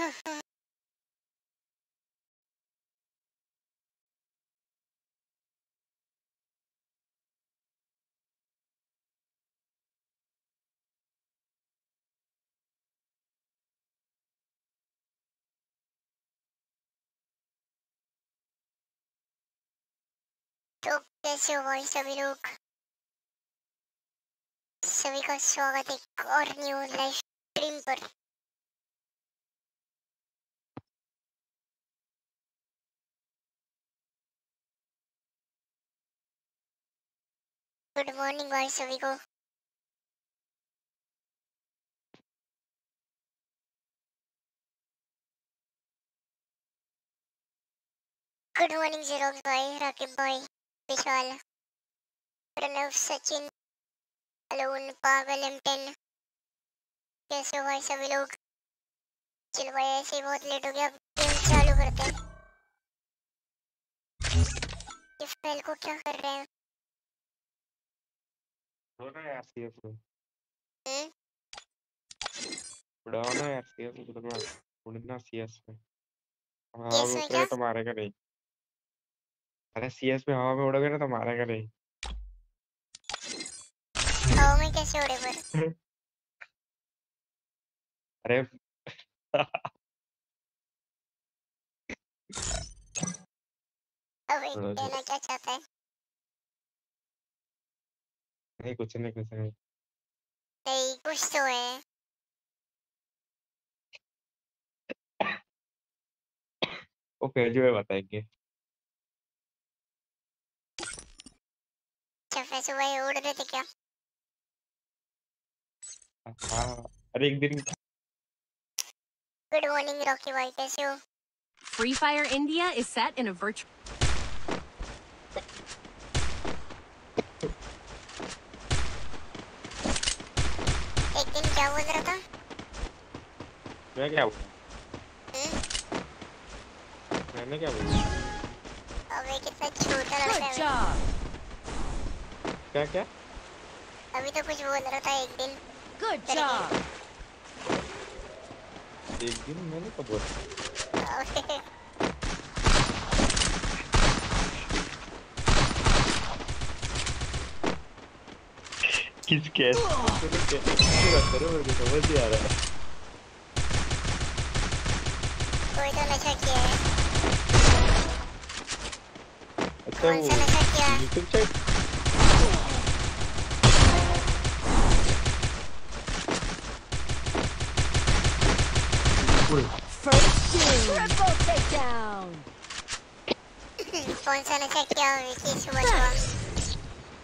तो कैसे हो भाई सभी लोग सभी का स्वागत है एक और न्यू लाइव गुड मॉर्निंग भाई सभी को गुड मॉर्निंग जेरोक्स भाई राकिब भाई विशाल प्रणव सचिन हेलो पागल एम टेन कैसे हो भाई सभी लोग? चलो भाई, ऐसे ही बहुत लेट हो गया। अब गेम चालू करते हैं। इस फ़ाइल को क्या कर रहे हैं? उड़ाओ ना यार सीएस में? उड़ाओ ना यार सीएस में उड़ना उड़ना सीएस में हवा में उतरे तो मारेगा नहीं अरे सीएस में हवा में उड़ोगे ना तो मारेगा नहीं। हवा में कैसे उड़े पर अरे अब थोड़ा क्या चाहता है? नहीं कुछ नहीं कुछ नहीं नहीं कुछ तो है वो पेज में बताएँगे अच्छा वैसे भाई उड़ रहे थे क्या हाँ अरे एक दिन गुड मॉर्निंग रॉकी भाई कैसे हो Free Fire India is set in a virtual. एक दिन रहा था मैं क्या बोला? मैंने क्या बोला अबे कितना छोटा लग रहा है क्या क्या? अभी तो कुछ बोल रहा था एक दिन। गुड जॉब एक दिन मैंने कब बोला? अबे, किस कैसे कैसे बात करो मेरे को समझ नहीं आ रहा है कोई तो नशा किया है अच्छा कौन वो सा नशा किया है YouTube chat First two. Triple takedown. कौन सा नशा किया विकी सुबह सुबह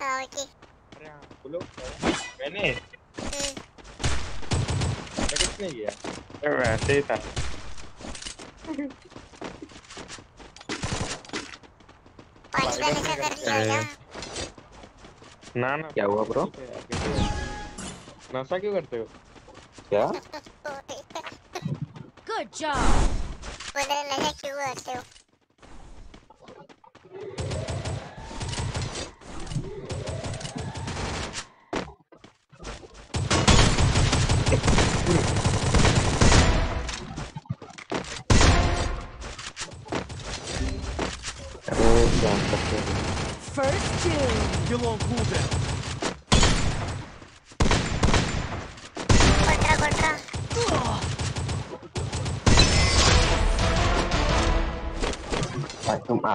हाँ विकी अरे हाँ बोलो मैंने। कुछ किया? अरे वैसे ही था। पानी का नशा कर लिया क्या? ना ना। क्या हुआ ब्रो नशा क्यों करते हो? क्या? Good job. बोल नशा क्यों करते हो।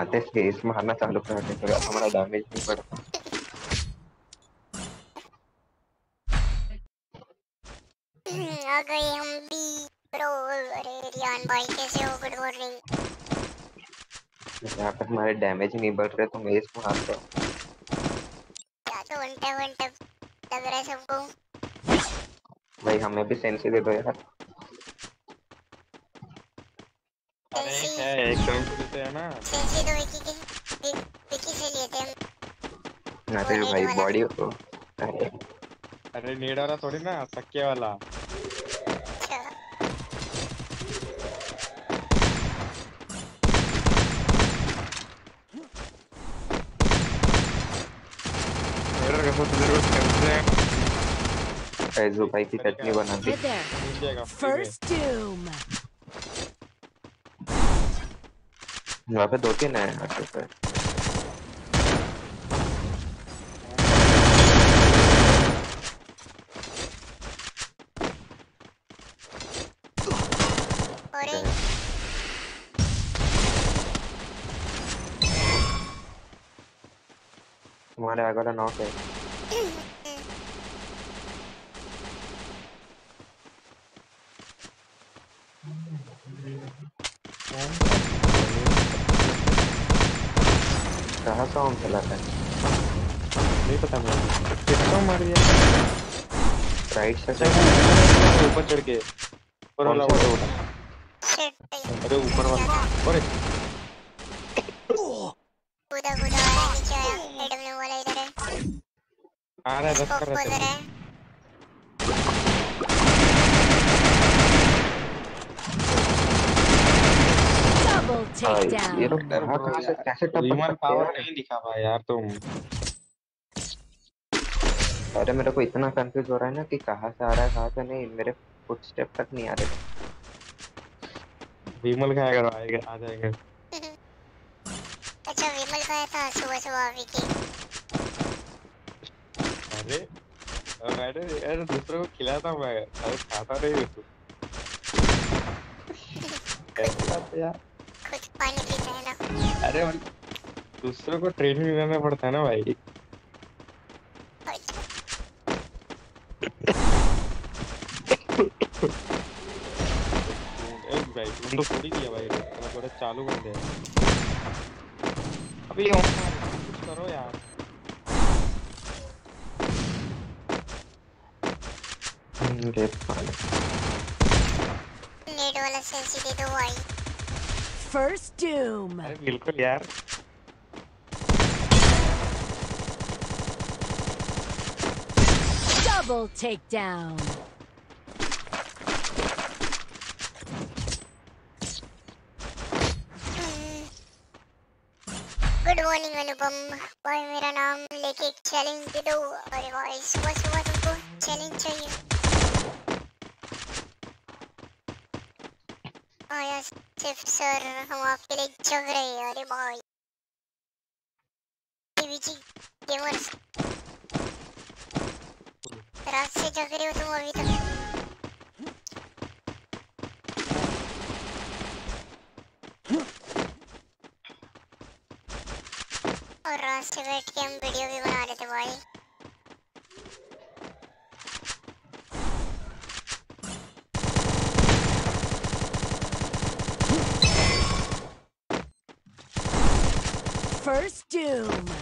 आते स्पेस मारना चालू कर देते हो हमारा डैमेज नहीं पड़ता आ गए हम भी ब्रो अरे रियान भाई कैसे हो? गुड मॉर्निंग यहाँ पर हमारे डैमेज नहीं बढ़ रहे तुम एस मारते हो। क्या तो वन टैप वन टैप लग रहा है सबको? भाई हमें भी सेंसी दे दो यार। अरे है एक टाइम को देते हैं ना सेंसी तो विकी के विकी से लिए थे हम अरे भाई बॉडी को अरे। नीड वाला थोड़ी ना सक्के वाला। अच्छा। तो भाई की चटनी बना दी Hit there. वहाँ पे दो तीन है अच्छे से तुम्हारे आगे वाला नॉक है। कहाँ से हम चला था। नहीं पता मुझे। कितना मार दिया? राइट से। ऊपर चढ़ के। ऊपर वाला। अरे ऊपर वाला। अरे। कूदा कूदा। आ नीचे है डब्ल्यू वाला इधर है। आ रहा है बस कर रहा है। है Double भाई ये लोग. कहाँ कहाँ से कैसे टप ह्यूमन पावर नहीं दिखा भाई यार तुम। अरे मेरे को इतना कंफ्यूज हो रहा है ना कि कहाँ से आ रहा है कहाँ से नहीं मेरे फुटस्टेप तक नहीं आ रहे। विमल का अगर आएगा आ जाएगा। अच्छा विमल खाया था सुबह सुबह विकी अरे मैंने यार दूसरों को खिलाता मैं। अरे खाता नहीं हूँ तू। बात है यार। अरे दूसरों को ट्रेनिंग देना पड़ता है ना भाई। भाई तुम तो थोड़ी दिया भाई थोड़ा थोड़ा चालू कर दे अभी कुछ करो यार। नेट वाला सेंसी दे दो भाई First doom. अरे बिल्कुल यार Double takedown. Good morning Anupam भाई मेरा नाम लेके एक चैलेंज दे दो अरे भाई सुबह सुबह तुमको चैलेंज चाहिए आया सिर्फ़ सर हम आपके लिए जग रहे हैं अरे भाई टीवीजी गेमर्स रात से जग रहे हो तुम अभी तक और रात से बैठ के हम वीडियो भी बना रहे थे भाई First doom.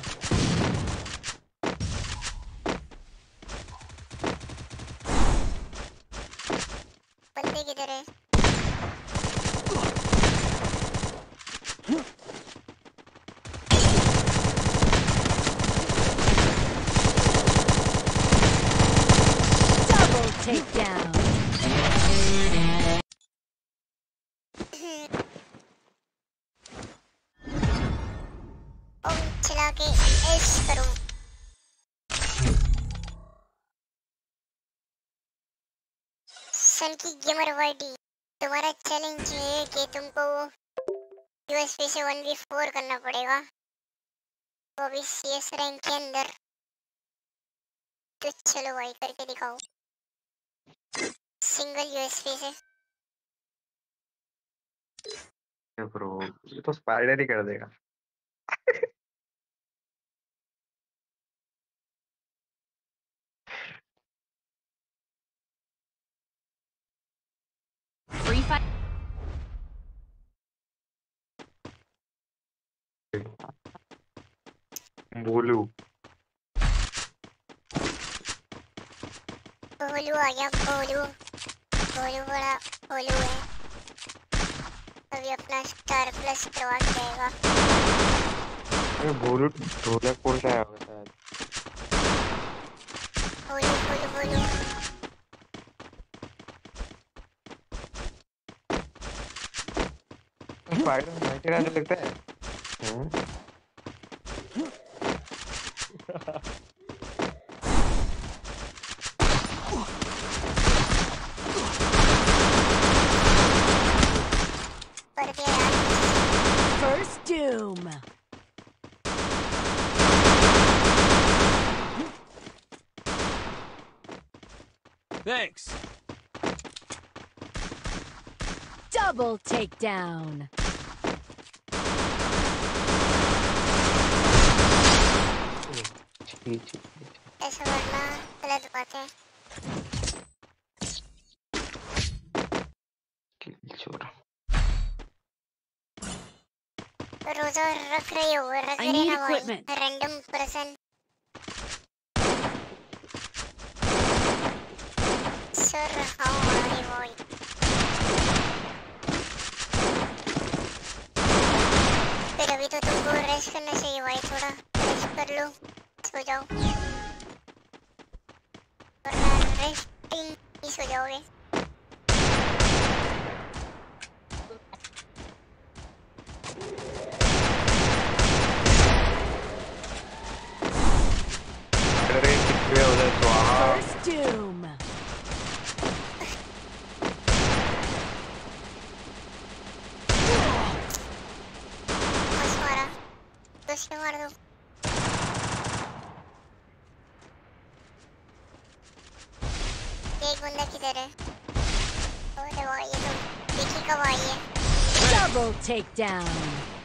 की गेमर वाइडी तुम्हारा चैलेंज ये है कि तुमको यूएसपी से वन वी फोर करना पड़ेगा। वो भी सी एस रैंक के अंदर। तो चलो भाई, करके दिखाओ। सिंगल यूएसपी से। ब्रो ये तो स्पाइडर ही कर देगा। Free fight. बोलू भोलू आ गया भोलू भोलू बड़ा भोलू है अभी अपना स्टार प्लस करवा के जाएगा अरे बोलू ढोलक बोल रहा होगा शायद भोलू भोलू भोलू स्पाइडर माइटी राजा लगता है First Doom. Thanks. Double takedown. छी छी ऐसा करना गलत बात है। रोजा रख रही हो रख I रही ना भाई random person sir how are you भाई फिर अभी तो तुमको रेस्ट करना चाहिए भाई थोड़ा रेस्ट कर लो। सो जाओ वरना रेस्टिंग ही सो जाओगे takedown.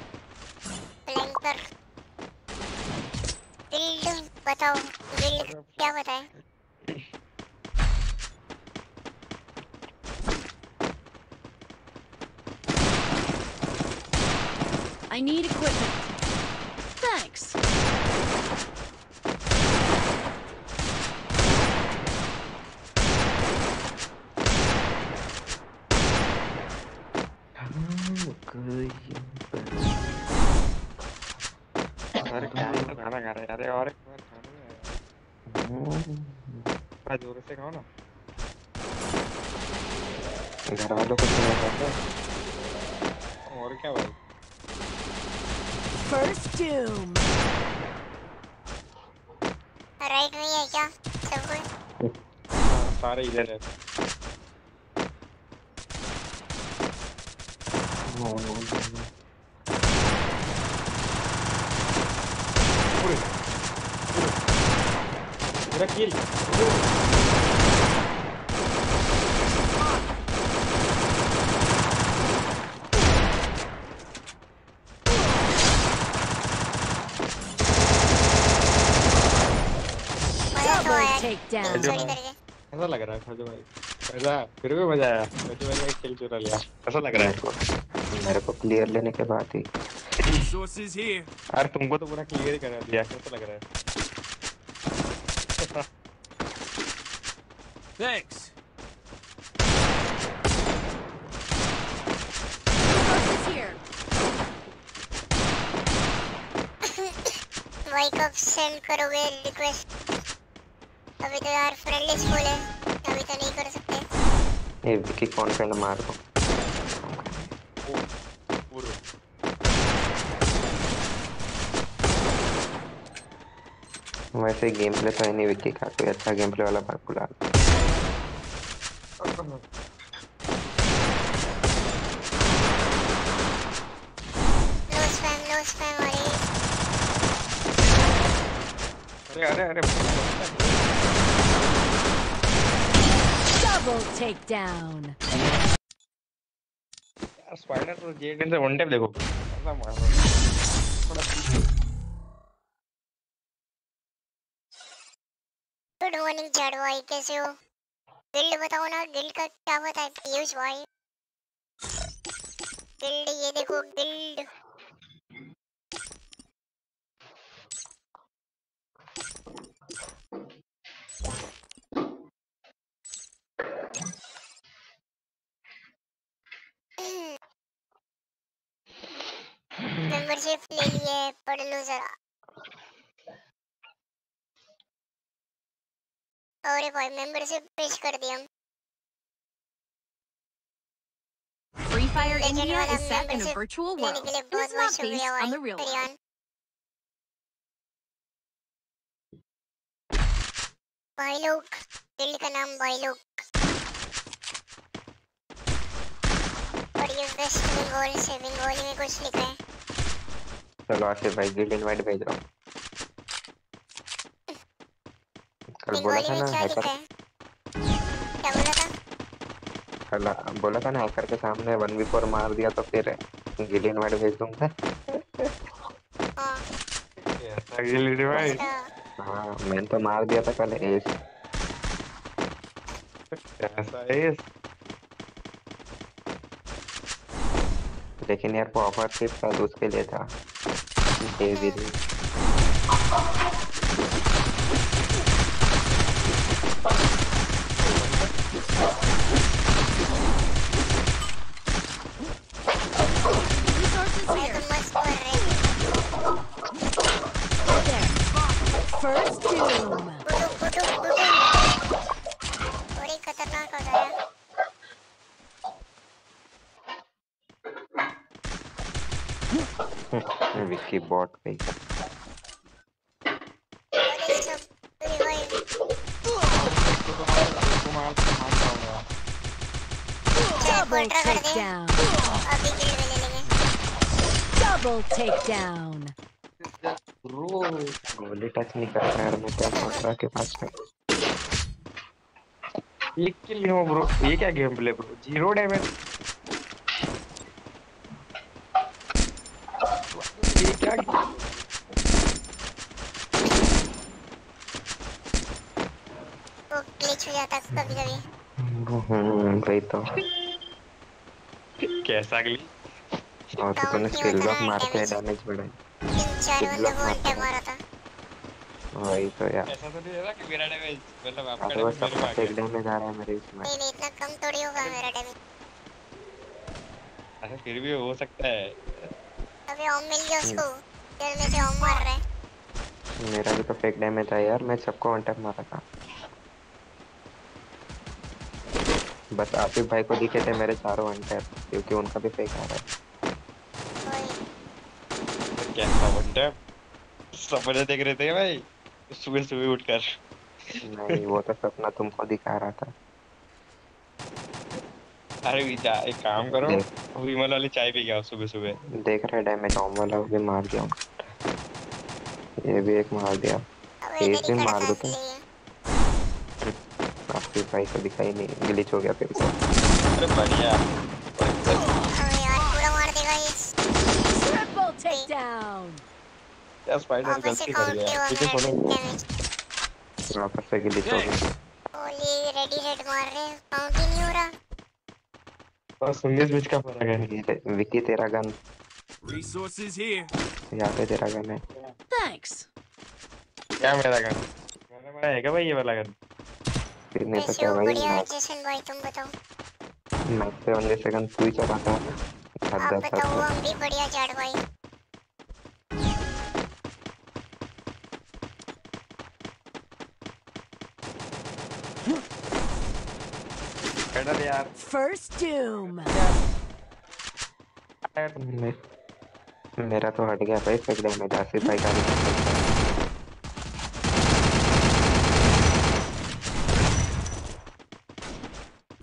घर वालों को सुना जाता है और क्या भाई First doom. राइट में ही है क्या सब कोई हाँ, सारे इधर है नो नो नो पूरे पूरा किल मज़ा तो Double आया takedown. सॉरी करके कैसा लग रहा है खजू भाई मज़ा फिर भी मज़ा आया खजू भाई ने किल चुरा लिया कैसा लग रहा है मेरे को क्लियर लेने के बाद ही अरे तुमको तो पूरा क्लियर ही करा दिया कैसा लग रहा है Thanks. भाई कब सेंड करोगे रिक्वेस्ट अभी तो यार फ्रेंडली स्कूल है अभी तो नहीं कर सकते। ये विकी कॉन्फिडेंट मार दो। वैसे गेम प्ले तो है नहीं विकी का कोई अच्छा गेम प्ले वाला बात बुला लो। नो स्पैम नो स्पैम अरे अरे अरे अरे Double takedown. यार स्पाइडर तो जेड से वन टैप देखो। कैसा मार रहा है। थोड़ा गुड मॉर्निंग जड़ भाई कैसे हो? गिल्ड बताओ ना गिल्ड का क्या पता है? पीयूष भाई। गिल्ड ये देखो गिल्ड मेंबरशिप ले लिए पढ़ लो जरा अरे भाई मेंबरशिप पेश कर दिया Free Fire India is set in a virtual world. It is not based on the real world. भाई लोग गिल्ड का नाम भाई लोग और ये वेस्ट बंगाल से बंगाली में कुछ लिखा है। चलो आशिफ भाई गिल्ड इनवाइट भेज रहा हूँ। कल बोला था में ना क्या लिखा हैकर है कल बोला था ना हैकर के सामने वन वी फोर मार दिया तो फिर गिली इनवाइट भेज दूँगा। हाँ। कैसा गिल भाई अच्छा। हाँ मैंने तो मार दिया था पहले एस कैसा एस लेकिन यार वो ऑफ़र सिर्फ़ उसके लिए था। दे सब रिवाइव Double कर takedown. Double takedown. गोली टच नहीं कर रहा यार मैं के पास में। एक किल हो ब्रो ये क्या game play bro zero damage ये क्या वो ग्लिच हो जाता है कभी कभी हम्म वही तो कैसा गिल और तो तूने स्किल लॉक मार के डैमेज बढ़ाई। Kill बंदों block को मारा था। वही तो यार। ऐसा तो नहीं है ना कि मेरा डैमेज मतलब आपका डैमेज मेरे आ एक डैमेज आ रहा है मेरे इसमें। नहीं नहीं इतना कम थोड़ी होगा मेरा डैमेज अच्छा फिर भी हो सकता है। अभी ओम मिल गया उसको। जल्दी से ओम मार रहा है। मेरा भी तो फेक डैमेज है यार मैं सबको वन टैप मारा था। बस आसिफ भाई को दिखे थे मेरे चारों वन टैप क्योंकि उनका भी फेक आ रहा है। कैसा बंदा? सपने देख रहे थे भाई? सुबह सुबह उठकर। नहीं वो तो सपना तुमको दिखा रहा था। अरे विजा एक काम करो विमल वाली चाय पी गया सुबह सुबह। देख रहे डैमेज ऑम वाला भी मार दिया ये भी एक मार दिया। एक भी मार दो तो। इसलिए आसिफ भाई को दिखाई नहीं ग्लिच हो गया फिर से। अरे बढ़िया। पूरा takedown. क्या स्पाइडर गलती कर गया है मेरा छोड़ो। वापस से ग्लिच हो गया। ओली रेडी रेड मार रहे हैं काउंट ही नहीं हो रहा? बस उन्नीस बीच का फ़र्क है विकी तेरा गन Resources here. यहाँ पे तेरा गन है। Thanks. क्या मेरा गन मैंने बनाया है क्या भाई ये वाला गन फिर नहीं तो हो भाई? जैसन भाई तुम बताओ। मैच से वन जैसे गन तू ही चलाता है ना आप बताओ हद हम भी बढ़िया जाट भाई। स्पाइडर यार। First doom. मे- मेरा तो हट गया भाई फेक डैमेज आसिफ भाई का भी हट गया।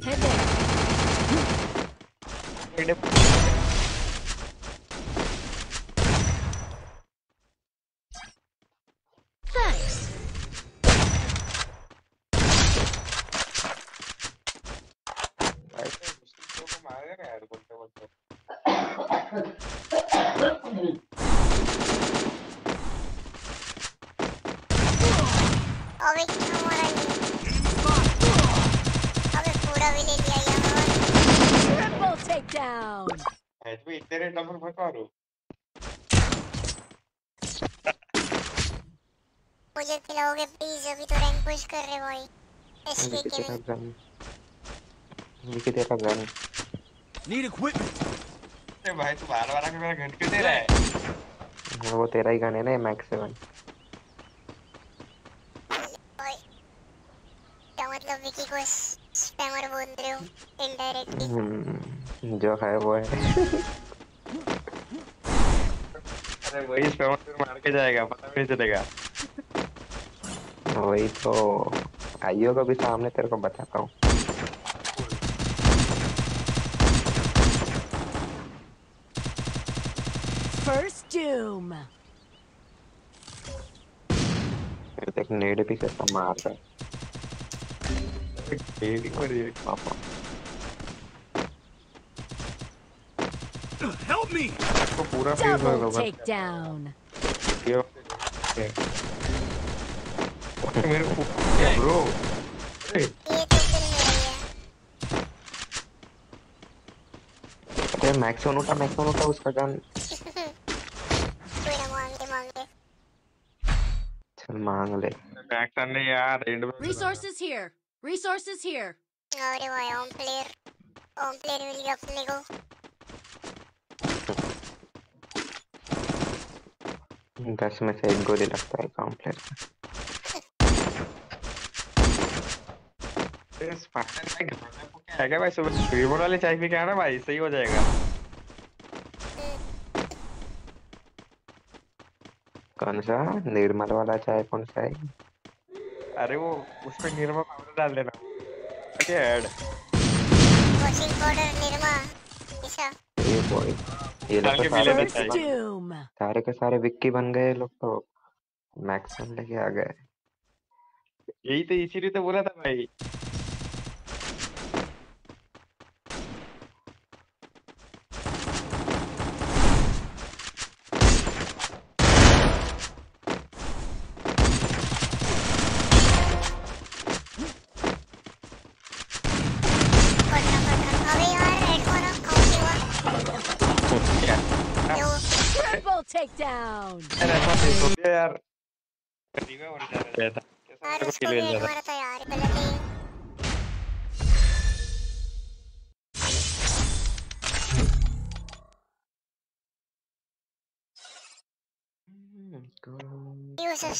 Head there. Thanks. मारेगा ना यार बोलते बोलते अबे क्यों मारा ये अबे पूरा भी ले लिया यार Triple takedown. मैच में इतने रेट नंबर मत मारो मुझे खिलाओगे प्लीज़ अभी तो रैंक पुश कर रहे भाई एसके विकी के तेरा में गन विकी तेरा गन Need equipment. अरे भाई तू बार बार आके मेरा घंट क्यों दे रहा है वो गन है ना मैक्स सेवन भाई क्या मतलब विकी को स्पैमर बोल रहे हो इनडायरेक्टली हम्म, जो है वो है। अरे वही स्पैमर फिर मार के जाएगा पता नहीं चलेगा। वही तो आइयो को भी सामने तेरे को बताता हूँ। First doom. देख नेड भी कैसा मार रहा है नेड को नेड पापा इसको पूरा फेस लगा बस टेक डाउन ये मेरे को ब्रो मैक्स मैक्स उसका मांग ले एक्शन नहीं यार एंड में Resources here. Resources here. अरे भाई होम प्लेयर होम प्लेयर मिल गया अपने को दस में से एक गोली लगता है कॉम्प्लेट स्पाइडर भाई घर में को क्या है क्या भाई सुबह रिमोट वाले चाय पी के आना भाई सही हो जाएगा कौन सा? निर्मल वाला चाय कौन सा है? अरे वो उस पे निर्मा पाउडर डाल देना। क्या ऐड वॉशिंग पाउडर निरमा ऐसा ये बॉय ये लोग तो सारे. सारे के सारे विक्की बन गए लोग तो। मैक्सन लेके आ गए। यही तो इसीलिए तो बोला था भाई।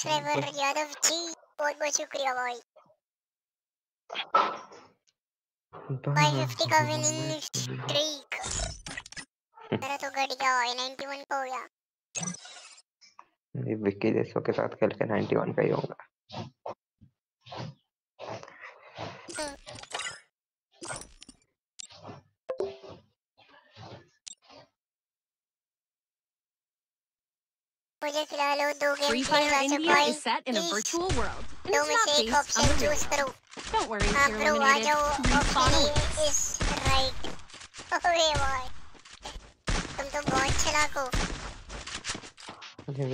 सब्सक्राइबर यादव जी बहुत बहुत शुक्रिया भाई भाई 50 का विनिंग स्ट्रीक मेरा तो घट गया भाई 91 का हो गया ये विक्की देशों के साथ खेल के 91 का ही होगा मुझे खिला लो दो गेम Free खेल Fire वैसे India भाई is set in a please. virtual world. And दो it's में not से एक based on option the real choose करो world. Don't worry if हाँ you're ब्रो आ eliminated. जाओ Respawn option awaits. Is right अरे भाई तुम तो बहुत चालाक हो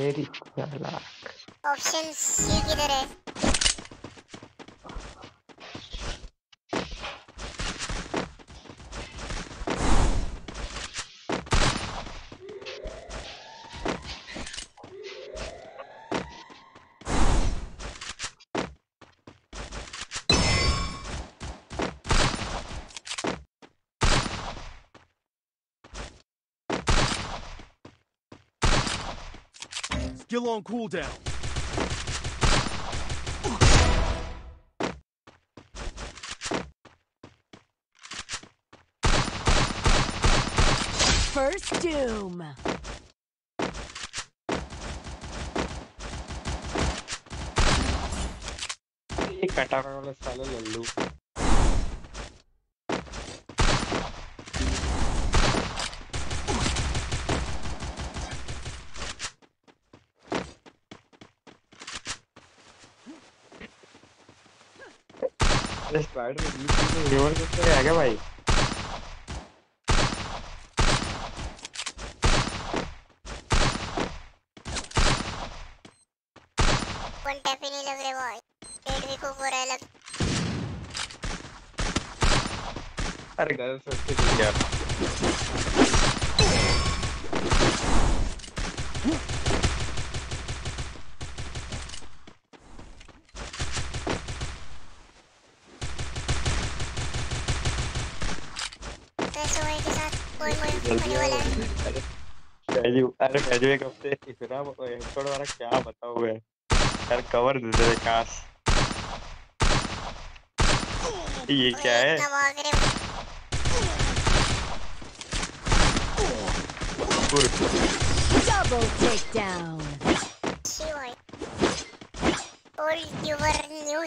वेरी चालाक ऑप्शन सी किधर है Skill on cooldown. First doom. ये कटारा वाला साला लल्लू अरे स्पाइडर रिवर किससे आ गया भाई। वन टैप ही नहीं लग रहे भाई रेड भी खूब हो रहा है लग अरे गलत सोच के दी यार वैसे वही के साथ कोई कोई होने वाला है अरे फैजू एक हफ़्ते इतना एपिसोड वाला क्या बताओ मैं? यार कवर दे दे काश ये क्या है? Double takedown. शी भाई ओल्ड यूवर न्यू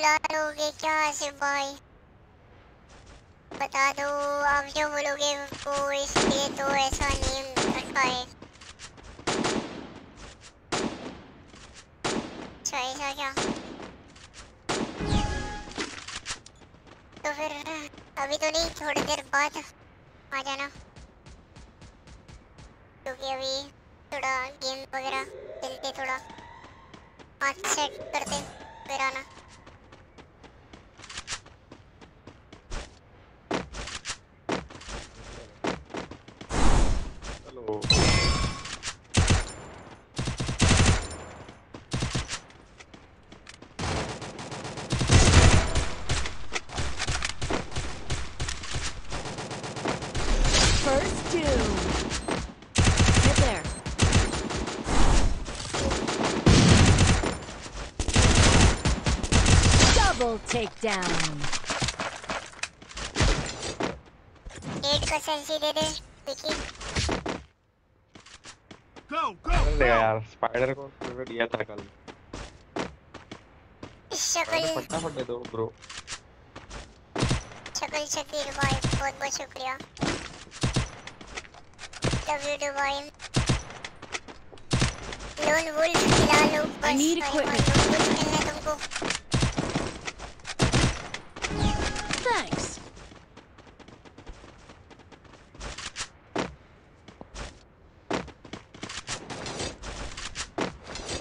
बुला लोगे क्या आसिफ भाई? बता दो, आप जो बोलोगे वो इसलिए तो ऐसा नेम रखा है। ऐसा क्या? तो फिर अभी तो नहीं, थोड़ी देर बाद आ जाना। क्योंकि अभी थोड़ा गेम वगैरह खेलते, थोड़ा हाथ सेट करते, फिर आना चलो First two. Get there. Double takedown. दे यार स्पाइडर को दिया था कल दे दो ब्रो बहुत बहुत शुक्रिया लव यू टू भाई लोन वुल्फ खिला लो बस need खेलना है तुमको Thanks.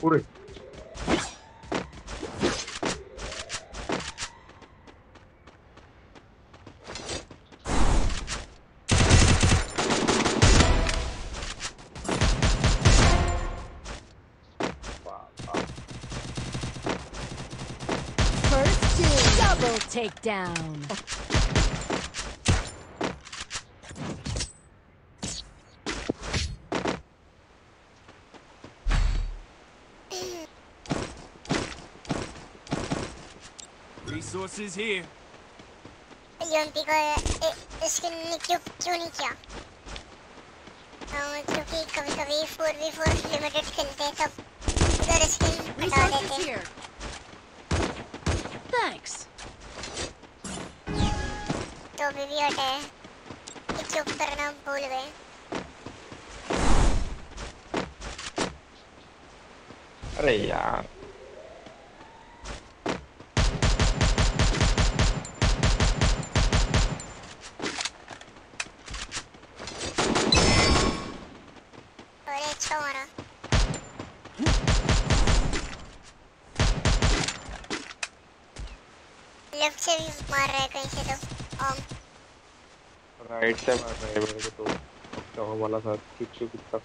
पूरे First two. Double takedown. Resources here. UMP का स्किन क्यों क्यों नहीं किया हाँ, क्योंकि कभी कभी फोर वी फोर लिमिटेड खेलते हैं तब उधर स्किन हटा Resources देते हैं भी हैं। कि चुप करना भूल गए अरे यार और अच्छा मारा लेफ़्ट से भी मार रहा है कहीं से तो um, राइट से मार रहे हैं मेरे को तो। वाला साथ चुप इतना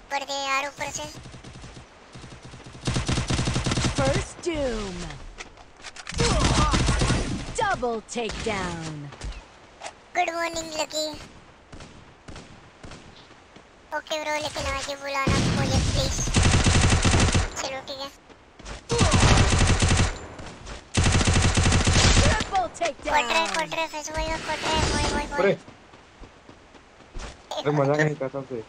ऊपर दे यार ऊपर से। First doom. Double takedown. Good morning lucky okay bro लेकिन आगे बुलाना मुझे प्लीज़ चलो ठीक है Triple क्वार्टर क्वार्टर क्वार्टर अरे मज़ा नहीं कसम से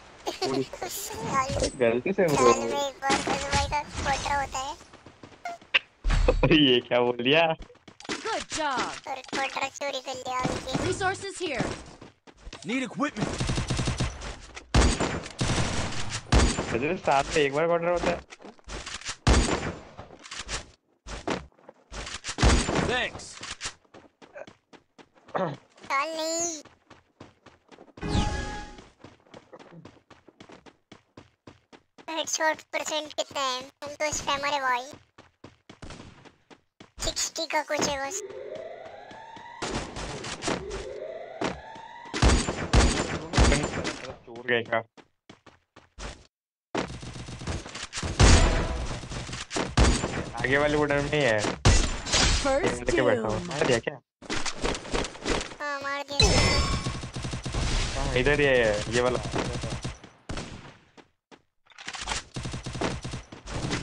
अरे गलती से ब्रो में एक बार फैस भाई का क्वार्टर होता है अरे ये क्या बोल दिया job. और क्वार्टर चोरी कर लिया अभी Resources here. Need equipment. मुझे साथ में एक बार ऑर्डर होता है Thanks. साल नहीं हेडशॉट परसेंट कितना है? हम तो स्पैमर है भाई। 60 का कुछ है बस। चोर गए का आगे वाले वुडन में ही है। लेके बैठा हूँ क्या? हाँ मार हाँ, इधर ही है ये वाला।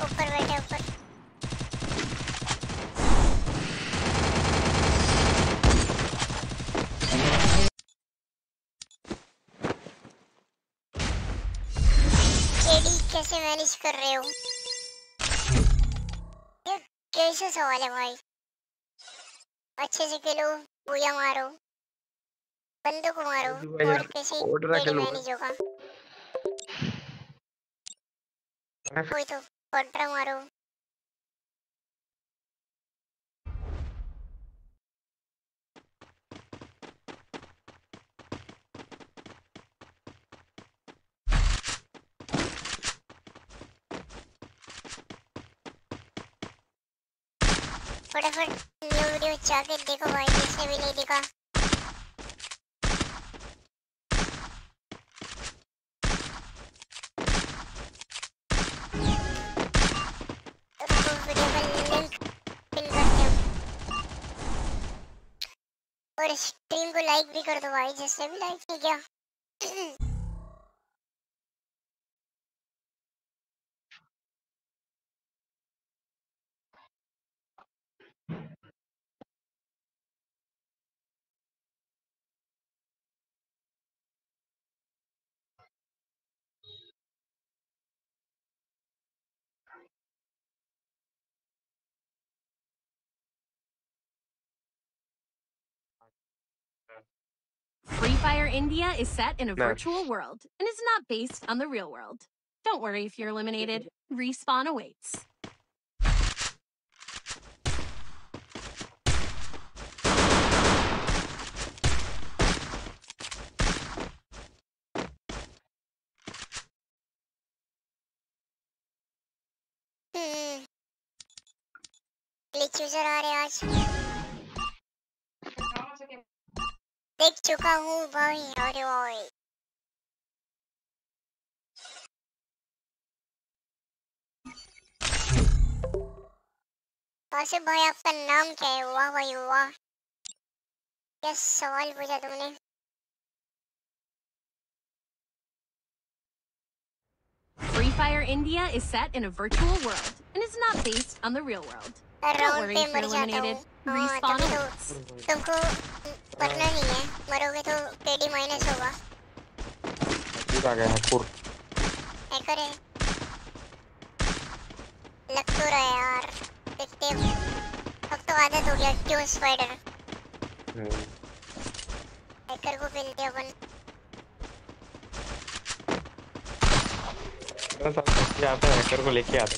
ऊपर बैठे ऊपर। कैसे मैनेज कर रहे हो? ये कैसे सवाल है भाई? अच्छे से खेलो पूजा मारो। बंदों को मारो और कैसे। मैनेज होगा। वही तो कॉन्ट्रा मारो। फटाफट न्यू वीडियो जाके देखो भाई जिसने भी नहीं देखा। और स्ट्रीम को लाइक भी कर दो भाई जिससे भी लाइक किया Fire India is set in a No. virtual world and is not based on the real world. Don't worry if you're eliminated. Respawn awaits. Hmm glitch user आ रहे आज देख चुका हूँ भाई अरे भाई आसिफ भाई आपका नाम क्या है वाह भाई वाह क्या सवाल पूछा तुमने Free Fire India is set in a virtual world and is not based on the real world. Don't round worry पे if मर you're जाता eliminated. हूँ हाँ तभी तो तुमको मरना नहीं है मरोगे तो केडी माइनस होगा। ठीक आ गया है पुर हैकर है लग तो रहा है यार देखते हैं। अब तो आदत हो गया क्यों स्पाइडर हैकर को मिलते अपन। लेके आते हैकर को लेके आते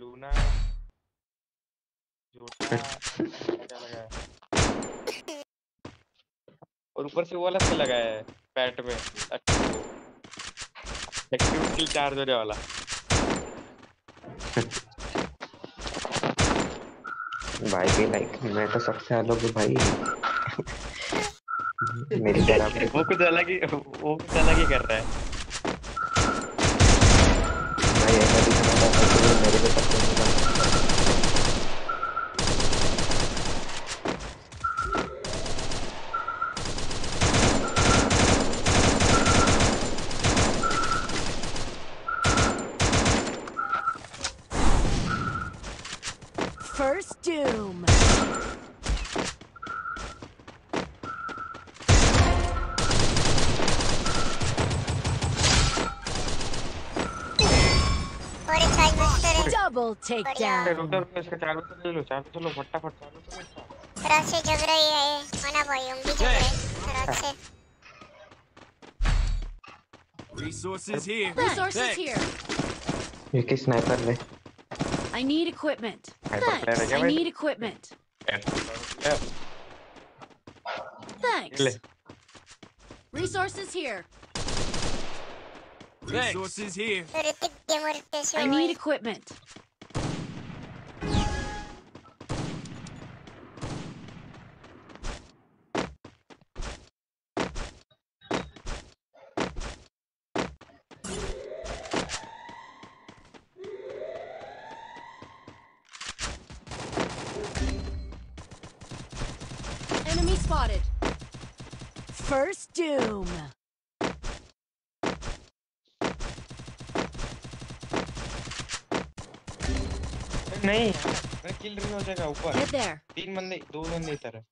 लूना और ऊपर से वो वाला स्किल लगा है पैट में। एक्टिव स्किल चार्ज होने वाला। भाई भी लाइक मैं तो सबसे अलग हूँ भाई। मेरी तरह वो कुछ अलग ही वो कुछ अलग ही कर रहा है। 그런 내리를 받고 लो रात से जग रही है ये मना भाई हम भी जग रहे हैं रात से Resources here. Resources Thanks. here. ये की स्नाइपर ले I need equipment. Hyper player है Thanks. क्या I भाई? need equipment. ले Thanks. Resources here. Resources here. तो ऋतिक गेमर कैसे I हो need भाई equipment. नहीं किल रिंग हो जाएगा ऊपर तीन बंदे दो बंदे इधर है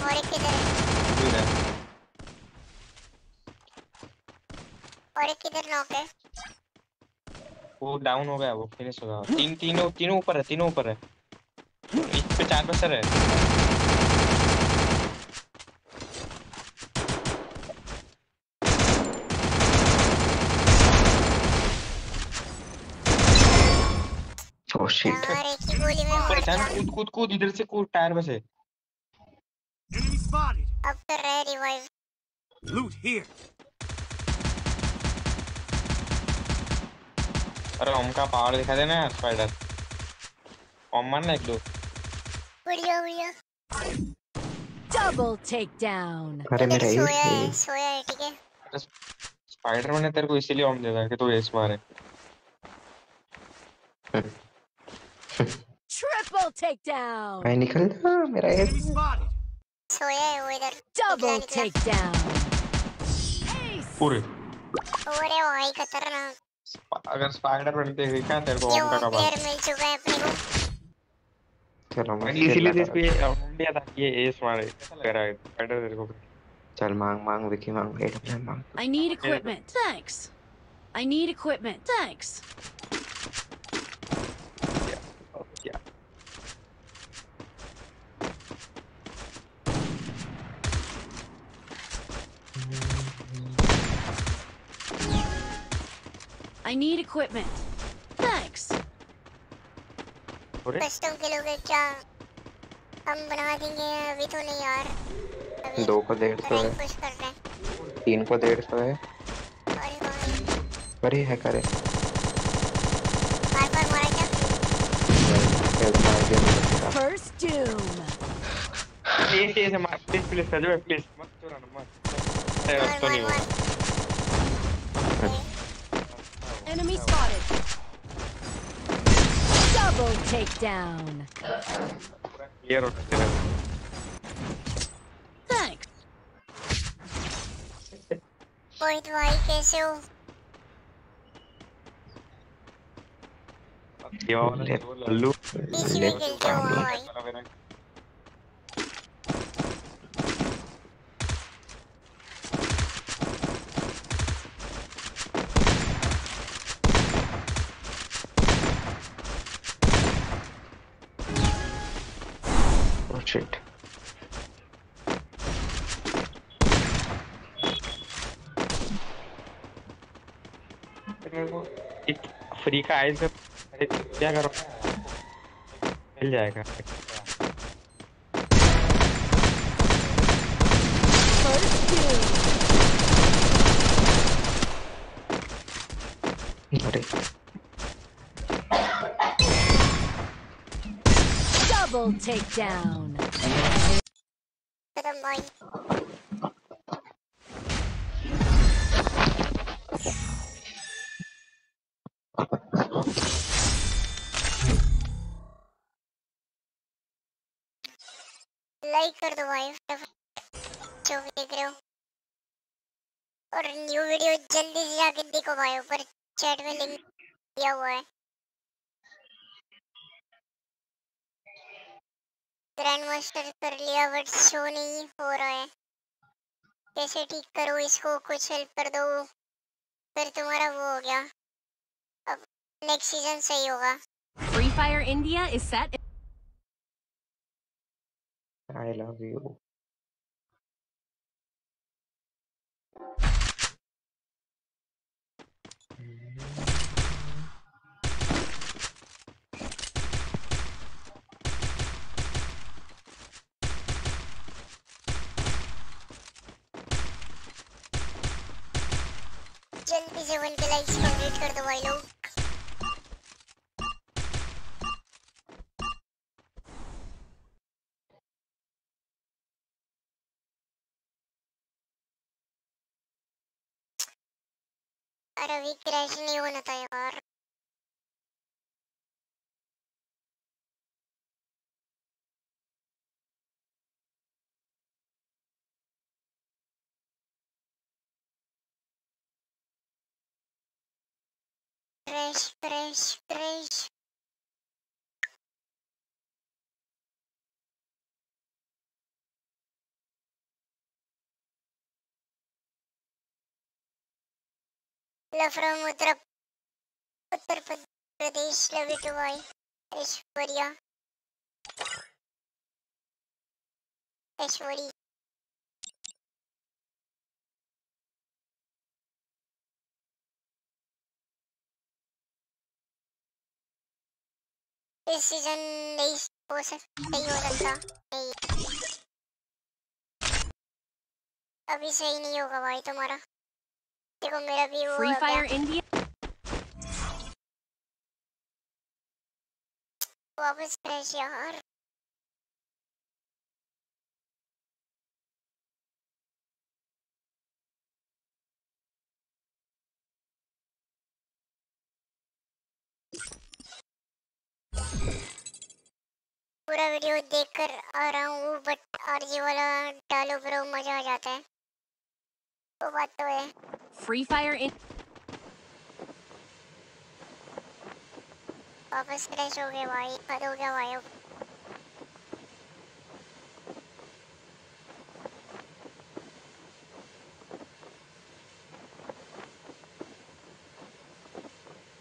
और एक किधर है इधर और एक किधर नॉक है वो डाउन हो गया वो फिनिश हो गया तीन तीनों तीनों ऊपर है तीनों ऊपर है इस पे चार बसर है ऊपर मर कूद कूद कूद इधर से कूद टायर में से। अब रहा है रिवाइव Loot here. अरे ओम का पावर दिखा देना यार स्पाइडर ओम मारना एक दो। बढ़िया बढ़िया। Double takedown. अरे इधर मेरा सोया है सोया है ठीक है? स्पाइडर मैंने तेरे को इसीलिए ओम दे दिया कि तू एस मारे। Triple takedown. मैं निकल जा मेरा एज Enemy spotted. सोया है वो इधर Double निकला, निकला। takedown. Ace. पूरे अरे भाई खतरनाक अगर स्पाइडर बनते दिखा तेरे को ये ओम का वो कबाब प्लेयर मिल चुका है अपने को चलो मैं मैंने खेल इसीलिए लगा इसको ये ओम दिया था कि ये एस मारे तेरा स्पाइडर तेरे को चल मांग मांग विकी मांग एट प्लान मांग I need equipment. Thanks. I need equipment. Thanks. I need equipment. Thanks. Custom खेलोगे क्या हम बना देंगे अभी तो नहीं यार दो को डेढ़ सौ है कर हैं तीन को डेढ़ सौ है अरे है करे बार बार मारा क्या First doom. प्लीज़ ये मार प्लीज़ प्लीज़ सजो प्लीज़ मत चुरा ना मत अरे मार अब तो मार नहीं मार हुआ Enemy spotted. Double takedown. Thanks. Boy, do I loop. you? Yo, look. Free का आइस क्या करो मिल जाएगा First doom. अरे Double takedown. कर दो भाई जो देख रहे हो और न्यू वीडियो जल्दी से जाके देखो भाई, ऊपर चैट में लिंक दिया हुआ है। ग्रैंड मास्टर कर लिया बट शो नहीं हो रहा है। कैसे ठीक करो, इसको कुछ हेल्प कर दो। फिर तुम्हारा वो हो गया। अब नेक्स्ट सीज़न सही होगा। Free Fire India is set. I love you जल्दी से वन के लाइक्स कंप्लीट कर दो भाई लोग Arabi Krajini unutaylar. Fresh, fresh, fresh. From Uttar Uttar Pradesh love you too boy Aishwarya Aishwari इस सीज़न नहीं हो सकता नहीं हो सकता नहीं. अभी सही नहीं होगा भाई तुम्हारा. देखो मेरा भी वो गया। Fire India. वापस फ्रेश यार पूरा वीडियो देखकर आ रहा हूँ बट आरजे वाला डालो ब्रो मज़ा आ जाता है। वो बात तो है Free Fire in वापस फ्रेश हो गए भाई हद हो गया भाई अब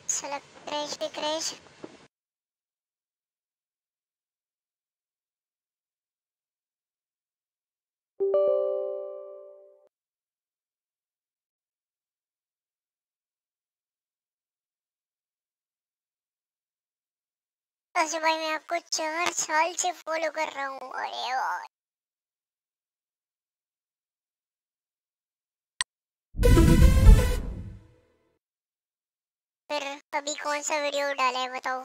साला क्रैश भी क्रैश अच्छा भाई, मैं आपको चार साल से फॉलो कर रहा हूँ। अरे फिर अभी कौन सा वीडियो डाला है, बताओ?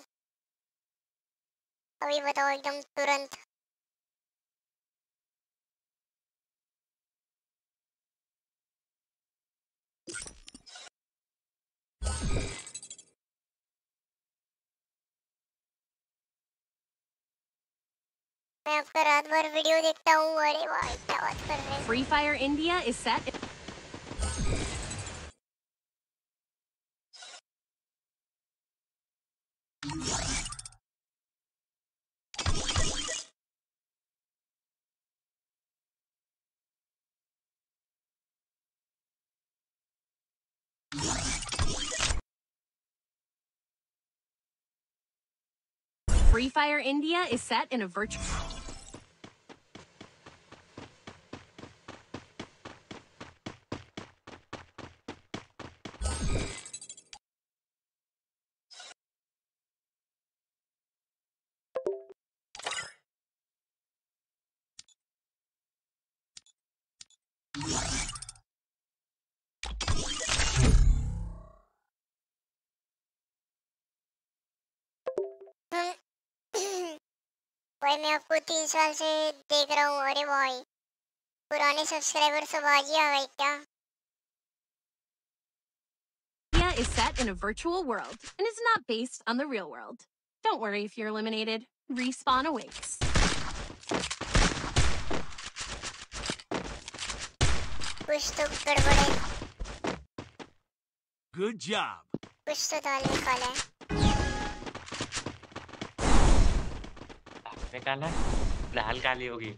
अभी बताओ एकदम तुरंत। मैं आपका रात भर वीडियो देखता हूँ, अरे भाई क्या बात कर रहे हैं। Free Fire India is set. Free Fire India is set in a virtual भाई मैं आपको तीन साल से देख रहा हूँ अरे भाई पुराने सब्सक्राइबर सब ही आ गए क्या is set in a virtual world and is not based on the real world. Don't worry if you're eliminated. Respawn awaits. कुछ तो गड़बड़ है Good job. कुछ तो दाल निकाला है निकाला दाल काली होगी।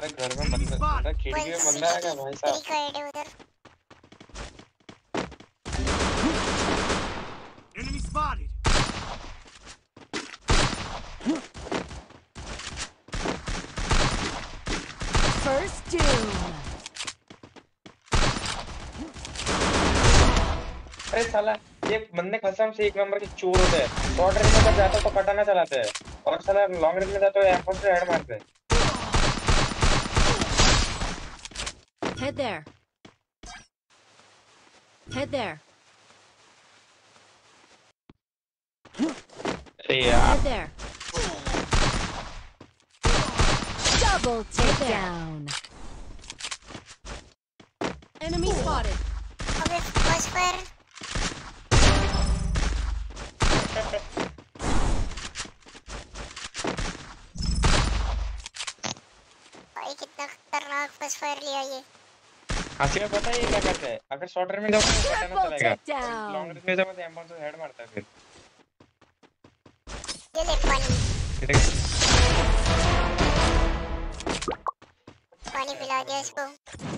अरे घर में बंदा खिड़की में बंदा है क्या भाई साहब। तेरी का उधर। Enemy spotted. First doom. अरे साला ये बंदे कसम से एक नंबर के चोर होते हैं शॉर्ट रेंज में जब जाता है तो कटाना चलाते हैं और साला लॉन्ग रेंज में जाता है एयरफोर्स से हेड मारते हैं Head there. Head there. अरे यार Head there. Double takedown. Enemy spotted. भाई कितना खतरनाक ये। पता है क्या करता है? अगर शॉर्ट रेंज में जाओ तो पता ना चलेगा। लॉन्ग रेंज में जाओ तो एम1 हेड मारता है फिर। ये ले पानी। पानी पिला दिया इसको।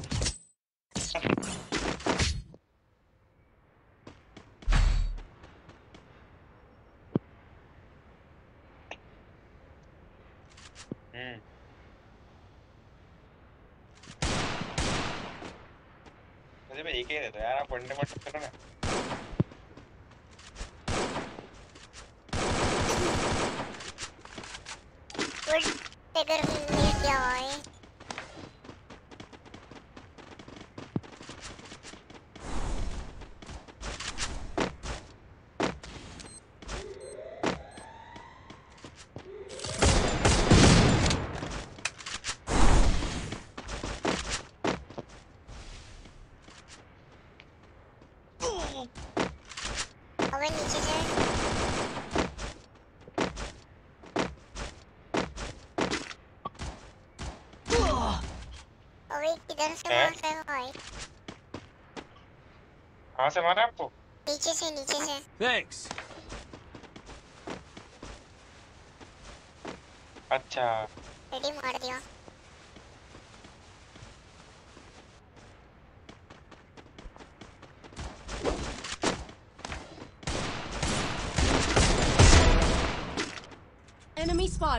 हैं मुझे भी एक ही रहता यार, आप वनडे मत करो ना गुड टेकर ने क्या हुआ है होगा नीचे से किधर से मार रहे हो भाई कहाँ से मारा आपको नीचे से नीचे से थैंक्स अच्छा रेडी मार दिया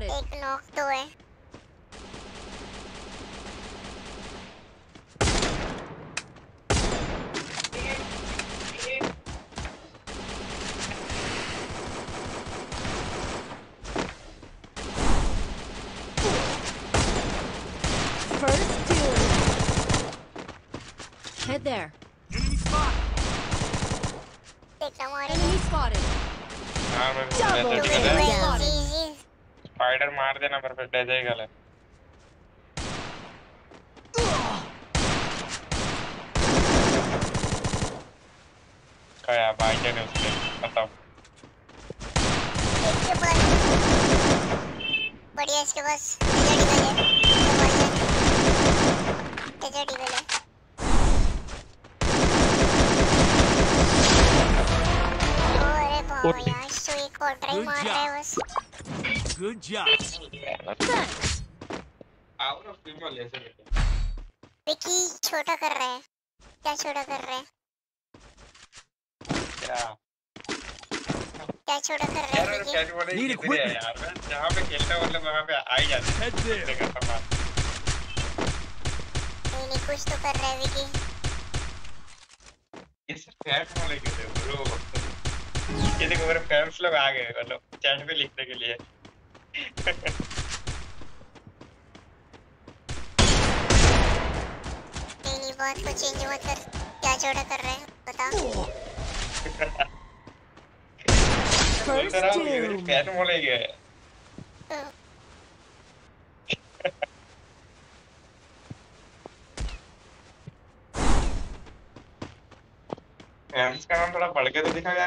it. Ek to.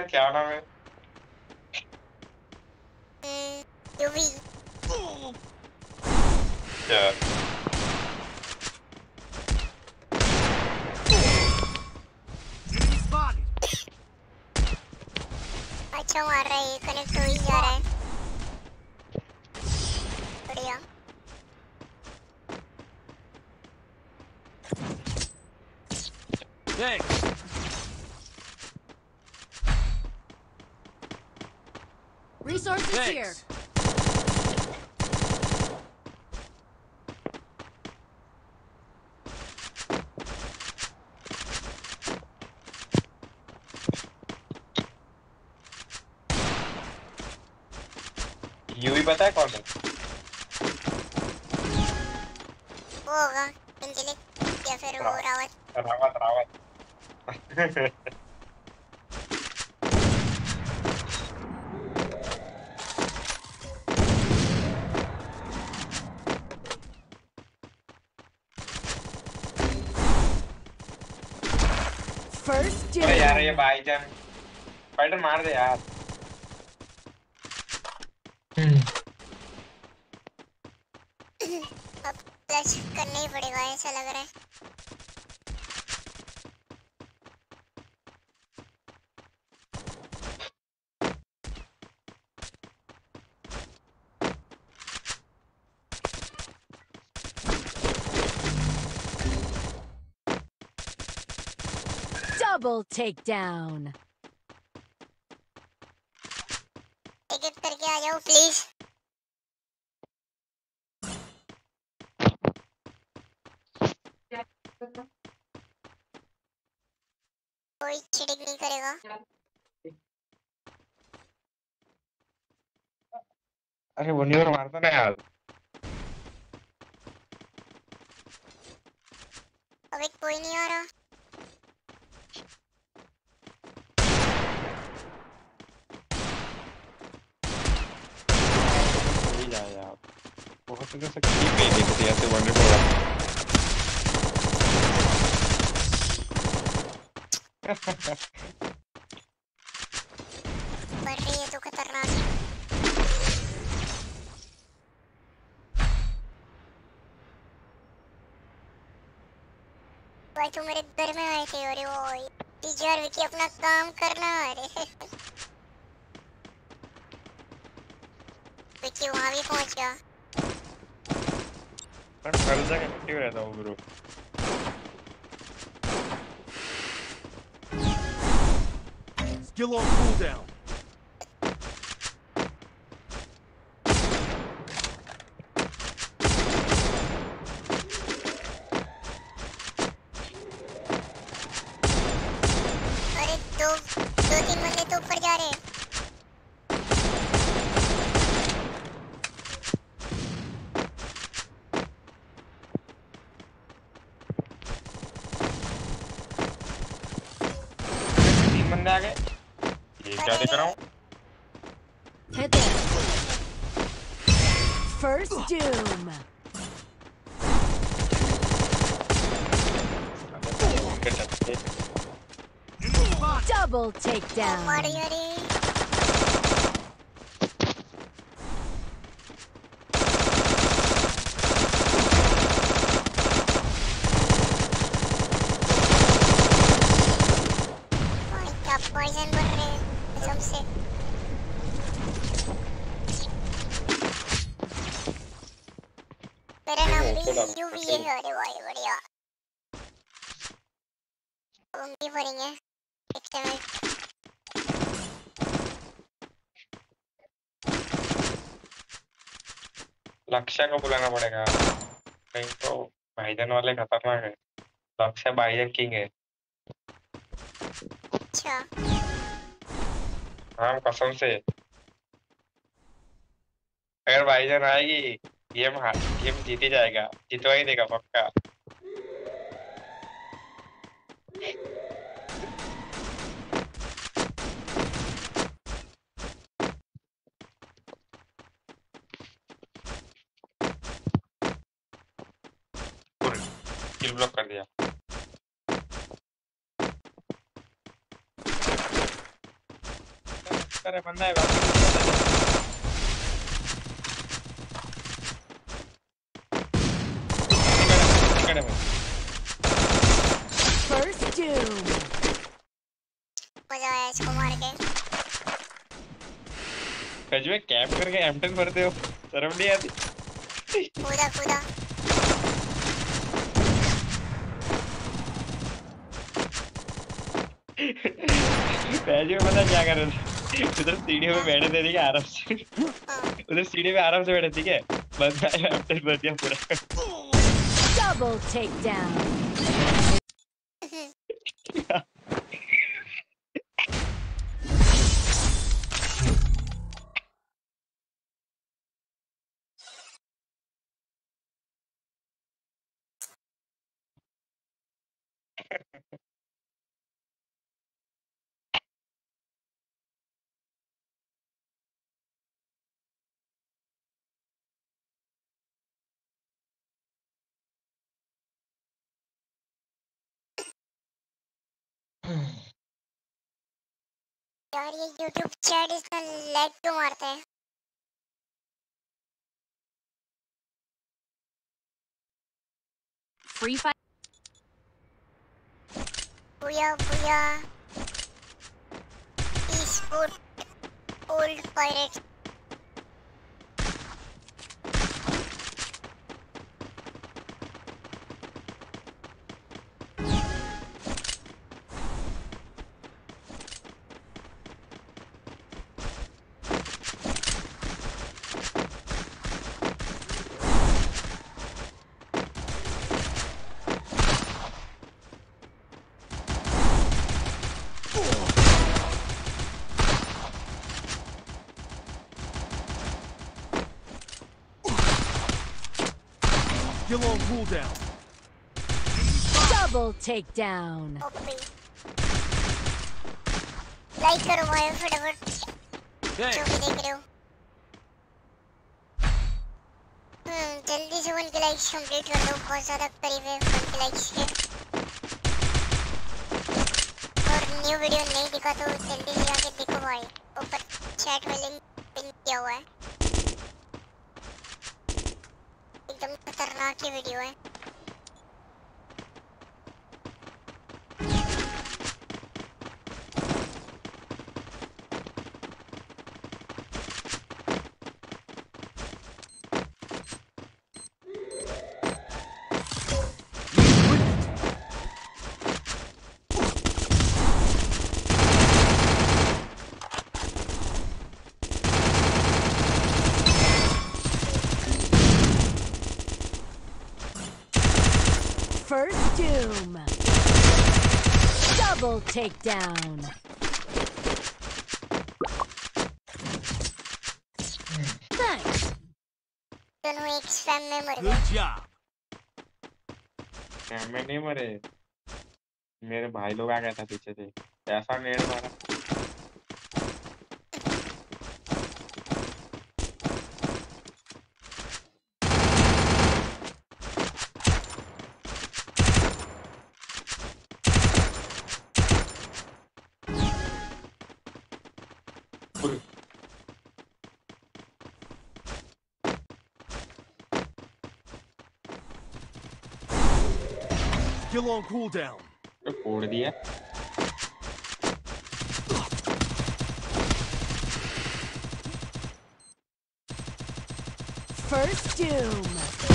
क्या नाम है भाई जान स्पाइडर मार दे यार। Double takedown. एक एक करके आ जाओ प्लीज़ कोई चिड़िक नहीं करेगा अरे वन ईयर मारता ना यार क्या देख रहा हूँ Head there. First doom. Enemy spotted. Double मार takedown. लक्ष्य को बुलाना पड़ेगा नहीं तो भाईजन वाले खतरनाक है लक्ष्य भाईजन किंग है अच्छा. हाँ कसम से. अगर भाईजन आएगी गेम हार गेम जीती जाएगा. जीतवा ही देगा पक्का किल ब्लॉक कर दिया अरे बंदा है है। First doom. मज़ा आया इसको मार के। सच में कैप करके एम भरते हो। शर्म नहीं आती। कूदा कूदा। पैज में पता क्या कर रहे थे? उधर सीढ़ी पे बैठे थे ठीक है आराम से हाँ उधर सीढ़ी में आराम से बैठे ठीक है बस एम भर दिया पूरा Double takedown. यार ये YouTube चैट इतना लैग क्यों मारता है free fire. बुया बुया e-sport old pirates cooldown. Double takedown. Like करो भाई फटाफट जो. भी देख रहे हो जल्दी से वन के लाइक्स कंप्लीट कर दो बहुत ज़्यादा करीब है वन के लाइक्स के और न्यू वीडियो नहीं दिखा तो जल्दी से जाके देखो भाई ऊपर चैट में लिंक पिन किया हुआ है एकदम खतरनाक ही वीडियो है First doom. Double takedown. Thanks. Good job. मैं नहीं मरे मेरे भाई लोग आ गया था पीछे से ऐसा मेरे मारा Skill on cooldown. तो फोड़ दिया First doom.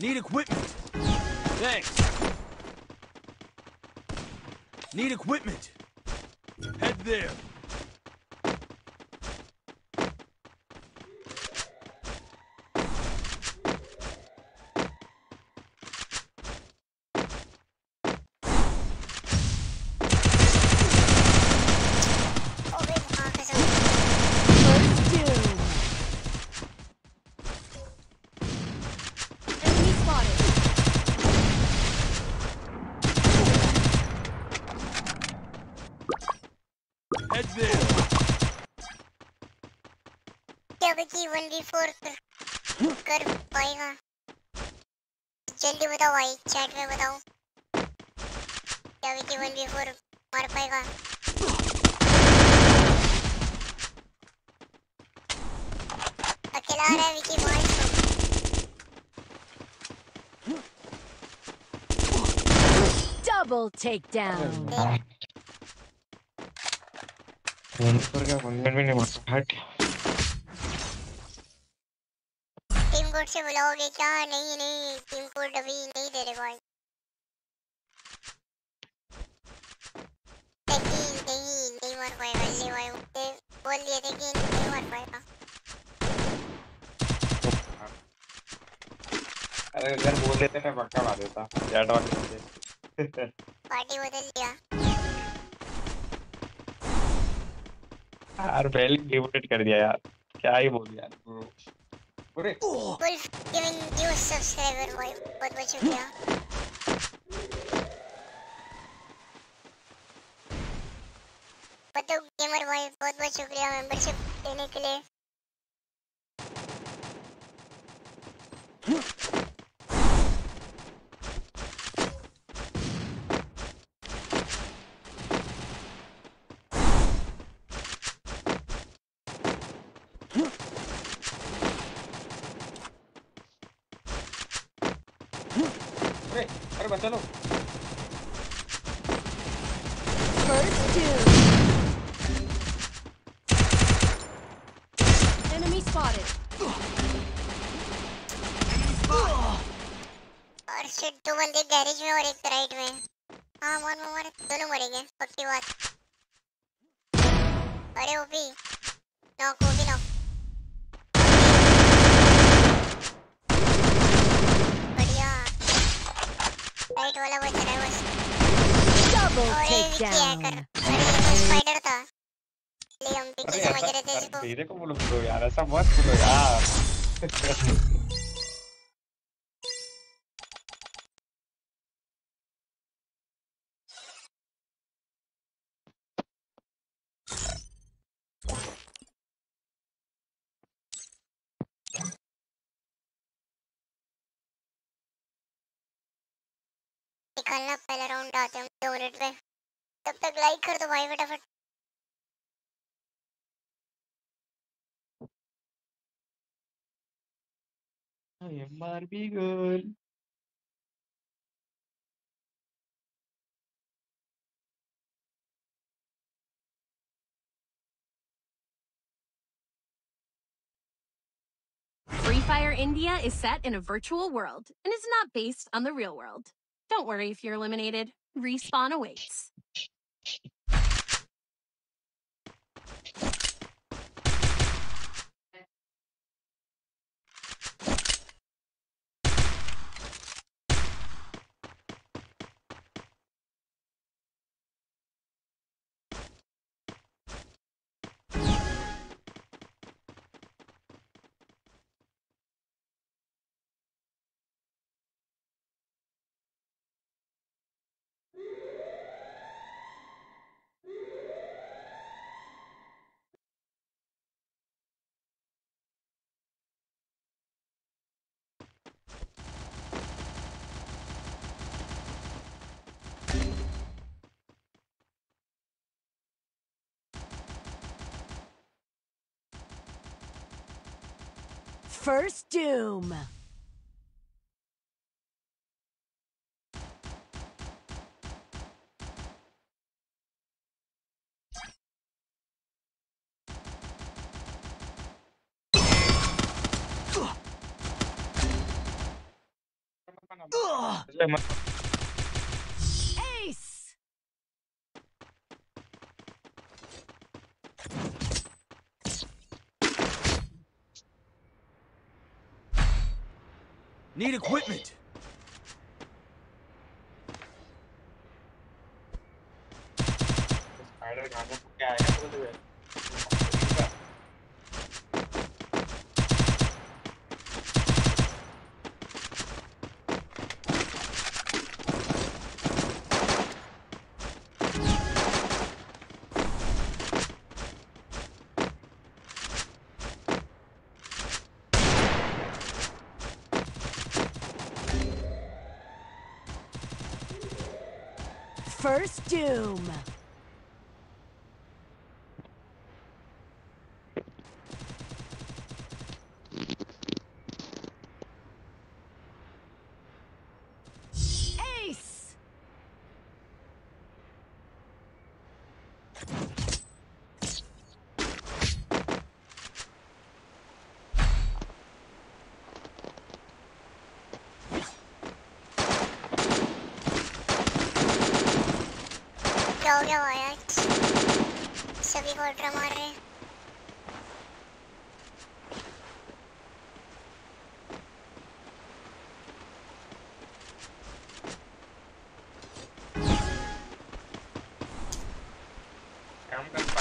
Need equipment. Thanks. Need equipment. Head there. बची फोर कर, कर पाएगा। जल्दी बताओ भाई चैट में बताओ। क्या बची वन वी फोर मार पाएगा। अकेला आ रहा है विकी मार। Double takedown. पर क्या बंधन भी नहीं मारता हट से बुलाओगे? क्या? नहीं नहीं टीम कोड अभी नहीं दे रहे भाई। नहीं नहीं नहीं मार पाएगा ये भाई उसे बोल दिया था कि नहीं मर पाएगा अरे अगर बोल देते मैं पक्का मार देता जेड वाले से पार्टी बदल लिया यार पहले डिवोटेड कर दिया यार। क्या ही बोल यार ब्रो अरे वुल्फ गिविंग यू सब्सक्राइबर भाई बहुत बहुत शुक्रिया पतो गेमर भाई बहुत बहुत शुक्रिया मेंबरशिप देने के लिए अरे अरे बचा लो First doom. Enemy spotted. और शिट दो बंदे गैरेज में और एक राइट में। हाँ मार मार मार दोनों मरेंगे पक्की बात। अरे वो भी। नॉक वो भी नॉक बढ़िया। राइट वाला बच रहा है बस। ये विकी हैकर takedown. अरे ये तो स्पाइडर था। ले हम विकी अरे समझ रहे थे अरे इसको। मेरे को बोलो यार ऐसा मत बोलो यार। निकालना पहला राउंड आते हैं हम दो मिनट में तब तक लाइक कर दो भाई फटाफट MRP girl Free Fire India is set in a virtual world and is not based on the real world. Don't worry if you're eliminated. Respawn awaits. First doom. अरे Need equipment.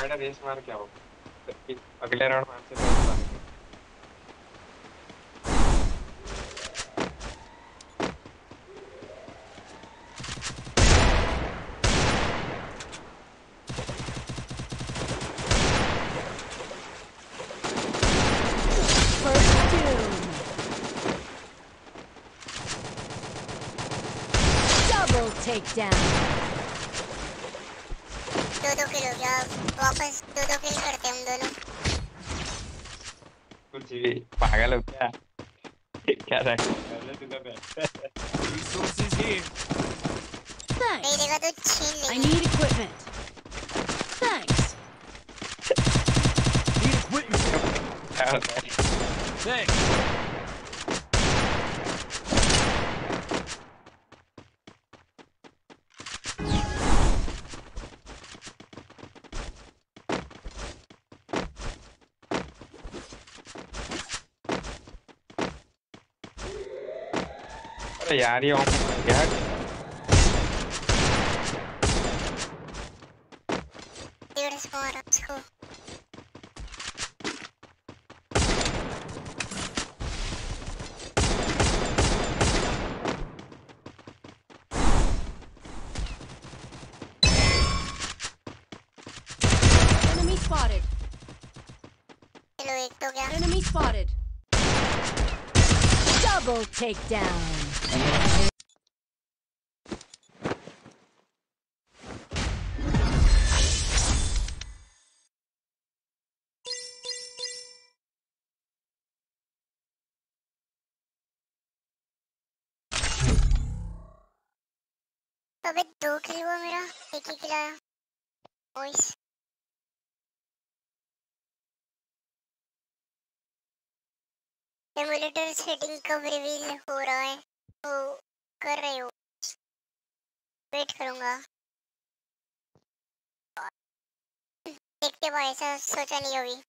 काम का spider race मार के आओ अगले round में आपसे race मारेंगे क्या रख carry on oh my Enemy spotted. Enemy spotted. Double takedown. देखते भाई ऐसा सोचा नहीं अभी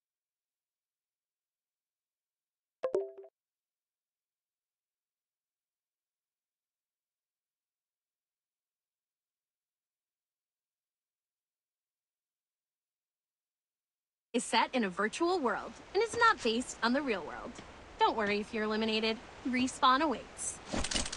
Is set in a virtual world and is not based on the real world. Don't worry if you're eliminated. Respawn awaits.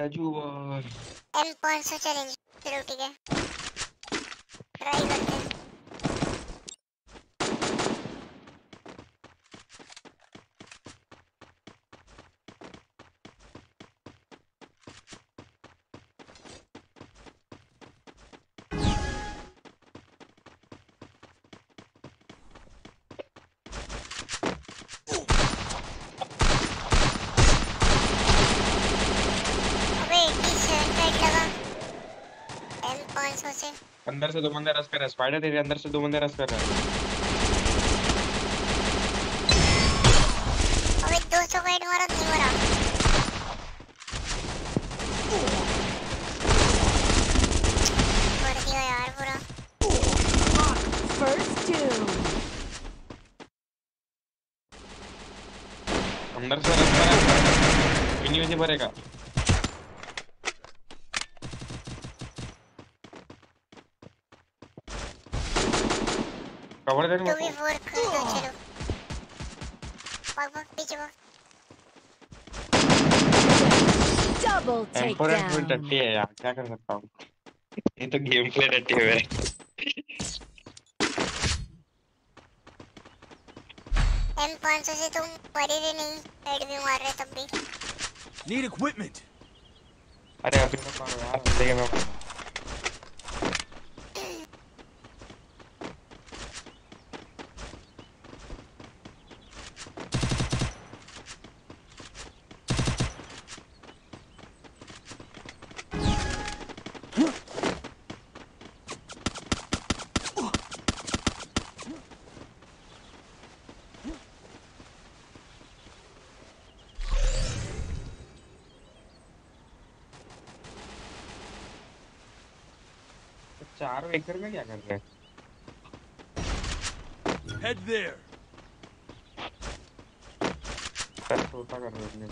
Raju M पाँच सौ challenge चलो ठीक है। अंदर से दो बंदे रस कर रहे हैं। स्पाइडर तेरे अंदर से दो बंदे रस कर रहे हैं। अबे 200 का हिट नहीं हो रहा। मर गया यार पूरा। फ़र्स्ट डूम अंदर से रश कर रहा है। इन्हीं में से भरेगा। कवर दे मेरे को फोर कर दो चलो भाग भाग पीछे भाग एम्पोर एम्पोर takedown. टट्टी है यार क्या कर सकता हूँ ये तो गेम प्ले टट्टी है एम पाँच सौ से तुम मरे भी नहीं हेड भी मार रहे तब भी Need equipment. अरे अभी मत मारो यार देखिए मैं चारों एकड़ में क्या कर रहे हैं Head there. सर छोटा कर रहे हैं अपने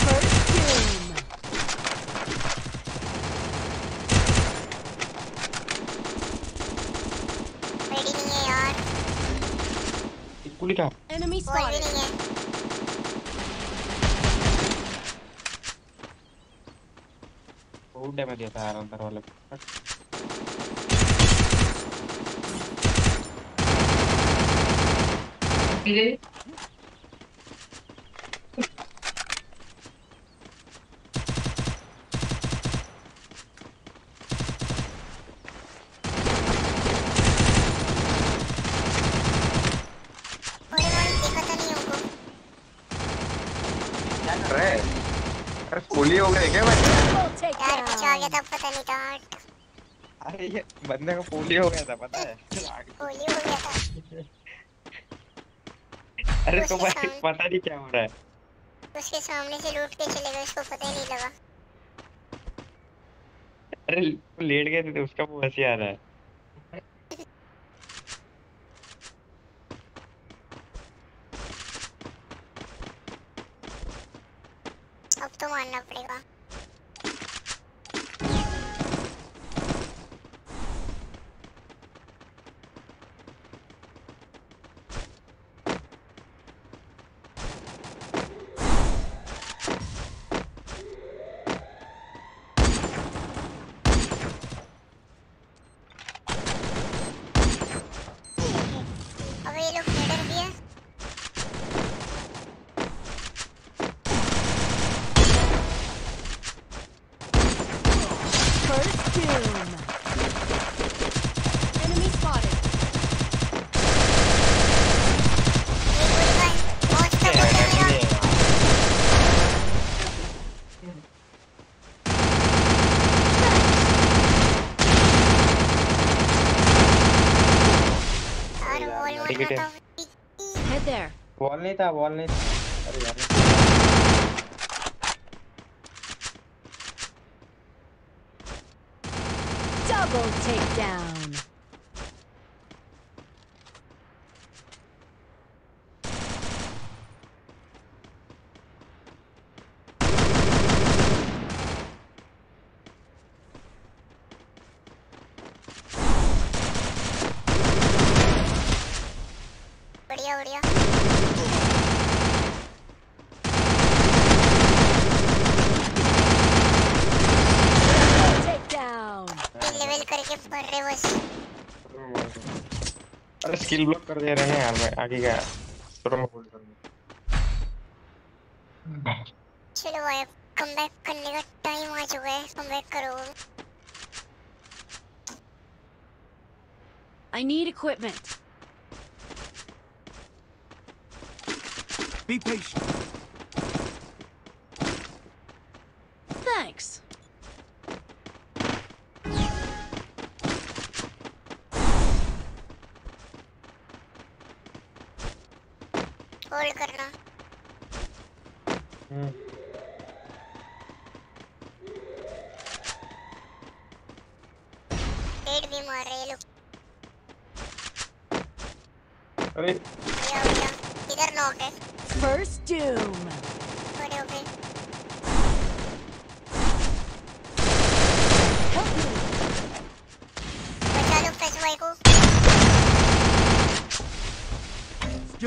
First doom. रेडी नहीं है यार कुली का Enemy बॉल भी spotted. है बहुत डैमेज दिया था यार अंदर वाले को। अरे भाई देखा था नहीं हमको क्या कर रहे हैं अरे फुली हो गए क्या भाई Double यार कुछ आ गया takedown. था पता नहीं था हट अरे ये पोलियो हो गया था पता है? गोली हो गया था। अरे तो भाई पता नहीं क्या हो रहा है। उसके सामने से लूट के चले गए उसको पता ही नहीं लगा। अरे लेट गए थे तो उसका मुँह हँसी आ रहा है अब तो मानना पड़ेगा अब ये लोग हेडर भी है First doom. Enemy spotted. ये गोली का पहुँच तक क्या होता है, मेरा ये? और वॉल ठीक मारना है। था Head there. बॉल नहीं था वॉल नहीं था अरे यार Double takedown. बढ़िया बढ़िया Double takedown. लेवल करके पढ़ रहे बस अरे स्किल ब्लॉक कर दे रहे हैं यार मैं आगे गया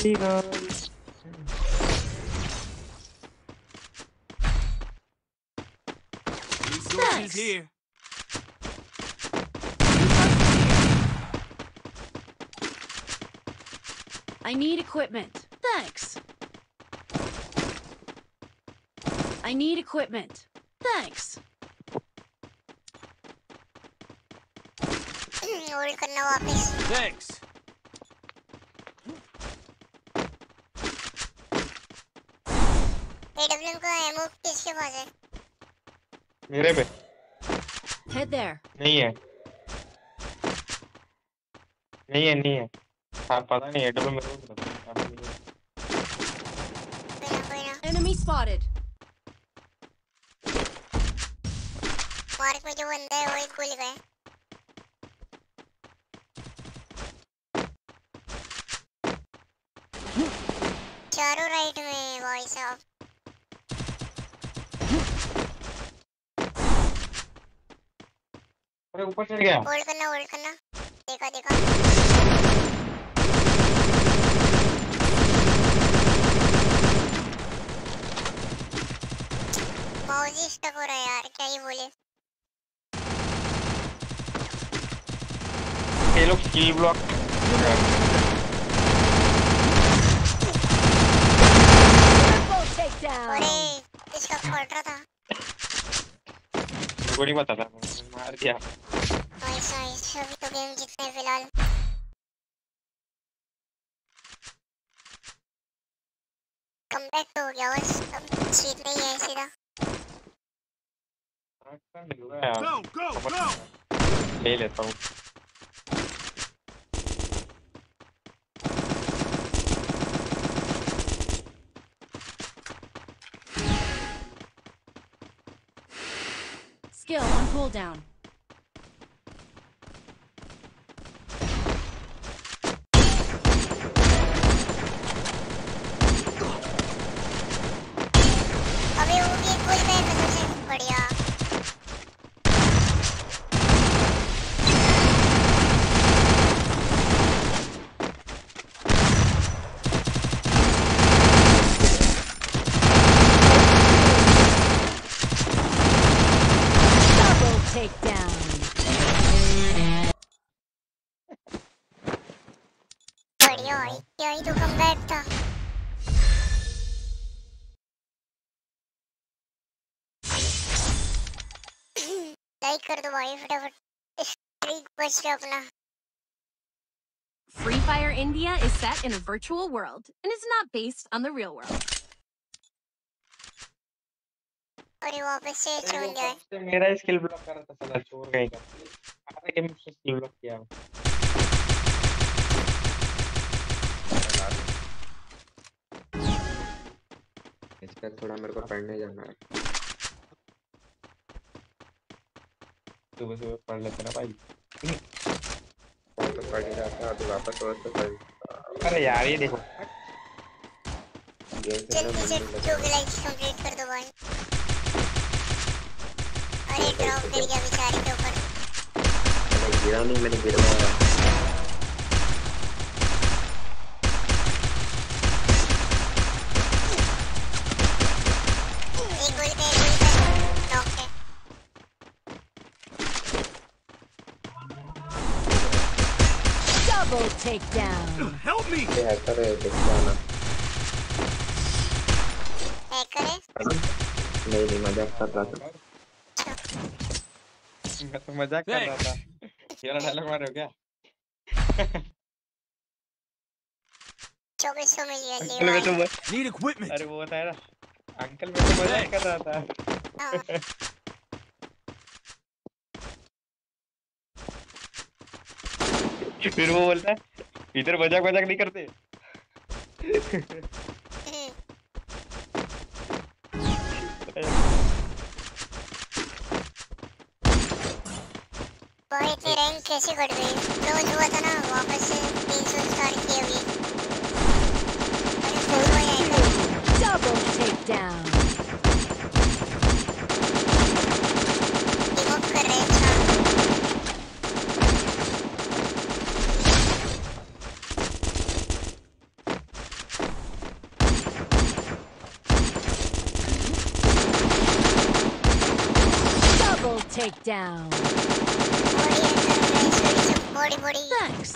See here. I need equipment. Thanks. I need equipment. Thanks. Thanks. AWM का एमओ किसके पास है? मेरे पे। Head there. नहीं है। नहीं है नहीं है। हाँ पता नहीं है डबल मेरे को पता आप Enemy spotted. मार्क में जो बंदा है वो एक गोली का है चारों राइट में भाई साहब। अरे ऊपर चढ़ गया। होल्ड करना होल्ड करना। देखा देखा। ही स्टक हो रहा है यार क्या ही बोले। ये लोग स्किल ब्लॉक अरे इसका फट रहा था। नहीं पता था मार दिया। नाइस नाइस अभी तो गेम जीतने हैं फ़िलहाल कमबैक तो हो गया बस अब जीतना ही है सीधा यार Go, go, go! ले लेता हूँ Skill on cooldown. कर दो भाई फटाफट। स्ट्रीक बच गया अपना। Free Fire India is set in a virtual world and is not based on the real world. और ये वापस से चुन गया है से मेरा स्किल ब्लॉक कर रहा था साला चोर कहीं का। पता कि मैं स्किल ब्लॉक किया। हूँ इसका थोड़ा मेरे को पढ़ने जाना है। सुबह सुबह पढ़ लेते ना भाई। तो पढ़ ही रहा था वापस और तो पढ़ अरे यार ये देखो कंप्लीट कर दो भाई अरे ड्रॉप कर गया बेचारे के ऊपर। मैंने गिरा नहीं मैंने गिरवाया। Takedown. Help me! ये हैकर है देखते आना हैकर है नहीं नहीं मज़ाक कर रहा था मैं तो मज़ाक कर रहा था ये वाला डायलॉग मार रहे हो क्या चौबीस सौ मिल गया अंकल में तो ले म- Need equipment. अरे वो होता है ना अंकल में तो मज़ाक कर रहा था फिर वो बोलता है इधर मज़ाक मज़ाक नहीं करते। भाई तेरी रैंक कैसे घट गई? रोज हुआ था ना वापस से तीन सौ स्टार्ट किए हुए अरे फ़ोन में आएगा Double takedown. टीम अप कर रहे हैं अच्छा Double takedown. बॉडी है body body Thanks.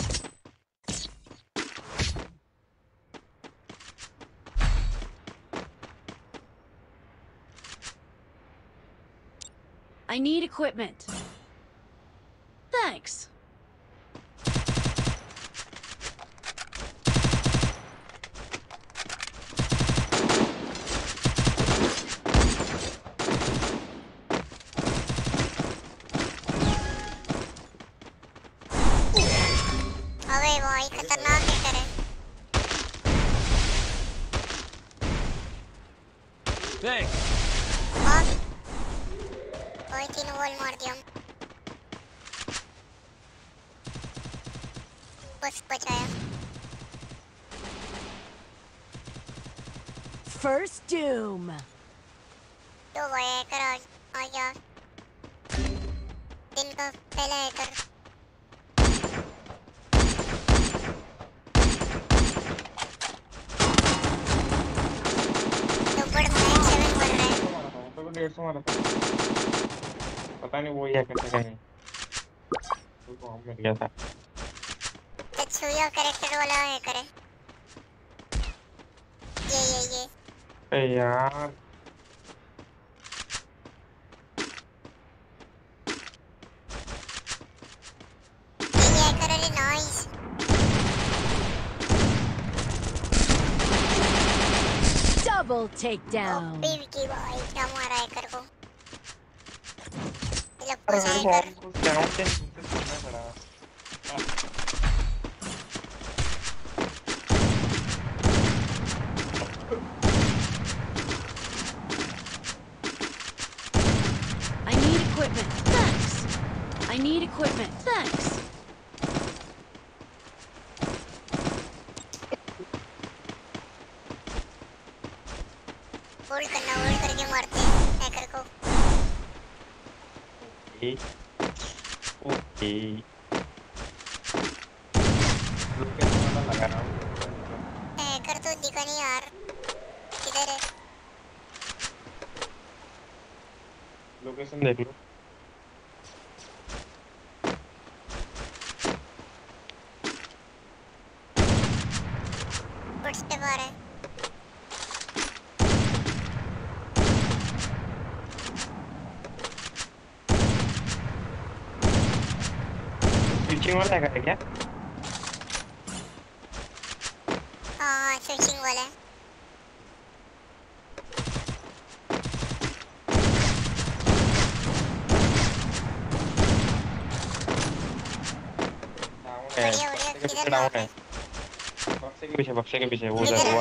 I need equipment. Thanks. अबे भाई खतरनाक है करे Thanks. भाग भाई तीन वॉल मार दिया हम बस बचाया First doom. तो भाई हैकर आ आ गया दिन का पहला हैकर तो बड़ मैच सेवन बन रहा है तो डेढ़ सौ मारा था पता नहीं वो है तो हम मिल गया था तत्सुया कैरेक्टर वाला है ये ये ये यार ये अरे नाइस Double takedown. ओपी की भाई क्या मारा हैकर को ये लोग अरे कुछ मेरे को हैकर और कुछ डाउन से सुनना पड़ा I need equipment. Thanks. I need equipment. Thanks. Hold करना होल्ड करके मारते हैं हैकर को ओके ओके लोकेशन वाला लगा रहा हूँ हैकर तो दिखा नहीं यार किधर है लोकेशन देख लो फुटस्टेप आ रहा है स्विचिंग वाला है क्या? हाँ स्विचिंग वाला है। बढ़िया बढ़िया किधर डाउन है? बक्से के पीछे बक्से के पीछे वो उधर वो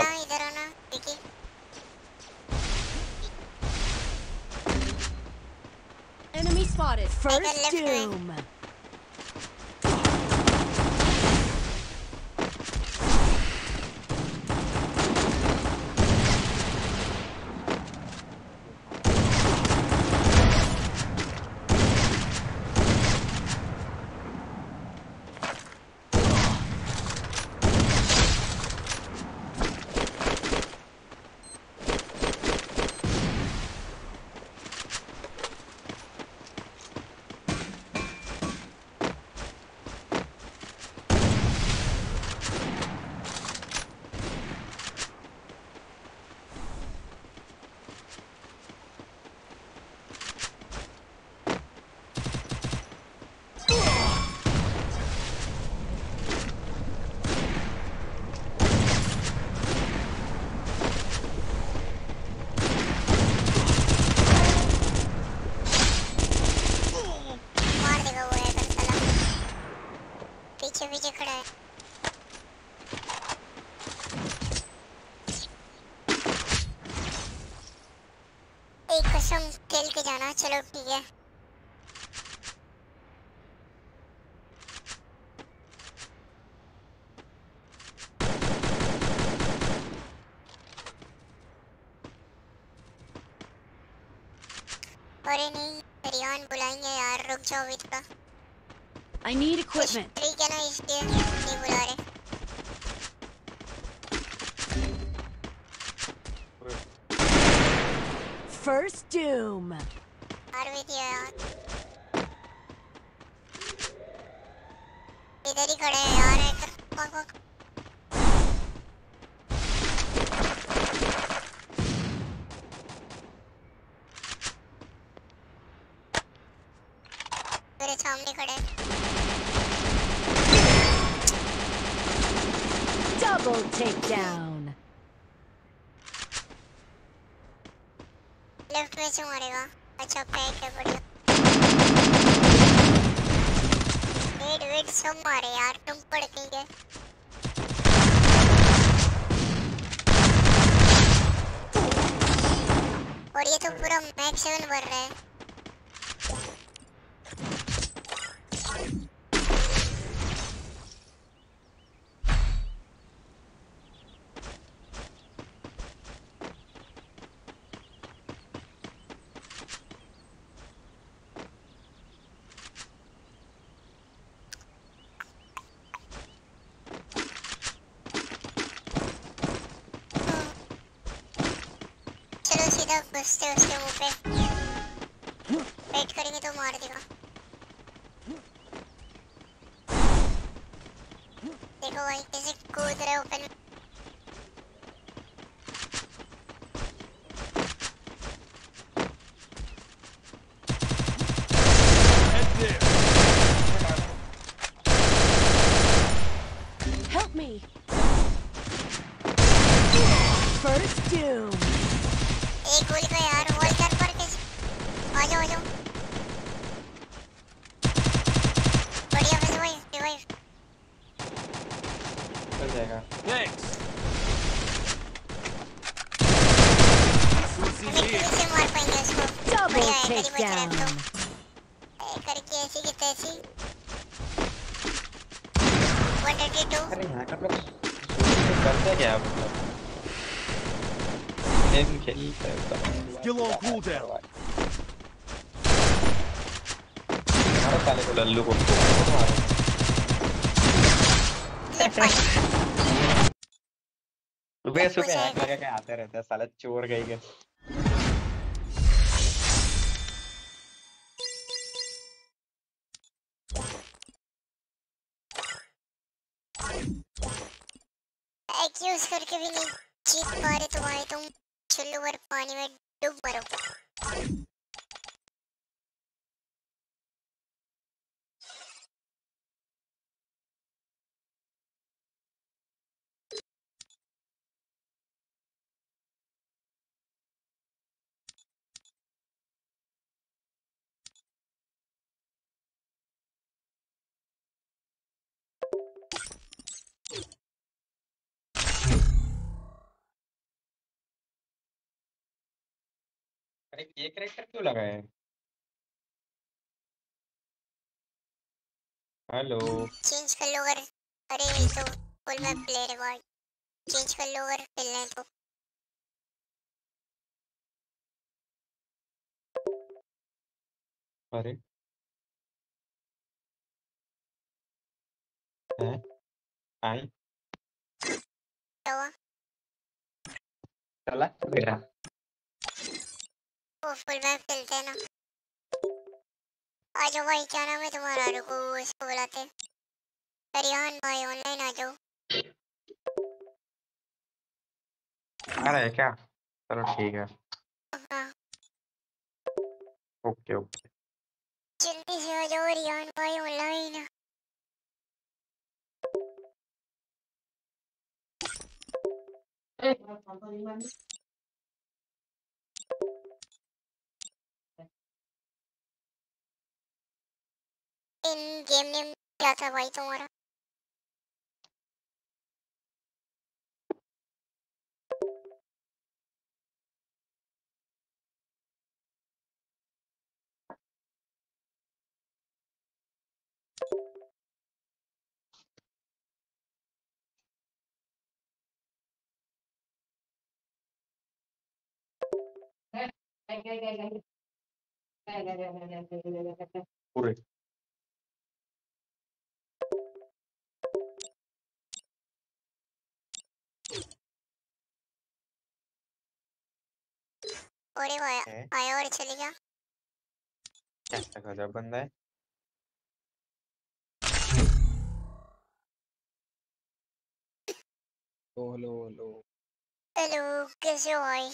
movement. सीधा घुसते हैं उसके मुँह पे वेट करेंगे तो मार देगा देखो भाई कैसे कूद रहे ओपन में Head there. Help me. First doom. एक गोली का यार वॉल कर पर कैसे आ जाओ आ जाओ बढ़िया बस भाई रिवाइव चल जाएगा Thanks. हमें Susie's here. किसी से मार पाएँगे उसको Double बढ़िया है करीब बच रहा है takedown. तो ए, करके ऐसी की तैसी 132 अरे यहाँ का लोग करते क्या मतलब गेम खेल Skill on cooldown. मारो साले को लल्लू को मारो सुबह हैक लगा के आते रहते हैं साले चोर गई के एक यूज़ करके भी नहीं जीत पा रहे तुम्हारे तुम। चुल्लू और पानी में डूब मरो। अरे ये कैरेक्टर क्यों लगा है? हेलो। चेंज कर लो अगर अरे तो फुल में प्ले रिकॉर्ड चेंज कर लो अगर खेलना है तो। अरे। हैं? आई। क्या हुआ चला। मेरा वो फुल मैप खेलते हैं ना। आ जाओ भाई क्या नाम है तुम्हारा? रुको इसको बुलाते हैं। करियान भाई ऑनलाइन आ जाओ। आ रहा है क्या? चलो ठीक है। हाँ। Okay okay. जल्दी से आ जाओ रियान भाई online in game name kya bhai tumhara Correct. और एक आया आया और चले गया। कैसा गजब बंदा है। ओ हेलो हेलो। हेलो कैसे हो भाई?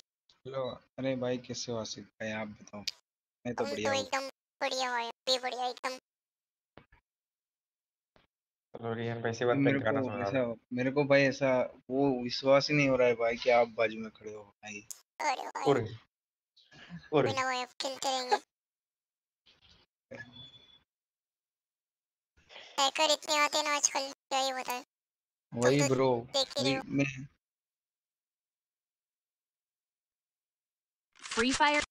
हेलो अरे भाई कैसे हो आसिफ भाई आप बताओ। मैं तो बढ़िया तो हूँ। एकदम बढ़िया भाई भी बढ़िया एकदम। चलो रियन भाई से बात मेरे को सुना ऐसा मेरे को भाई ऐसा वो विश्वास ही नहीं हो रहा है भाई कि आप बाजू में खड़े हो भाई। अरे भाई। पूरे पूरे बिना भाई अब खेलते रहेंगे हैकर इतने आते हैं ना आजकल क्या ही बताए वही तो ब्रो देख ही वही रहे हो मैं Free Fire.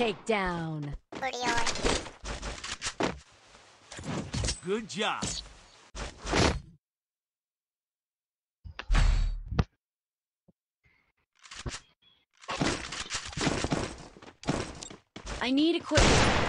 takedown. Good job. I need equipment.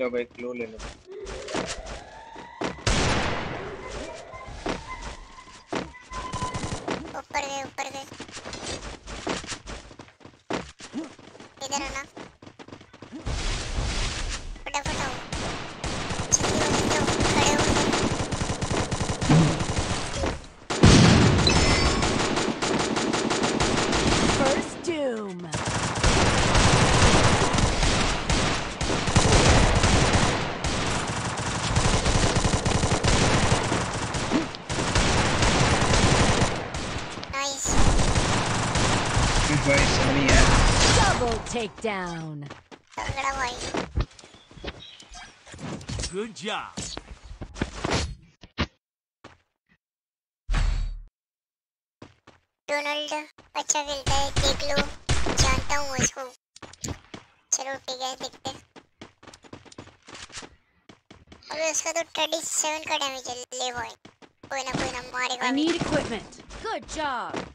लो भाई क्लू ले लो ऊपर गए ऊपर गए इधर आना फटाफट आओ जल्दी हो जल्दी हो खड़े हो First doom. नाइस भाई सॉरी यार Double takedown. तगड़ा भाई Good job. डोनाल्ड अच्छा खेलता है देख लो जानता हूँ उसको चलो ठीक है देखते हैं अबे उसका तो थर्टी सेवन का डैमेज है ले भाई कोई ना कोई ना मारेगा I भी need equipment. Good job.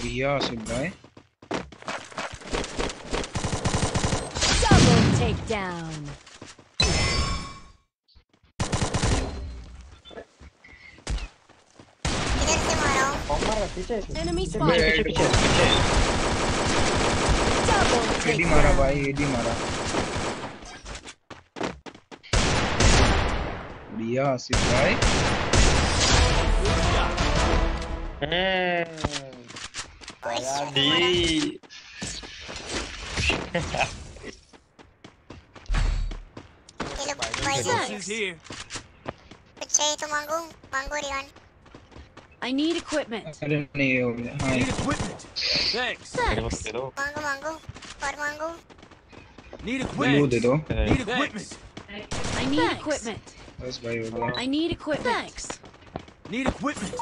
बढ़िया आसिफ भाई Double takedown. इधर से मारा हूँ कौन मार रहा है? पीछे Enemy पीछे spotted. पीछे पीछे Double एडी मारा takedown. भाई एडी मारा बढ़िया आसिफ भाई Sí. I need equipment. I need, equipment. Thanks. Thanks. Mango, mango, mango. Need equipment. Need equipment. I need equipment. I need equipment. Thanks. Need equipment.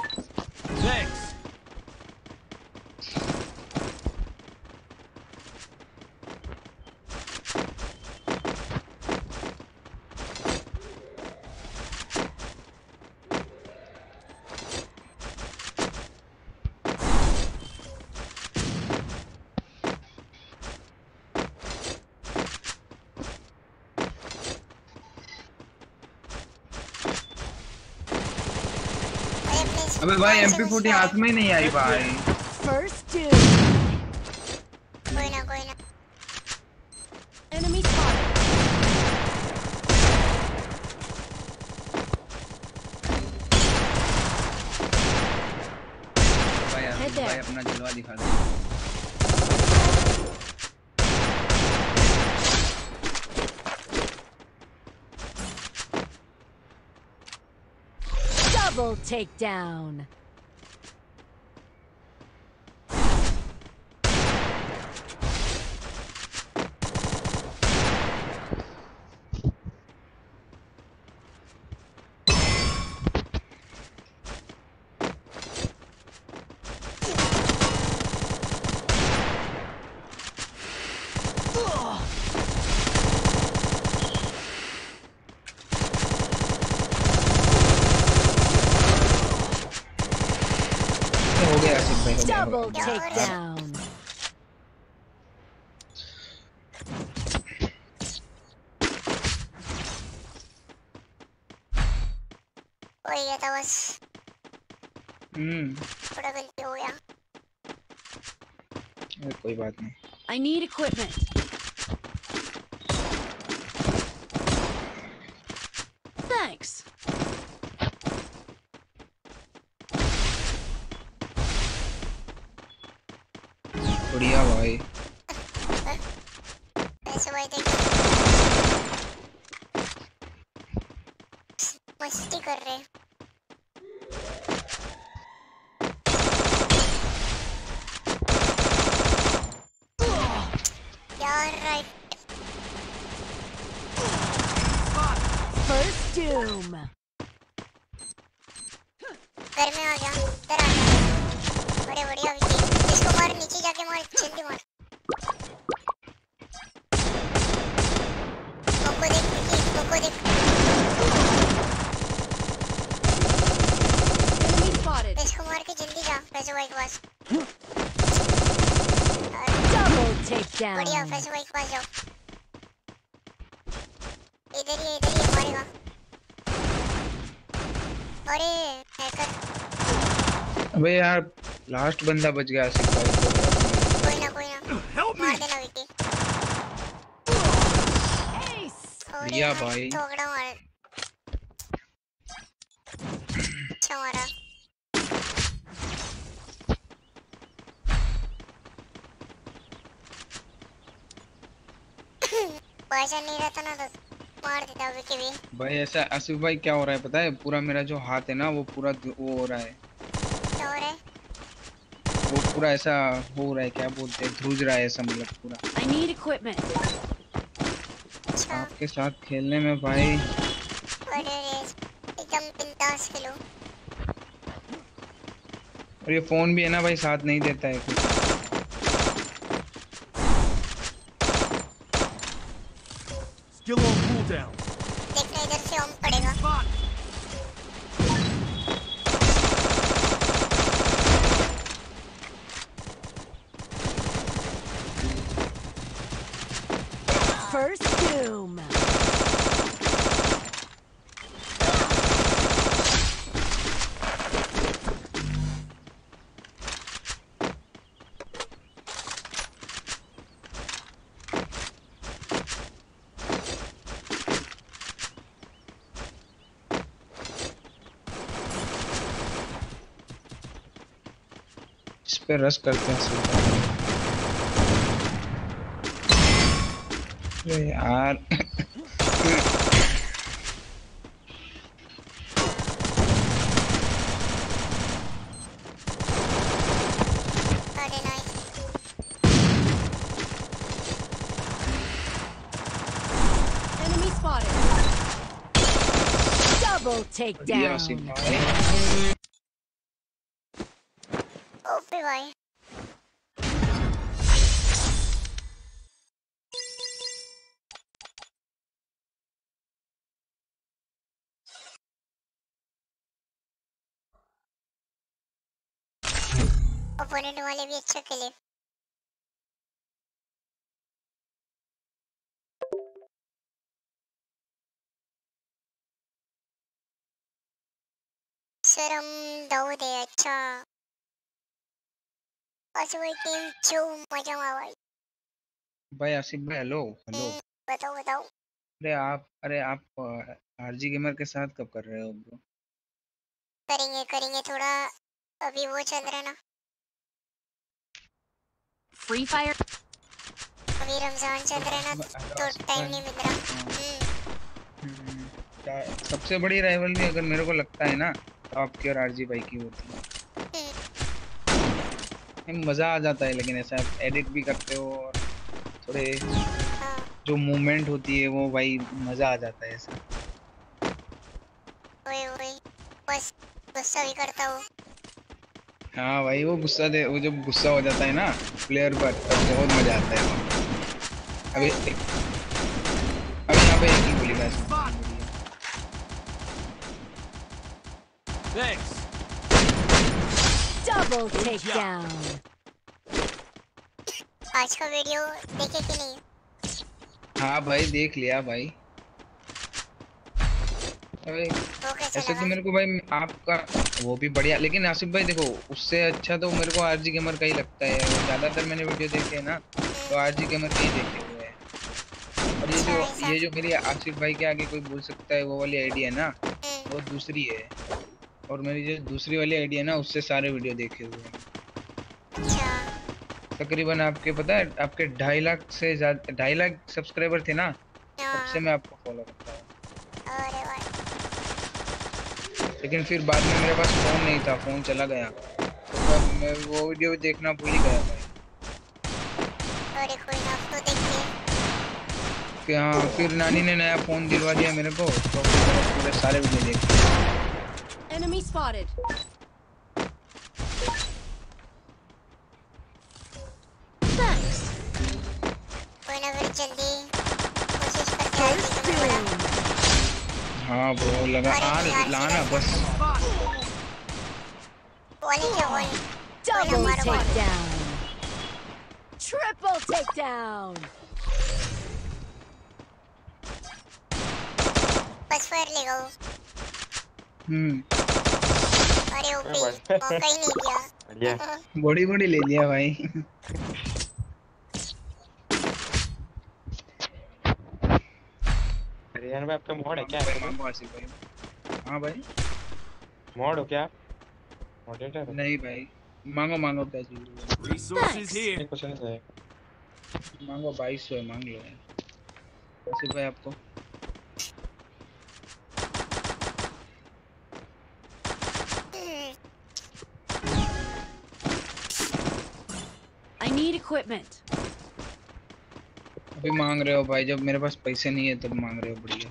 अबे भाई MP40 हाथ में ही नहीं आई भाई। Takedown. takedown. हो गया था बस हम्म थोड़ा गलती हो गया अरे कोई बात नहीं I need equipment. बढ़िया takedown. पैसे भाई के पास जाओ इधर ही इधर ही मारेगा अरे हैकर अबे यार लास्ट बंदा बच गया आसिफ भाई कोई ना कोई ना। Help मार me. देना विकी। बढ़िया यार, भाई। ठोकड़ा मार अच्छा मारा पैसा नहीं रहता ना तो मार भी भाई ऐसा आसिफ भाई क्या हो रहा है पता है? पूरा मेरा जो हाथ है ना वो पूरा वो हो रहा है। क्या हो रहा है? वो पूरा ऐसा हो रहा है क्या बोलते हैं? ध्रुज रहा है ऐसा मतलब पूरा. अच्छा। आपके साथ खेलने में भाई। अरे एकदम बिंदास खेलो। और ये फ़ोन भी है ना भाई साथ नहीं देता है कुछ। पे रश करते हैं सीधा अरे यार अरे नाइस Enemy spotted. Double बढ़िया आसिफ takedown. वाले भी अच्छा खेले सर हम दाऊद है अच्छा अच्छा भाई टीम जो मज़ा में भाई भाई आसिफ भाई हेलो हेलो बताओ बताओ अरे आप अरे आप आरजी गेमर के साथ कब कर रहे हो ब्रो करेंगे करेंगे थोड़ा अभी वो चल रहा है ना Free Fire? अभी रमज़ान चल रहा है ना तो टाइम नहीं मिल रहा। हम्म, हम्म, सबसे बड़ी राइवलरी अगर मेरे को लगता है ना तो आपकी और आरजी भाई की होती है। हम्म, मज़ा आ जाता है लेकिन ऐसा एडिट भी करते हो और थोड़े हाँ। जो मूवमेंट होती है वो भाई मज़ा आ जाता है ऐसा। वही वही। बस गुस्सा भी करता हूँ। हाँ भाई वो गुस्सा दे वो जब गुस्सा हो जाता है ना प्लेयर पर तब बहुत मज़ा आता है। अभी अभी यहाँ पे एक ही गोली बस Thanks. Double takedown. आज का वीडियो देखे कि नहीं? हाँ भाई देख लिया भाई। अबे ऐसे तो मेरे को भाई आपका वो भी बढ़िया लेकिन आसिफ भाई देखो उससे अच्छा तो मेरे को आरजी गेमर का ही लगता है। ज़्यादातर मैंने वीडियो देखे हैं ना तो आरजी गेमर के ही देखे हुए हैं। और ये जो ये जो मेरी आसिफ भाई के आगे कोई बोल सकता है वो वाली आईडी है ना हम्म, वो दूसरी है। और मेरी जो दूसरी वाली आईडी है ना उससे सारे वीडियो देखे हुए हैं। अच्छा। तकरीबन आपके पता है आपके ढाई लाख से ज़्यादा ढाई लाख सब्सक्राइबर थे ना तब से हाँ मैं आपको फॉलो करता हूँ अरे भाई लेकिन फिर बाद में मेरे पास फ़ोन नहीं था फ़ोन चला गया। तो फिर मैं वो वीडियो देखना भूल ही गया भाई अरे कोई ना अब तो देखिए कि हाँ फिर नानी ने नया फ़ोन दिलवा दिया मेरे को तो मैंने पूरे सारे वीडियो देखे Enemy spotted. जल्दी कोशिश करते हैं First आगे बढ़ना। blood. हाँ वो लगा आ लाना बस। Double takedown. Triple takedown. बस फायर लेगा वो। हम्म। अरे ओपी। मौका ही नहीं दिया। बड़ी बड़ी ले लिया भाई। यार भाई आपका मॉड है क्या? मांगो भाई हाँ भाई। मॉड हो क्या? मॉडरेटर हो? नहीं भाई। मांगो मांगो क्या चाहिए Resources here. कुछ नहीं है मांगो बाईस सौ है मांग लो। आसिफ भाई आपको? I need equipment. अभी मांग रहे हो भाई, जब मेरे पास पैसे नहीं है, तब मांग रहे हो बढ़िया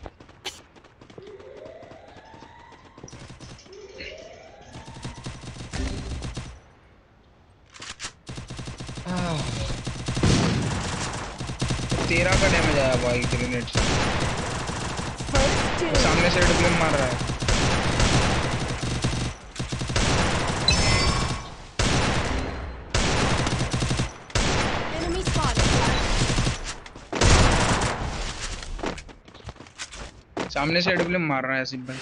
तेरह का डैमेज आया भाई ग्रेनेड से. सामने से डब्ल्यू मार रहा है Enemy spotted. सामने से डब्ल्यू मार रहा है आसिफ भाई।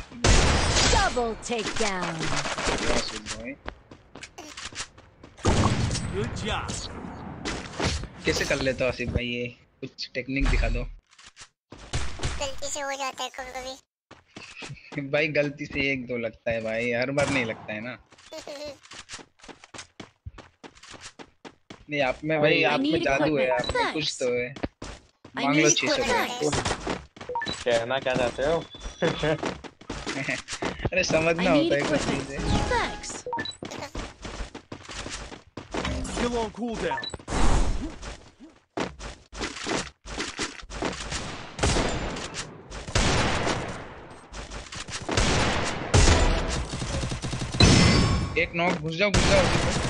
Double takedown. आसिफ भाई। Good job. कैसे कर लेते हो आसिफ भाई ये? कुछ टेक्निक दिखा दो। गलती से हो जाता है कभी कभी भाई गलती से एक दो लगता है भाई हर बार नहीं लगता है ना। नहीं आप में भाई आप में जादू है आप में कुछ तो है। मांग लो छह सौ। कहना क्या चाहते हो? अरे समझना होता है कुछ चीज़ें। एक नॉक घुस जाओ घुस जाओ।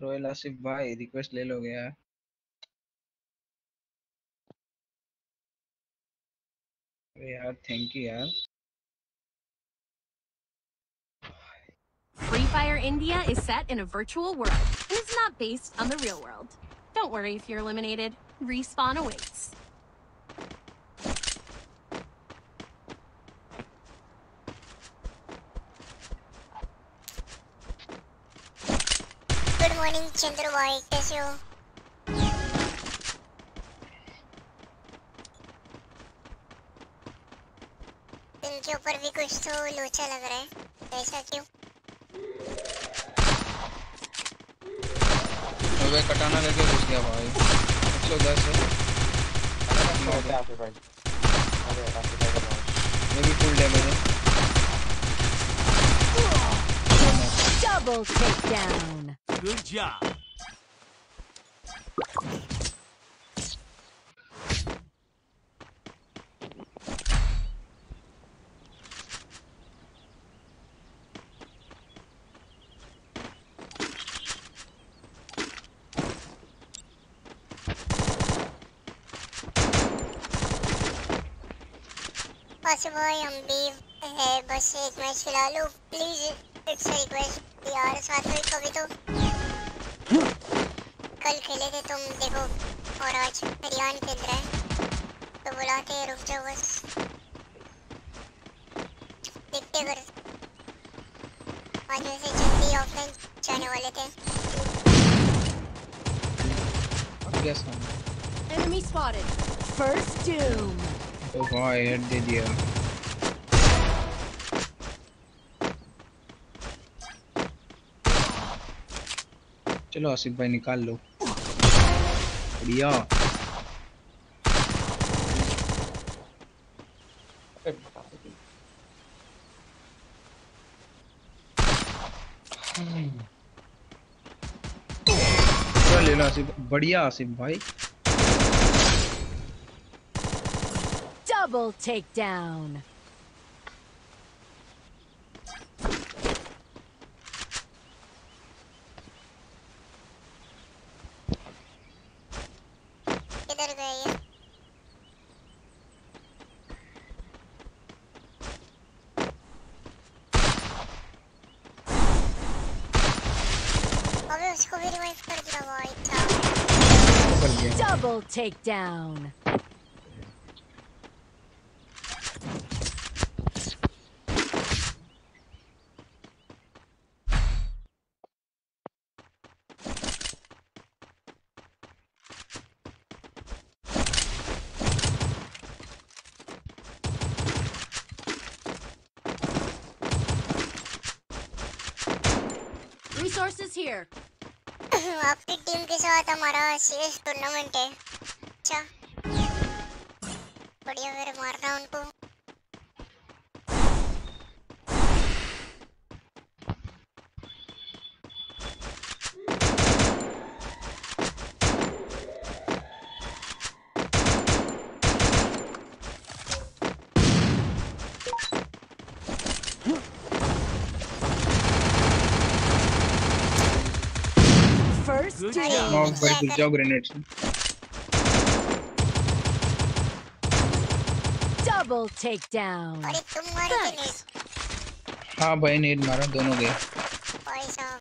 रोयल आसिफ भाई रिक्वेस्ट ले लोगे यार अरे यार थैंक यू यार Free Fire India is set in a virtual world and is not based on the real world. Don't worry if you're eliminated. Respawn awaits. Chandra भाई कैसे हो इनके ऊपर भी कुछ तो लोचा लग रहा है। ऐसा क्यों? तो कटाना लेके घुस गया भाई। 110 है हो गया अरे। ये भी फुल डैमेज है। Double takedown. Good job. बस भाई हम भी है बस एक मैच खिला लो प्लीज़ इट्स रिक्वेस्ट यार साथ में कभी तो खेले थे तुम देखो और आज रियान खेल रहा है तो बुलाते हैं रुक जाओ बस। देखते अगर आज वैसे जल्दी ऑफलाइन जाने वाले थे। Enemy spotted. First doom. तो भाई हेड दे दिया। चलो आसिफ भाई निकाल लो। बढ़िया अरे बता दो। चलो ले लो आसिफ बढ़िया आसिफ भाई Double takedown. takedown. Resources here. आपकी टीम के साथ हमारा सीएस टूर्नामेंट है ఎవరు మరణ ఉంపు First, Good job. Mom, but grenades. Double takedown. अरे तुम मारे थे Thanks. नेट हाँ भाई नेट मारा दोनों गए भाई साहब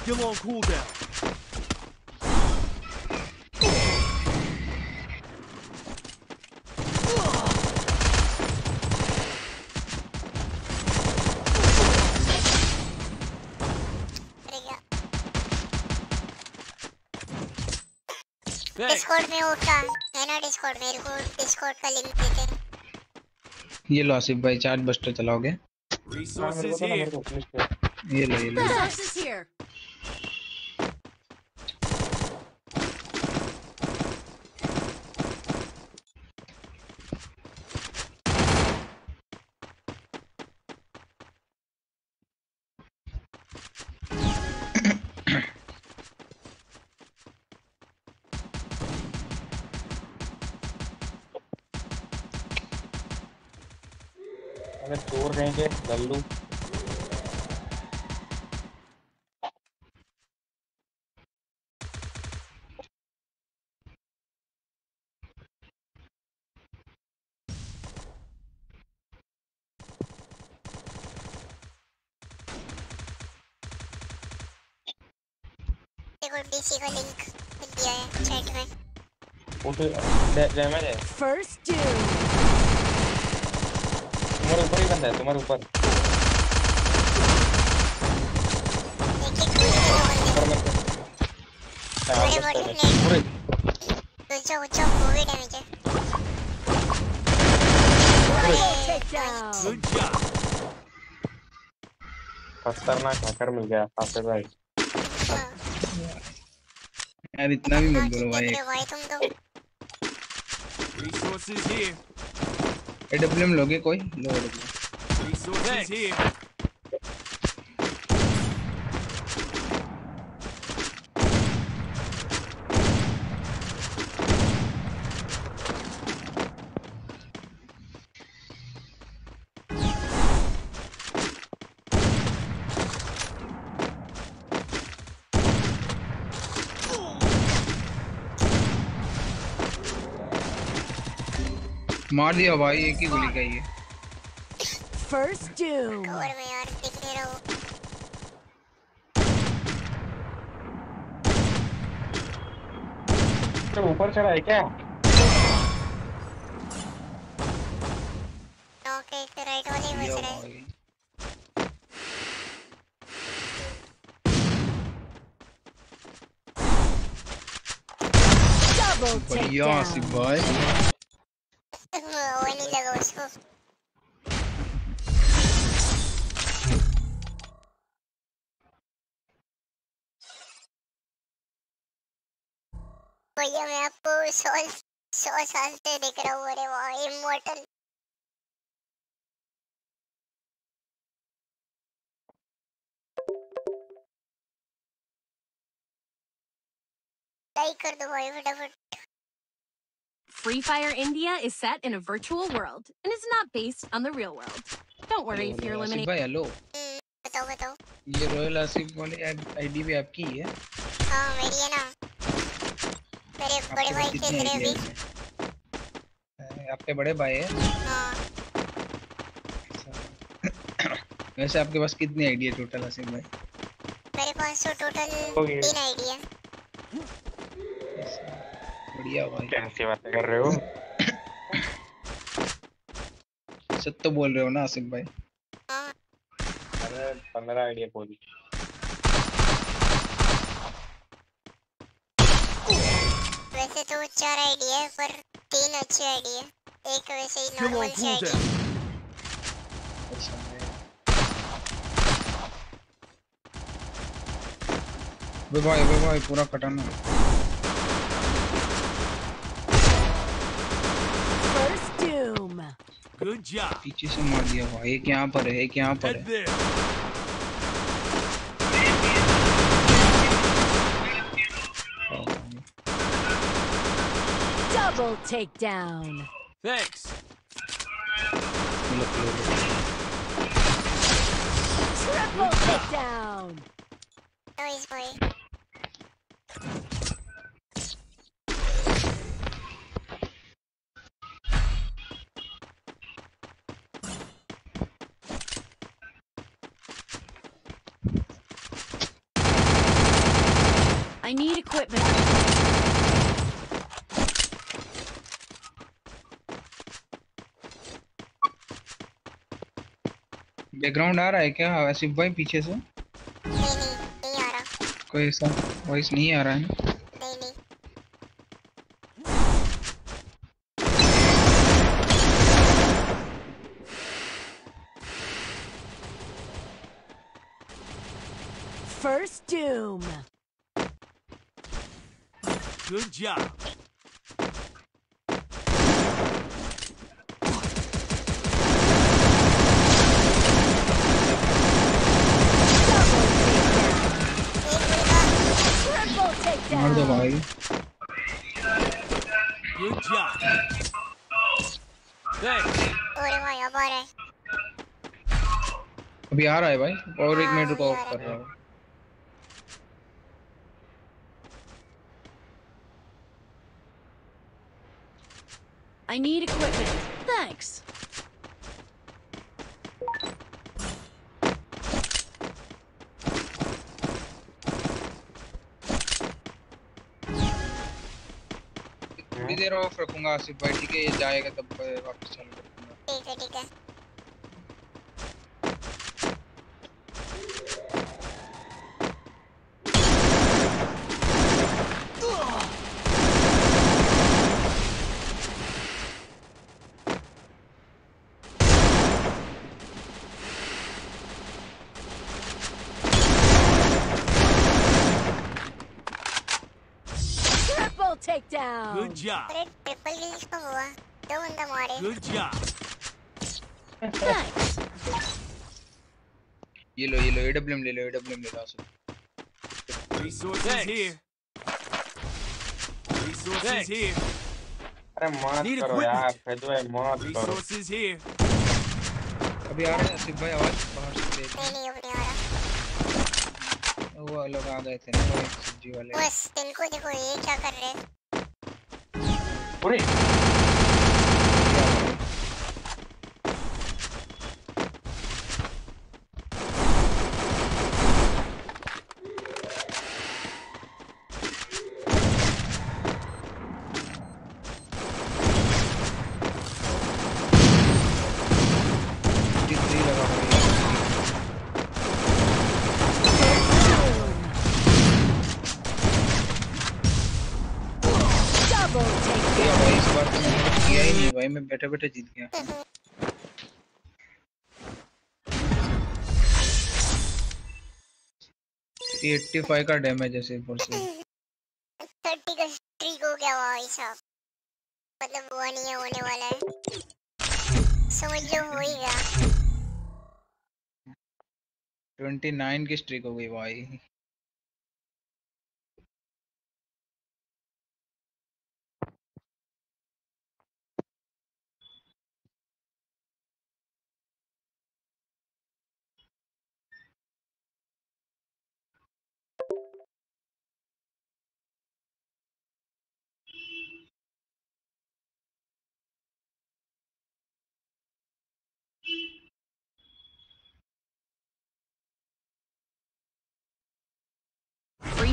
Still on cooldown. डिस्कॉर्ड में होता है ना डिस्कॉर्ड मेरे को डिस्कॉर्ड का लिंक देते ये लो आसिफ भाई चार्ट बस्टर चलाओगे? हाँ, तो। ये लो ये लो। डैमेज है First doom. तुम्हारे ऊपर ही बंदा है तुम्हारे ऊपर एक एक पूरे दो बंदे ऊपर मत हाँ, बड़े बस बड़े कर। नेट पूरे ऊँचा ऊँचा वो भी डैमेज है Double takedown. Good job. खतरनाक हैकर मिल गया आसिफ भाई हाँ, यार इतना भी मत खतरनाक ही बोलो भाई देख रहे हो भाई तुम तो Resources here. AWM लोगे कोई लो AWM. Resources here. मार दिया भाई एक ही गोली का ही है First doom. कवर में यार दिख नहीं रहा हो तो ऊपर चढ़ा है क्या? नॉक एक राइट वाले ही बच रहा है बढ़िया आसिफ सौ साल से देख रहा हूँ अरे वाह इमोर्टल लाइक कर दो भाई फटाफट Free Fire India is set in a virtual world and is not based on the real world. Don't worry if you're Asif eliminated. भाई हेलो हम्म, बताओ बताओ ये रॉयल आसिफ वाली आईडी भी आपकी ही है। हाँ मेरी है ना। मेरे बड़े आपके भाई पास खेल कितनी रहे आईडी अभी? है। आपके बड़े भाई है। हाँ। वैसे आपके पास कितनी आईडी है टोटल आसिफ भाई? मेरे पास तो टोटल तीन आईडी है। बढ़िया भाई। कैसी बातें कर रहे हो? सच तो बोल रहे हो ना आसिफ भाई? हाँ। अरे पंद्रह आइडिया बोली वैसे तो चार आईडी है पर तीन अच्छी आईडी है। वे भाई वे भाई पूरा कटन है फ़र्स्ट डूम गुड जॉब पीछे से मार दिया भाई यहाँ पर है यहाँ पर है? Oh, Double takedown. down. Thanks. Triple down. Noise boy. I need equipment. Background आ रहा है क्या आसिफ भाई पीछे से नहीं नहीं नहीं आ रहा कोई ऐसा वॉइस नहीं आ रहा है ना नहीं नहीं First doom. Good job. एक मार दो मुर्गा भाई Good job. Thanks. और भाई अब आ रहा है अभी आ रहा है भाई और एक हाँ, मिनट रुको अभी आ ऑफ़ कर रहा रहा हूँ I need equipment. Thanks. थोड़ी हूँ ऑफ़ रखूँगा, आसिफ भाई, ठीक है? ये जाएगा तब वापस चालू करूँगा ठीक है ठीक है। Takedown. Good job. Good job. Thanks. ये लो ये लो एडब्ल्यूएम ले लो एडब्ल्यूएम ले लो Asif Resources Thanks. here. Resources Thanks. here. अरे मत Need करो यार फेदो भाई मत करो Resources here. अभी आ रहा है आसिफ भाई आवाज़ बाहर से दे नहीं नहीं अब आ रहा वो लोग आ गए थे ना वो एक वाले बस इनको देखो ये क्या कर रहे हैं पूरी कितनी लगा हुआ Double है takedown. भाई इस बार तो मैंने किया ही नहीं भाई मैं बैठे बैठे जीत गया। ये 85 का डैमेज है सिर्फ़ और सिर्फ़। थर्टी का स्ट्रीक हो गया भाई साहब। मतलब वो नहीं है होने वाला है। समझ लो हो ही गया। 29 की स्ट्रिक हो गई भाई।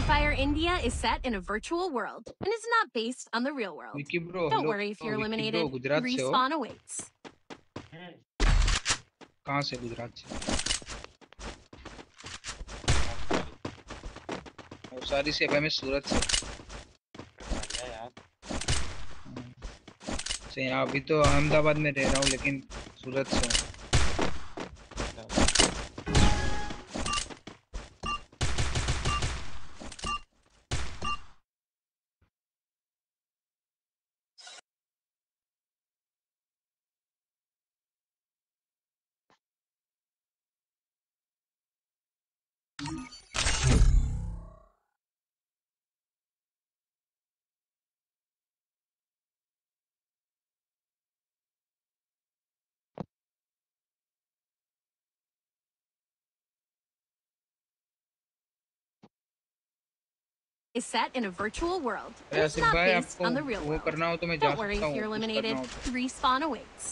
Fire India is set in a virtual world and is not based on the real world. Vicky bro Don't worry if you're eliminated. Gujarat से हो Respawn awaits. कहाँ से गुजरात से और सारी से भाई मैं सूरत से यार से यहाँ अभी तो अहमदाबाद में रह रहा हूँ लेकिन सूरत से हूँ is set in a virtual world, and it's not based आपको on the real world. करना हो तो मैं जा Don't worry if you're कुछ करना eliminated. हो तो। Respawn awaits.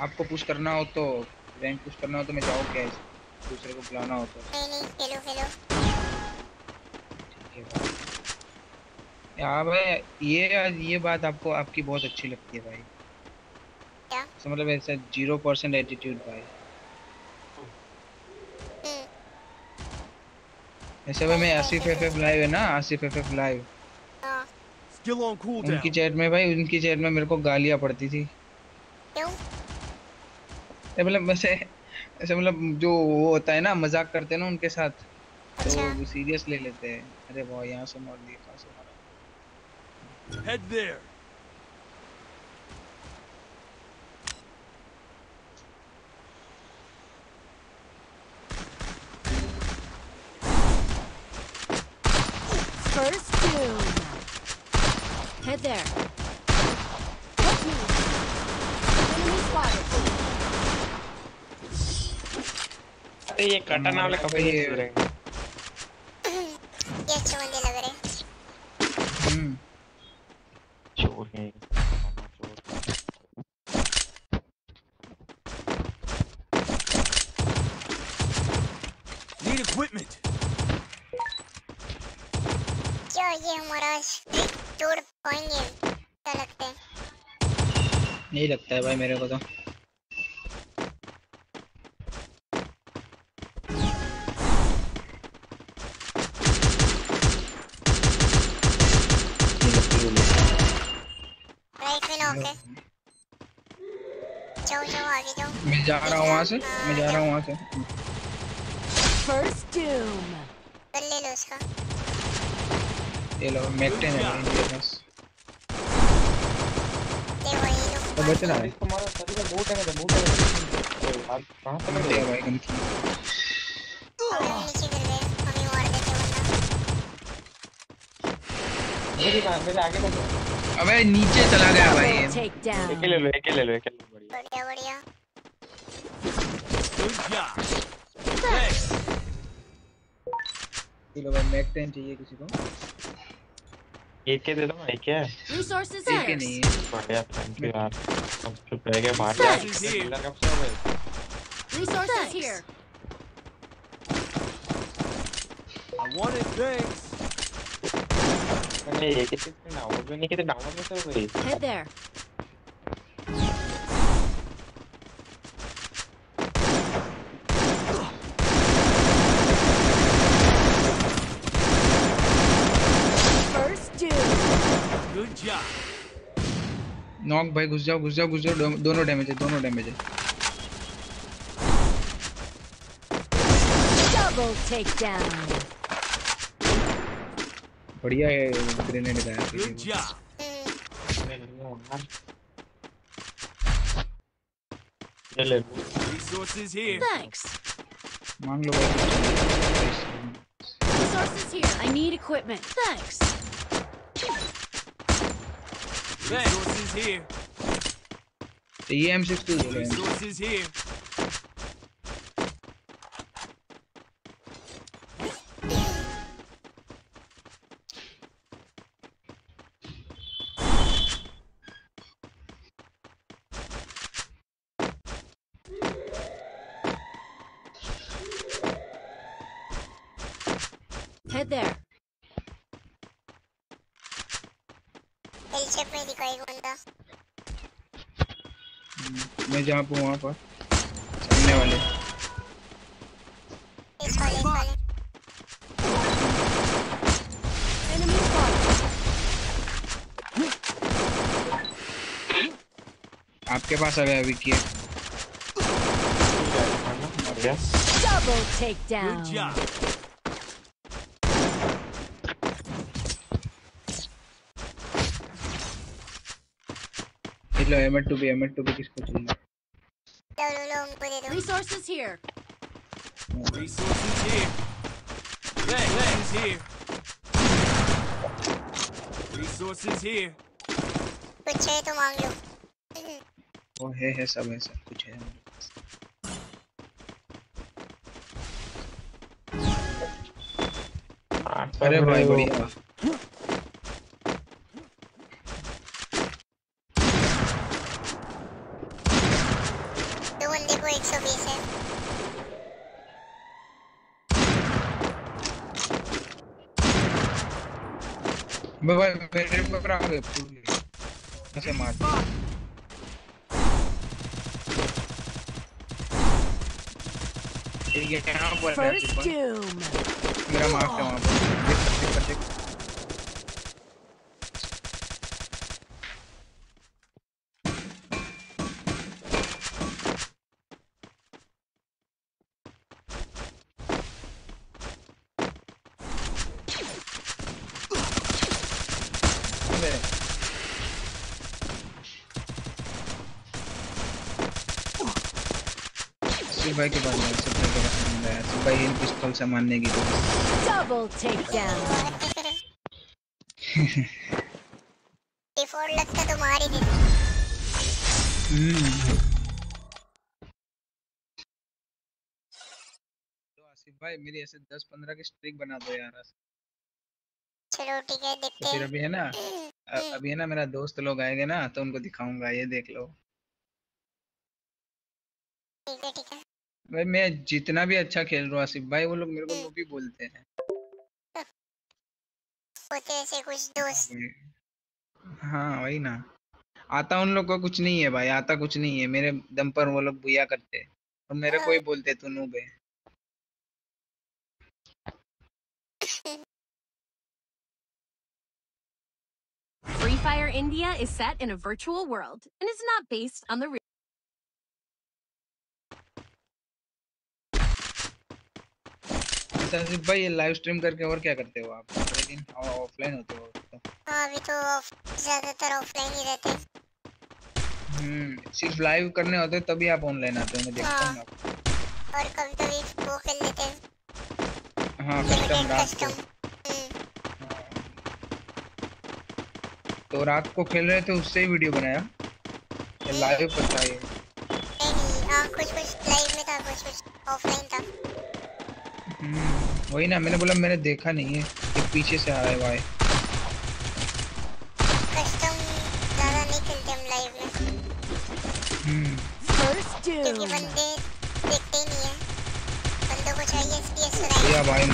आपको पुश करना हो तो रैंक पुश करना हो तो मैं जाऊँ क्या दूसरे को बुलाना हो तो नहीं नहीं खेलो खेलो ठीक है भाई भाई ये ये बात आपको आपकी बहुत अच्छी लगती है भाई क्या तो मतलब ऐसा ज़ीरो परसेंट एटीट्यूड भाई हम्म ऐसे भाई मैं आसिफ एफ़ एफ़ लाइव है ना? आसिफ एफ़ एफ़ लाइव हाँ Still on उनकी चैट में भाई उनकी चैट में मेरे को गालियाँ पड़ती थी। क्यों? ये मतलब वैसे ऐसे मतलब जो वो होता है ना मज़ाक करते हैं ना उनके साथ तो अच्छा। वो सीरियस ले लेते हैं। अरे वाह यहाँ से मार दिया कहाँ से मारा? First doom. Head there. Help me. Enemy spotted. अरे ये कटन वाले कपड़े नहीं लगता है भाई मेरे को तो। में है जा रहा हूँ वहाँ से मैं जा रहा हूँ वहाँ से। First doom. कर ले लो उसका। ये लो मैकटेन है इनके पास ले वही लो तो बचना है इसको मारो सभी का बहुत डैमेज है बहुत डैमेज है आप कहाँ से लग गया भाई गन की अबे नीचे गिर गए हम मार देते वरना मेरी बात मेरे आगे बचो अबे नीचे चला गया भाई. एक ले लो एक ले लो एक ले लो बढ़िया बढ़िया बढ़िया Good job. Thanks. ये लो भाई मैकटेन चाहिए किसी को एक के दे दो ना एक है Resources एक ही ours. नहीं है बढ़िया थैंक यू यार अब चुप रह गए बाहर जा Thanks. डीलर कब से हो गए Resources here. I wanted things. मैंने एक ही चीज़ में डाउनलोड भी नहीं की थी डाउनलोड कैसे हो गई Head there. नॉक भाई घुस जाओ घुस जाओ घुस जाओ दोनों डैमेज है दोनों डैमेज है बढ़िया है ग्रेनेड. हम्म ये ले लो Resources here. Thanks. मांग लो भाई Resources here. I need equipment. Thanks. Resources here. The EM's are still Resources here. मैं जहाँ पे वहाँ पर सामने वाले. आपके पास आ गया विकी बढ़िया Double Good job. लो M eight two B M eight two B किसको चाहिए Resources here. Resources here. Thanks here. Resources here. कुछ है तो मांग लो हम्म, वो है है सब है सब कुछ है मेरे पास। आठ सौ अरे में भाई वो- बढ़िया pra área, porque... Você mata. Ele ganhou uma boa. से मारने की तो. डिफ़ॉल्ट लगता तो मार ही देते हम्म। तो आसिफ भाई मेरी ऐसे 10 15 की स्ट्रिक बना दो यार चलो ठीक है तो देखते फिर अभी है ना अभी है ना मेरा दोस्त लोग आएँगे ना तो उनको दिखाऊँगा ये देख लो ठीक है ठीक है भाई मैं जितना भी अच्छा खेल रहा हूँ आसिफ भाई वो लोग मेरे को भी बोलते हैं। होते ऐसे कुछ दोस्त। हाँ वही ना। आता उन लोग को कुछ नहीं है भाई आता कुछ नहीं है। मेरे दम पर वो लोग बुया करते और मेरे को ही बोलते तू नूब है। Free Fire India is set in a virtual world and is not based on the real. Asif भाई ये लाइव स्ट्रीम करके और क्या करते हो आप? दिन ऑफलाइन होते हो तो। हाँ अभी तो ज़्यादातर ऑफलाइन ही रहते हैं। हम्म सिर्फ़ लाइव करने होते हैं तभी आप ऑनलाइन आते हो मैं देखता हूँ आपको और कभी कभी वो खेल लेते हैं। हाँ कस्टम रात कस्टम तो रात को खेल रहे थे उससे ही वीडियो बनाया? लाइव पर था ये? नहीं हाँ कुछ कुछ लाइव में था कुछ कुछ ऑफलाइन था। हम्म, वही ना मैंने बोला मैंने देखा नहीं है ये पीछे से आ रहा है भाई। कस्टम ज़्यादा नहीं खेलते हम लाइव में। हम्म, क्योंकि बंदे देखते ही नहीं है। बंदों को चाहिए एसपीएस सुनाई भैया भाई।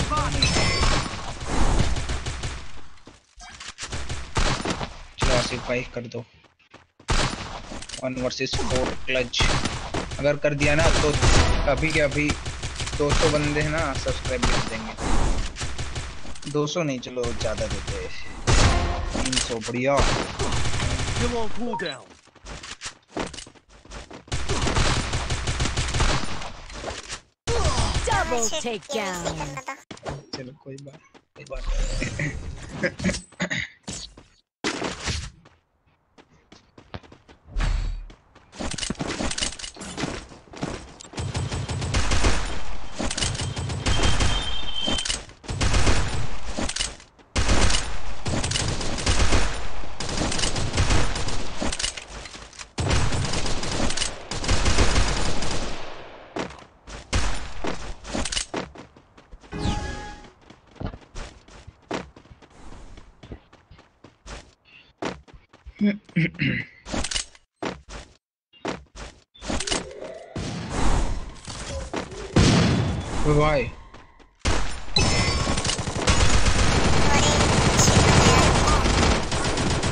चलो आसिफ भाई कर दो। वन वर्सेस फोर क्लच अगर कर दिया ना तो अभी के अभी 200 बंदे हैं ना सब्सक्राइब कर देंगे। 200 नहीं चलो ज़्यादा देते तीन सौ बढ़िया। चलो कोई बात कोई बात ओ भाई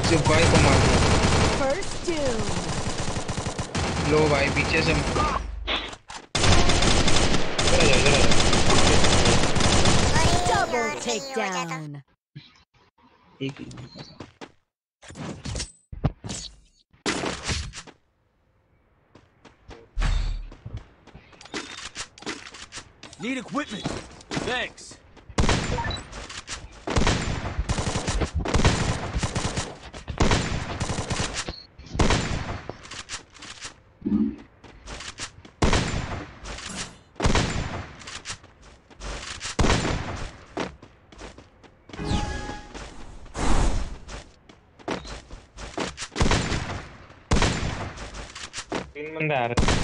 सिर्फ़ भाई को मार दिया First doom. लो भाई पीछे से इधर आ जाओ, इधर आ जाओ। अरे Double यार नहीं हो जाता takedown. एक ही Need equipment. Thanks. तीन बंदे आ रहे हैं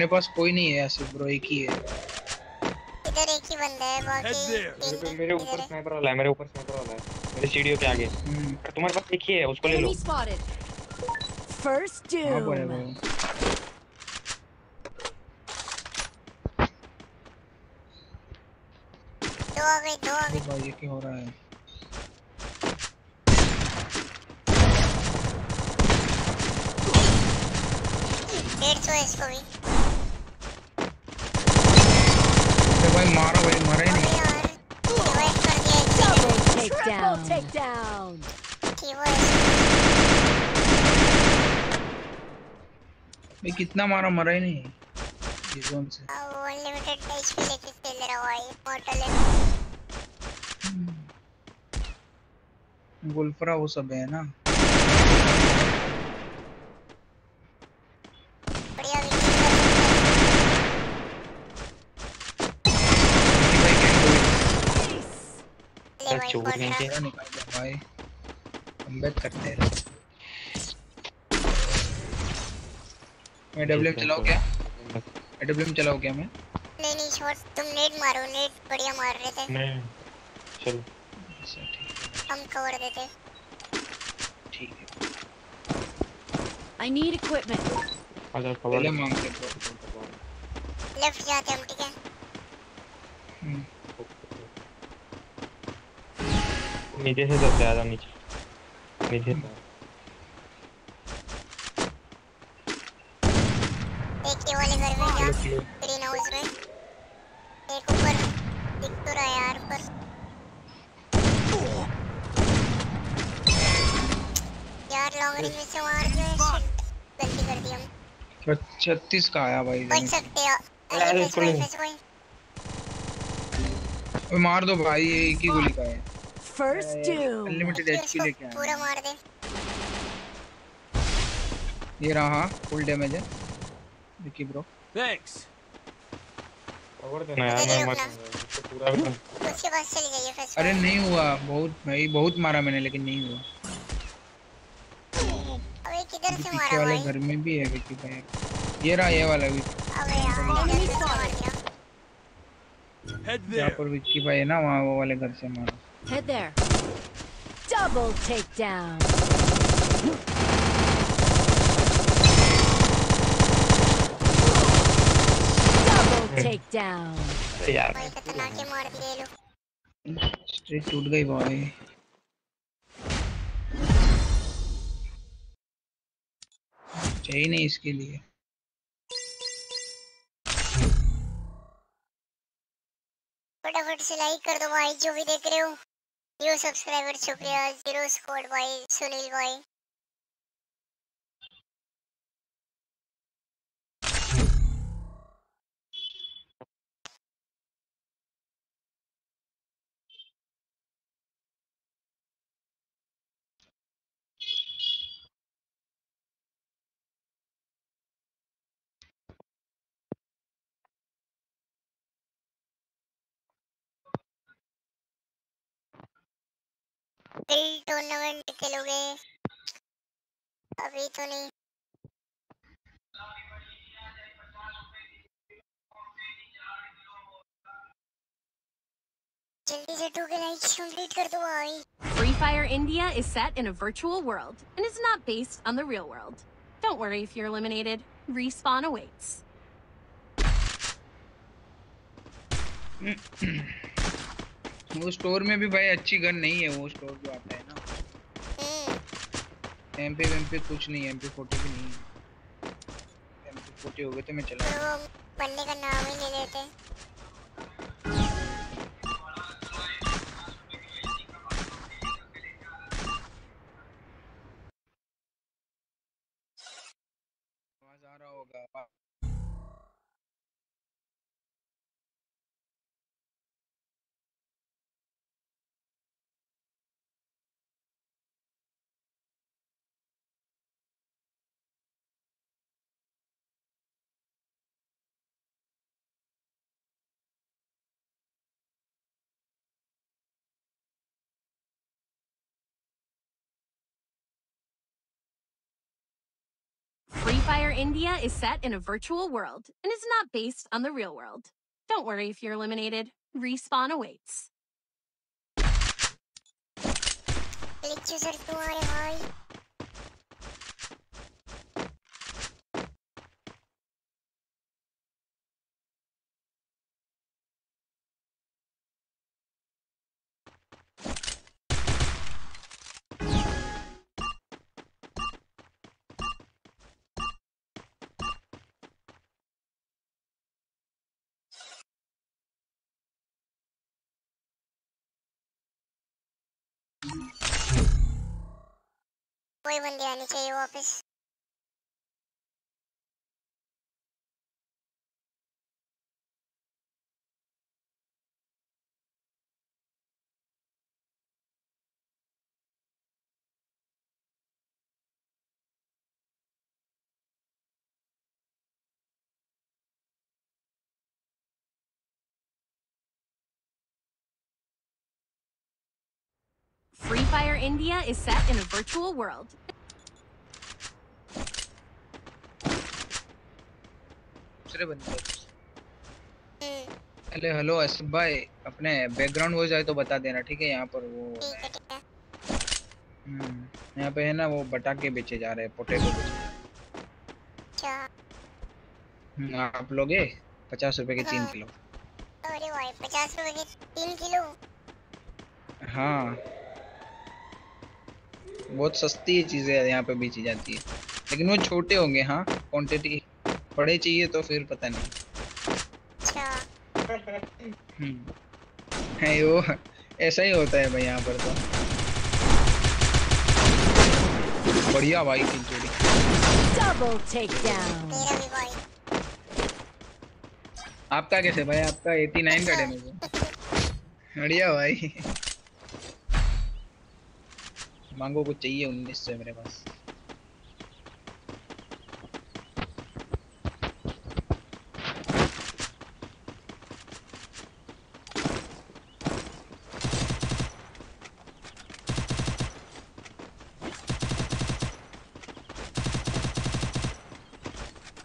अपने पास कोई नहीं है आसिफ ब्रो एक ही है। इधर एक ही बंदा है बाकी मेरे- ऊपर स्नाइपर वाला है मेरे ऊपर स्नाइपर वाला है। मेरे सीढ़ियों के आगे। हम्म, तुम्हारे पास एक ही है उसको ले लो। पर है. वो दो आ गए दो आ गए। भाई ये क्या हो रहा है? डेढ़ सौ है इसको भी अरे भाई मारो भाई मरा ही नहीं takedown. है भाई कितना मारा मरा ही नहीं। ये जोन से? वो अनलिमिटेड एचपी लेके खेल रहा है मॉडल है गुलफरा वो सब है ना बढ़िया विकेट कर कि भाई कैन डू ले भाई चोर दो भाई। कमबैक करते हैं मैं डब्ल्यूएम चलाऊं क्या? डब्ल्यूएम चलाऊं क्या मैं? नहीं नहीं शॉट तुम नेट मारो। नेट बढ़िया मार रहे थे। नहीं चलो। अच्छा हम कवर देते। है ठीक है। I need equipment. आ जाओ कवर मांगते हैं लेफ़्ट जाते हम ठीक है? नीचे से आ जाओ नीचे नीचे से एक ये वाले घर में जा ग्रीन हाउस में एक ऊपर दिख तो रहा है यार ऊपर यार लॉन्ग रेंज में से मार दिया गलती कर दी हम छत्तीस का आया भाई बच सकते हैं अरे, कोई- मार दो भाई एक ही गोली का है First doom. अनलिमिटेड एचपी लेके पूरा मार दे। ये रहा फुल डैमेज है। Vicky bro Thanks. कवर देना यार मैं। मत पूरा उसके पास चले जाइए फंस अरे नहीं हुआ बहुत भाई बहुत मारा मैंने लेकिन नहीं हुआ। अबे किधर से मारा भाई? घर में भी है विकी भाई ये रहा ये वाला भी। अबे यार जहाँ पर विक्की भाई है ना वहाँ वो वाले घर से मारा। Head there. Double takedown. Double takedown. यार मार दिए ये लोग टूट गई भाई चाहिए नहीं इसके लिए फटाफट से लाइक कर दो भाई जो भी देख रहे हो न्यू सब्सक्राइबर शुक्रिया ज़ीरो स्कोर भाई सुनील भाई। दिल टूर्नामेंट खेलोगे अभी तो नहीं जल्दी से टू के लाइक कंप्लीट कर दो भाई Free Fire India is set in a virtual world and is not based on the real world. Don't worry if you're eliminated. Respawn awaits. वो स्टोर में भी भाई अच्छी गन नहीं है वो स्टोर जो आता है ना। एम पे वेम पे कुछ नहीं एम पी फोर्टी भी नहीं है। एम पी फोर्टी हो गए तो मैं चला पर बनने का नाम ही नहीं लेते Fire India is set in a virtual world and is not based on the real world. Don't worry if you're eliminated. Respawn awaits. कोई बंदे आने चाहिए वापस India is set in a virtual world. दूसरे बंदे अरे हेलो असफ भाई अपने बैकग्राउंड हो जाए तो बता देना ठीक है? यहाँ पर वो ठीक है ठीक है। हम्म, यहाँ पे है ना वो बटाके बेचे जा रहे हैं पोटैटो हम्म, आप लोगे? पचास रुपए के तीन हाँ। किलो। अरे भाई पचास रुपए के तीन किलो? हाँ। बहुत सस्ती चीज़ें यहाँ पे बेची जाती है। लेकिन वो छोटे होंगे हाँ क्वांटिटी बड़े चाहिए तो फिर पता नहीं। अच्छा। हम्म, है वो ऐसा ही होता है भाई यहाँ पर तो। बढ़िया भाई की जोड़ी आपका कैसे भाई? आपका 89 का डैमेज है। बढ़िया भाई। मांगो कुछ चाहिए उन्नीस सौ मेरे पास।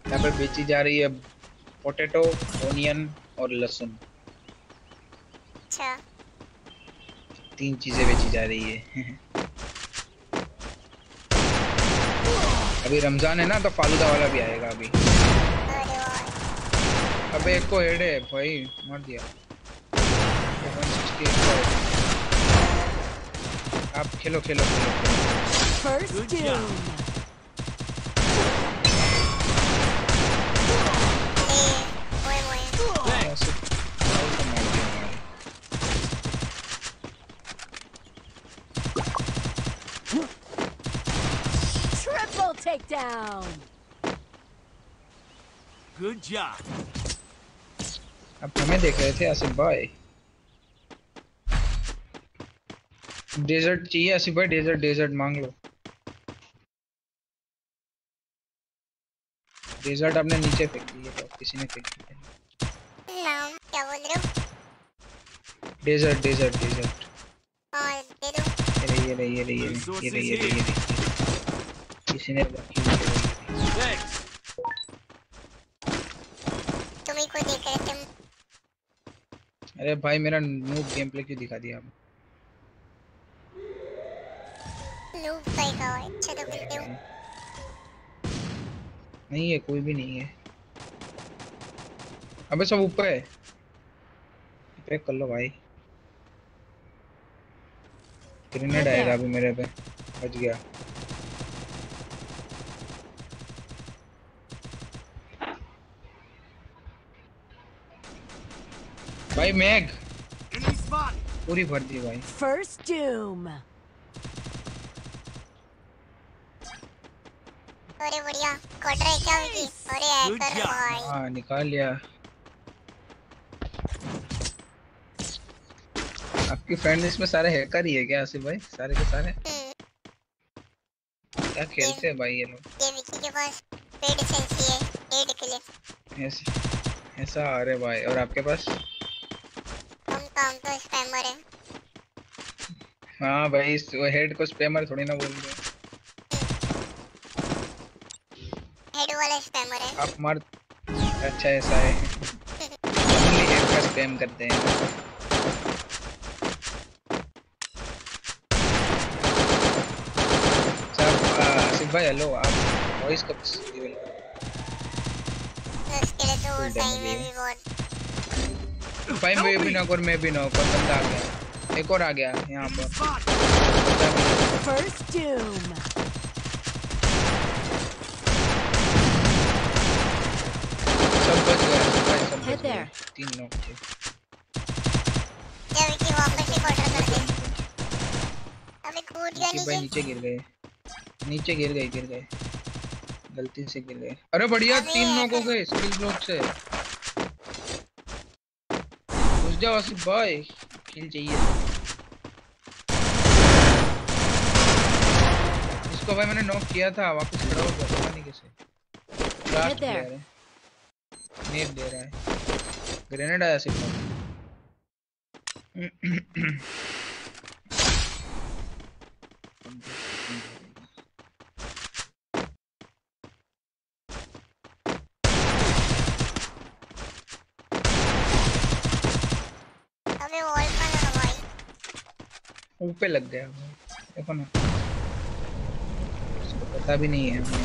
यहाँ पर बेची जा रही है पोटैटो ओनियन और लहसुन। अच्छा। तीन चीज़ें बेची जा रही है। अभी रमज़ान है ना तो फालूदा वाला भी आएगा अभी। अबे एक को हेड है भाई मार दिया। 168 का head। आप खेलो खेलो खेलो, खेलो। First Good job. doom. ए ओए ओए ऐसे भाई को मार दिया भाई। Triple takedown. Good job. अब हमें देख रहे थे आसिफ भाई डेजर्ट चाहिए आसिफ भाई डेजर्ट डेजर्ट मांग लो. डेजर्ट आपने नीचे फेंक दी है तो किसी ने फेंक दी है नाम क्या बोल रहे हो? डेजर्ट डेजर्ट डेजर्ट हाँ दे दो ये रही ये रही ये रही ये रही ये रही. किसी ने. तुम ही को देख रहे थे अरे भाई मेरा नूब गेम प्ले क्यों दिखा दिया आपने? नूब भाई का अच्छा तो खेलते हो। नहीं है कोई भी नहीं है। अबे सब ऊपर है। पैक कर लो भाई। ग्रेनेड आएगा अभी मेरे पे। बच गया। भाई मैग। पूरी भर दी भाई। First doom. अरे बढ़िया क्वार्टर है क्या होगी अरे हैकर भाई हाँ। निकाल लिया। आपकी फ्रेंड लिस्ट में सारे हैकर ही है क्या आसिफ भाई? सारे के सारे? हम्म, क्या खेलते हैं भाई ये लोग? ये विकी के पास पेड सेंसी है एड के लिए। ऐसे ऐसा अरे भाई। और आपके पास? हाँ भाई हेड को स्पैमर थोड़ी ना बोल रहे हेड वाला स्पैमर है। आप मार अच्छा ऐसा है। Only head का स्पैम करते हैं। भाई हेलो आप वॉइस कब से- उसके लिए तो टाइम में भी बहुत भाई मैं भी नॉक और मैं भी नॉक और बंदा आ गया। एक और आ गया यहाँ पर. Head गए there. तीन नॉक थे। जब कि वापस ही ऑर्डर कर दे अबे कूद गया कि भाई नीचे। नीचे गिर गए। नीचे गिर गए गिर गए। गलती से गिर गए। अरे बढ़िया तीन नॉक हो गए स्किल ब्लॉक से। घुस जाओ आसिफ भाई। किल चाहिए। इसको भाई मैंने नॉक किया था वापस खड़ा हो गया पता नहीं कैसे। लास्ट दे रहा है नेट दे रहा है। ग्रेनेड आया सिर्फ़ अबे वॉल पर लगा भाई ऊपर लग गया देखो ना। उसको पता भी नहीं है भाई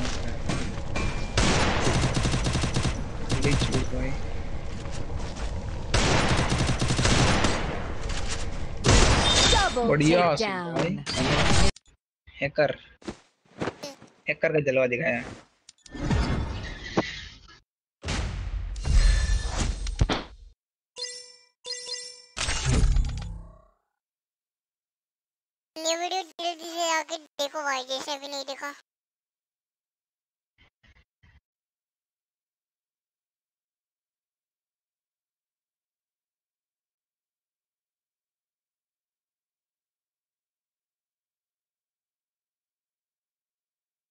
बढ़िया भाई। हैकर हैकर का जलवा दिखाया। जैसे अभी नहीं देखा।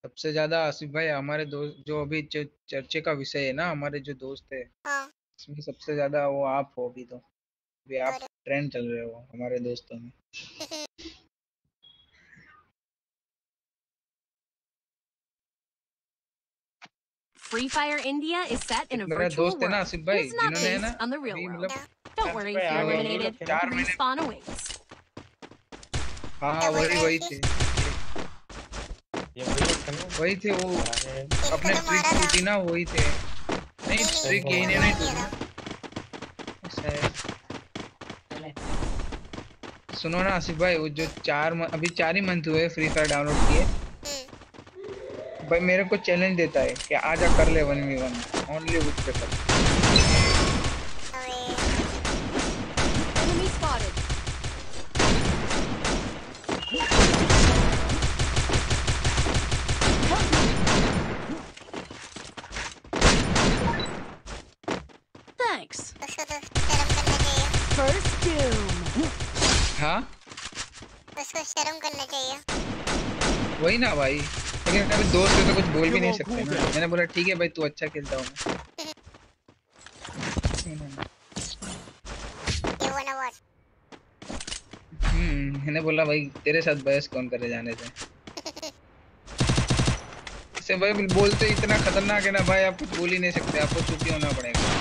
सबसे ज़्यादा आसिफ भाई हमारे दोस्त जो अभी च- चर्चे का विषय है ना हमारे जो दोस्त है हाँ। इसमें सबसे ज़्यादा वो आप हो अभी तो। अभी आप ट्रेंड चल रहे हो हमारे दोस्तों में। Free Fire India is set in a virtual ना world. It's not जिन्होंने है ना based on the real world. मतलब Don't worry if you're eliminated. Respawn awaits. हाँ वही वही थे? वही थे वो अपने ट्रिक टूटी ना वही थे नहीं ट्रिक नहीं, यही नहीं नहीं टूटी सुनो ना आसिफ भाई वो जो चार अभी चार ही मंथ हुए फ्री फायर डाउनलोड किए भाई मेरे को चैलेंज देता है कि आजा कर ले वन वी वन ओनली उस पे कर। तो. हाँ? उसको शर्म करना चाहिए। वही ना भाई। लेकिन अभी दोस्त तो कुछ बोल भी नहीं सकते ना मैंने बोला ठीक है भाई तू अच्छा खेलता हो हम्म मैंने बोला भाई तेरे साथ बहस कौन करे जाने से? इसे भाई बोलते इतना खतरनाक है ना भाई आप कुछ बोल ही नहीं सकते आपको चुप ही होना पड़ेगा।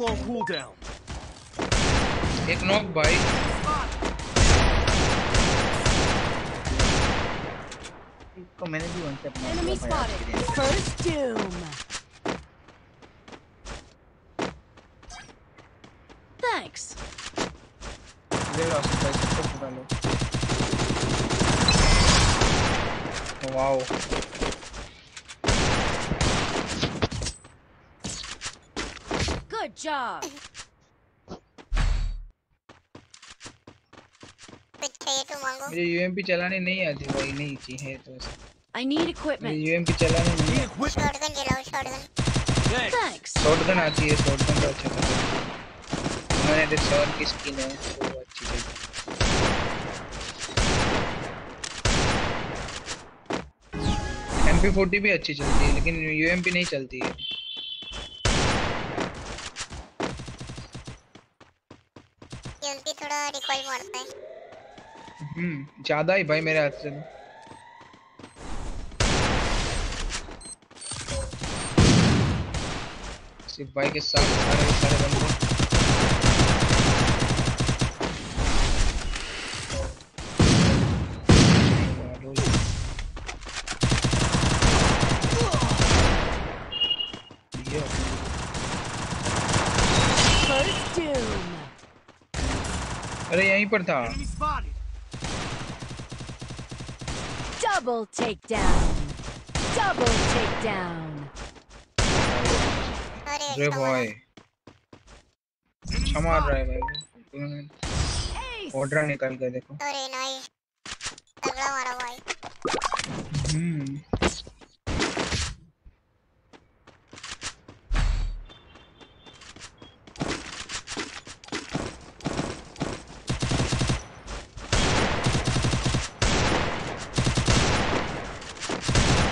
Skill on cooldown. एक नॉक भाई इसको मैंने भी वन से अपना Enemy spotted. First doom. Thanks. ले लो आसिफ भाई सबको पूरा लो वाओ job. तो मुझे यूएमपी चलाने नहीं आती भाई नहीं चाहिए तो I need equipment. मुझे. यूएमपी चलाने नहीं equipment. शॉटगन चलाओ शॉटगन Thanks. शॉटगन आती है शॉटगन तो अच्छा था मैंने देख शॉट की स्किन है तो अच्छी चलती एम भी अच्छी चलती है लेकिन यूएमपी नहीं चलती है हम्म ज़्यादा ही भाई मेरे हाथ से तो सिर्फ़ भाई के साथ सारे के सारे बंदे. अरे यहीं पर था Enemy spotted. Double takedown. Double takedown. अरे अरे इसका भाई Enemy अच्छा मार रहा spotted. है भाई Ace. ऑर्डर निकाल के देखो अरे नाइस तगड़ा मारा भाई हम्म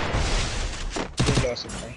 ये लॉस है भाई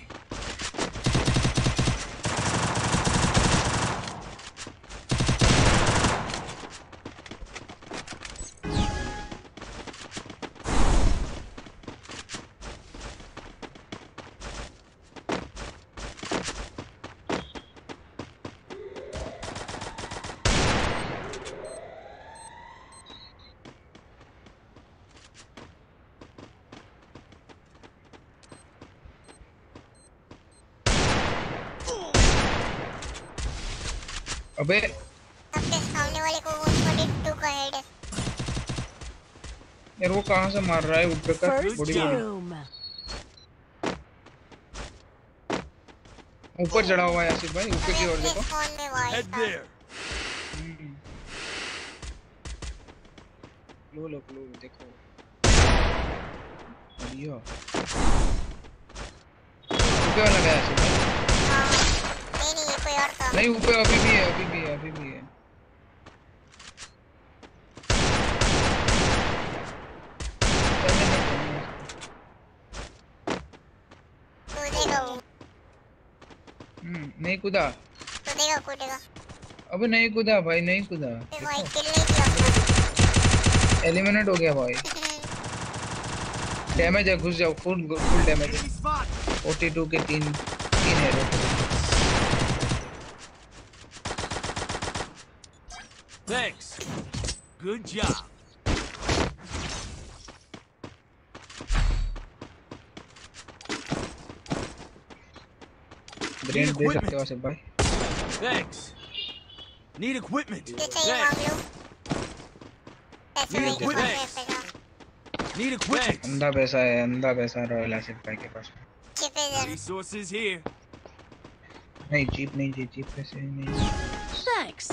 अबे सबके सामने वाले को 142 का हेड है यार वो कहाँ से मार रहा है? उठ कर First बड़ी बड़ी। ऊपर चढ़ा हुआ है आसिफ भाई ऊपर की ओर देखो. हम्म। लो लो लो देखो। बढ़िया। ऊपर वाला गया आसिफ भाई। हाँ। नहीं नहीं कोई और था। नहीं ऊपर अभी भी है अभी भी है अभी भी है चलने दो, चलने दो। कूदेगा वो हम्म नहीं कूदा? कूदेगा कूदेगा अबे नहीं कूदा भाई नहीं कूदा। भाई किल नहीं किया। एलिमिनेट हो गया भाई। डैमेज है घुस जाओ फुल फुल डैमेज है। Enemy 42 के तीन तीन है। Thanks. Good job. ग्रेनेड दे सकते हो आसिफ भाई Thanks. Need equipment. जो चाहिए मांग Thanks. लो पैसे ये नहीं कोई मांग नहीं। रहे पैसा Need equipment. अंधा पैसा है अंधा पैसा रॉयल आसिफ भाई के पास चिप इधर Resources here. नहीं चीप नहीं जी चीप पैसे नहीं Thanks.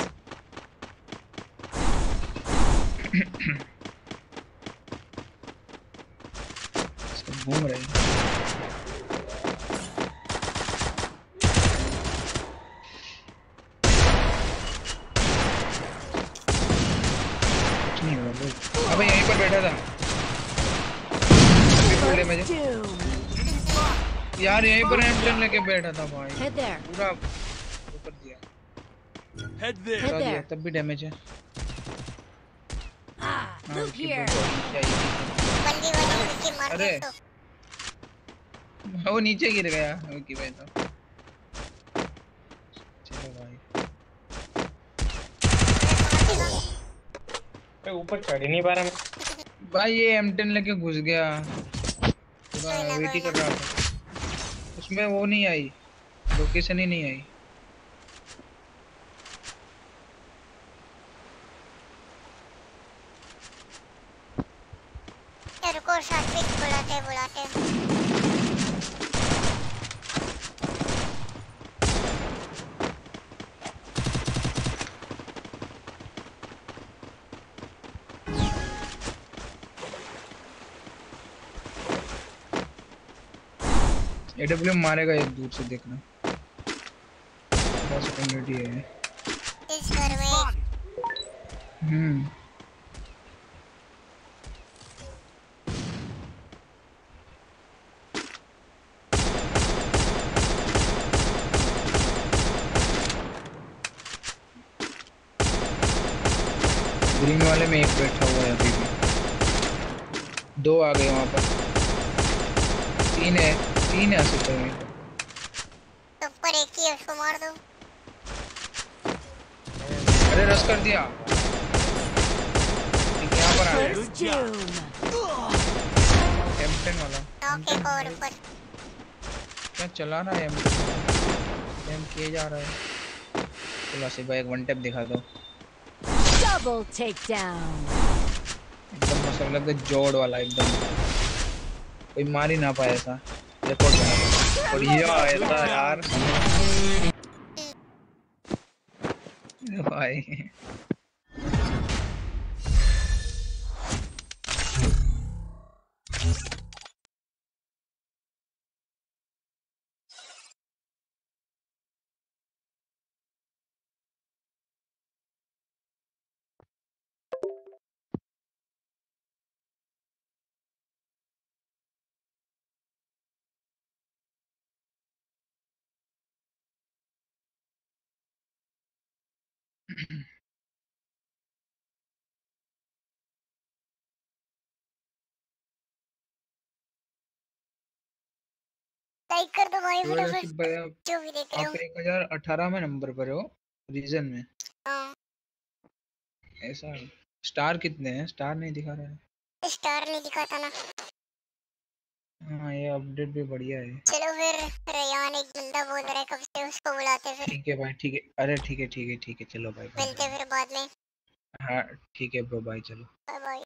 सब घूम रहे एम लेके बैठा था भाई. पूरा ऊपर दिया। Head there. Head पूरा दिया there. तब भी डैमेज है। Ah, हाँ, look उसकी here. दो बंदी वाली उसकी मार दे तो। वो नीचे गिर गया विकी भाई तो चलो भाई। ऊपर चढ़ ही नहीं पा रहा मैं। भाई ये M10 लेके घुस गया। पूरा वेट ही। कर रहा था। उसमें वो नहीं आई लोकेशन ही नहीं आई ये रुको सात्विक बुलाते बुलाते एडब्ल्यू मारेगा एक दूर से देखना। बस कम्युनिटी है। इस घर में। हम्म। ग्रीन वाले में एक बैठा हुआ है अभी भी। दो आ गए वहाँ पर। तीन है। तीन है वहीं तो ऊपर एक ही है उसको मार दो। अरे रस कर दिया। यहाँ पर आ गया। Good job. M10 वाला। एक और ऊपर। क्या चला रहा है एम एम किए जा रहा है। चलो आसिफ भाई एक वन टैप दिखा दो। Double takedown. एकदम मसल लगता है जोड़ वाला एकदम। कोई मार ही ना पाए ऐसा। रिकॉर्ड बना दो लाइक कर दो भाई तो फटाफट आप जो भी देख रहे आप हो एक हज़ार अठारह में नंबर पर हो रीजन में। हाँ। ऐसा स्टार कितने हैं? स्टार नहीं दिखा रहा है। स्टार नहीं दिखाता ना। हाँ ये अपडेट भी बढ़िया है। चलो फिर रेयान एक बंदा बोल रहा है कब से उसको बुलाते फिर। ठीक है भाई ठीक है। अरे ठीक है ठीक है ठीक है चलो भाई मिलते फिर बाद में। हाँ ठीक है ब्रो भाई चलो। बाय बाय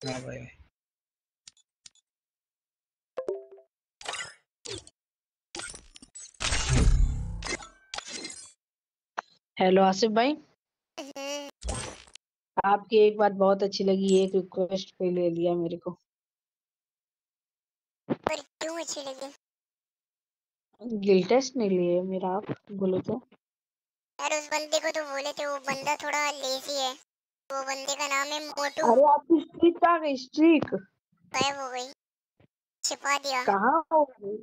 हाँ भाई हेलो आसिफ भाई। आपकी एक बात बहुत अच्छी लगी एक रिक्वेस्ट पे ले लिया मेरे को। पर क्यों अच्छी लगी? गिल टेस्ट नहीं लिए मेरा आप बोलो तो। यार उस बंदे को तो बोले थे वो बंदा थोड़ा लेजी है। वो बंदे का नाम है मोटू। अरे आपकी स्ट्रीक कहाँ गई स्ट्रीक गायब हो गई। छिपा दिया। कहाँ हो गई?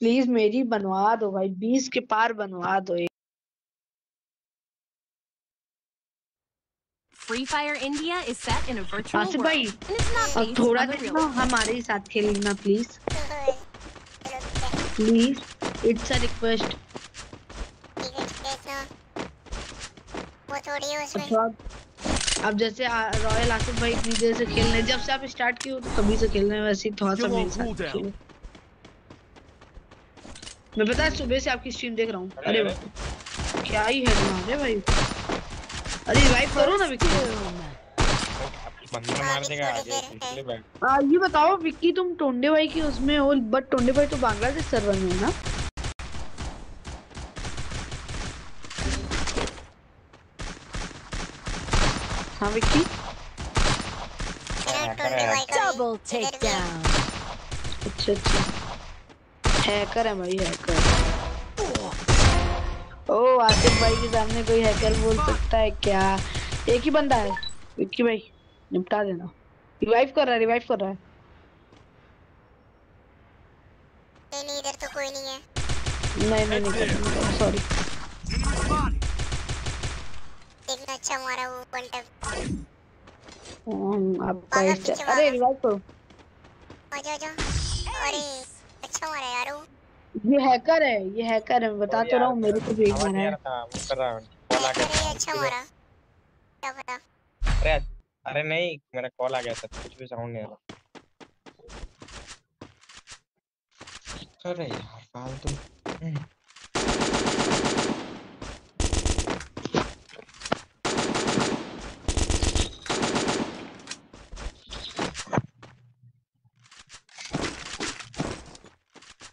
प्लीज़ मेरी बनवा दो भाई बीस के पार बनवा दो Free Fire India is set in a virtual Asif world भाई and is not अब थोड़ा on the दिन real ना world. हमारे ही साथ खेलना please please it's a request वो थोड़ी है उसमें अब जैसे रॉयल आसिफ भाई इतनी देर से खेल रहे जब से आप स्टार्ट किए हो तो तभी से खेल रहे हैं वैसे ही थोड़ा सा मेरे on साथ. खेलो। मैं पता है सुबह से आपकी स्ट्रीम देख रहा हूँ। अरे अरे, क्या ही है मारे भाई। अरे रिवाइव करो ना विक्की बंदा मार देगा थोड़ी आगे देर है। इसलिए बैठ आ, ये बताओ विक्की तुम टोंडे भाई की उसमें हो बट टोंडे भाई तो बांग्लादेश सर्वर में है ना हाँ विक्की मेरा टोंडे करा। भाई का भी Double इधर भी है। takedown. अच्छा अच्छा हैकर है भाई हैकर ओ आसिफ भाई के सामने कोई हैकर बोल सकता है क्या? एक ही बंदा है। विक्की भाई निपटा देना। रिवाइव कर रहा है रिवाइव कर रहा है। नहीं नहीं इधर तो कोई नहीं है। नहीं नहीं नहीं सॉरी देखना अच्छा मारा वो पंटक आपका बागा इष्ट अरे रिवाइव करो। आजा आजा अरे अच्छा मारा यार वो। ये हैकर है ये हैकर है बता तो रहा हूँ मेरे को भी एक मारा नहीं है। वो कर रहा हूँ कॉल आ गया अच्छा मारा क्या पता अरे अरे नहीं मेरा कॉल आ गया था कुछ भी साउंड नहीं आ रहा। अरे यार फालतू।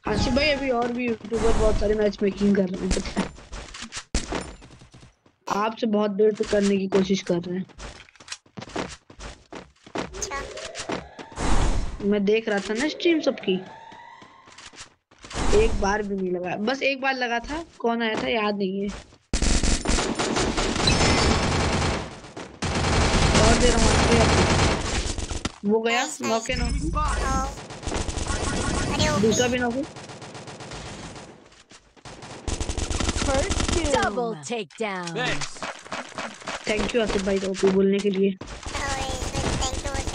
आसिफ भाई अभी और भी यूट्यूबर बहुत सारे मैच मेकिंग कर रहे हैं। पता है आपसे बहुत देर से करने की कोशिश कर रहे हैं। मैं देख रहा था ना स्ट्रीम सबकी। एक बार भी नहीं लगा। बस एक बार लगा था। कौन आया था याद नहीं है। और दे रहा हूँ। वो गया Nice, nice. दूसरा भी नौके Double takedown. Thanks. Thank you Asif भाई टोपी बोलने के लिए।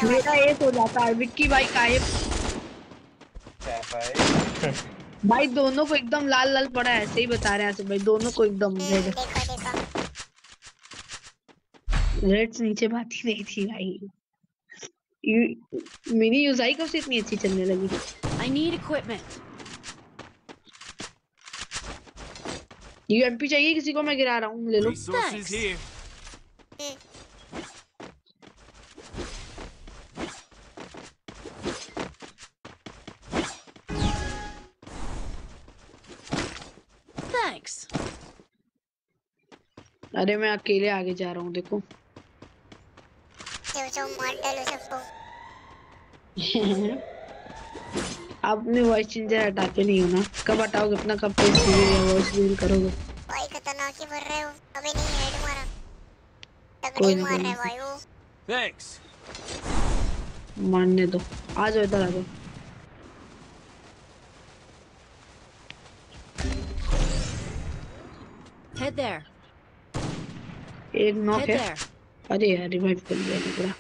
मेरा एस हो जाता है विक्की भाई का है भाई? भाई दोनों को एकदम लाल लाल पड़ा है ऐसे ही बता रहे हैं आसिफ भाई दोनों को एकदम रेड नीचे बात ही नहीं थी भाई। यू- मिनी यूजाई कब से इतनी अच्छी चलने लगी। I need equipment. यूएमपी चाहिए किसी को मैं गिरा रहा हूँ ले लो Resources Thanks. here. Thanks. अरे मैं अकेले आगे जा रहा हूँ देखो जो जो मार डालो सबको आप अपनी वॉइस चेंजर हटाते नहीं हो ना। कब हटाओगे? अपना कब फेस रिवील या वॉइस रिवील करोगे? भाई खतरनाक ही भर रहे हो। अबे नहीं हेड मारा। तगड़े नहीं, मार कोई रहे नहीं। भाई वो। Thanks. मारने दो। आ जाओ इधर आ जाओ। Head there. एक नॉक है। अरे यार रिवाइव कर लिया टुकड़ा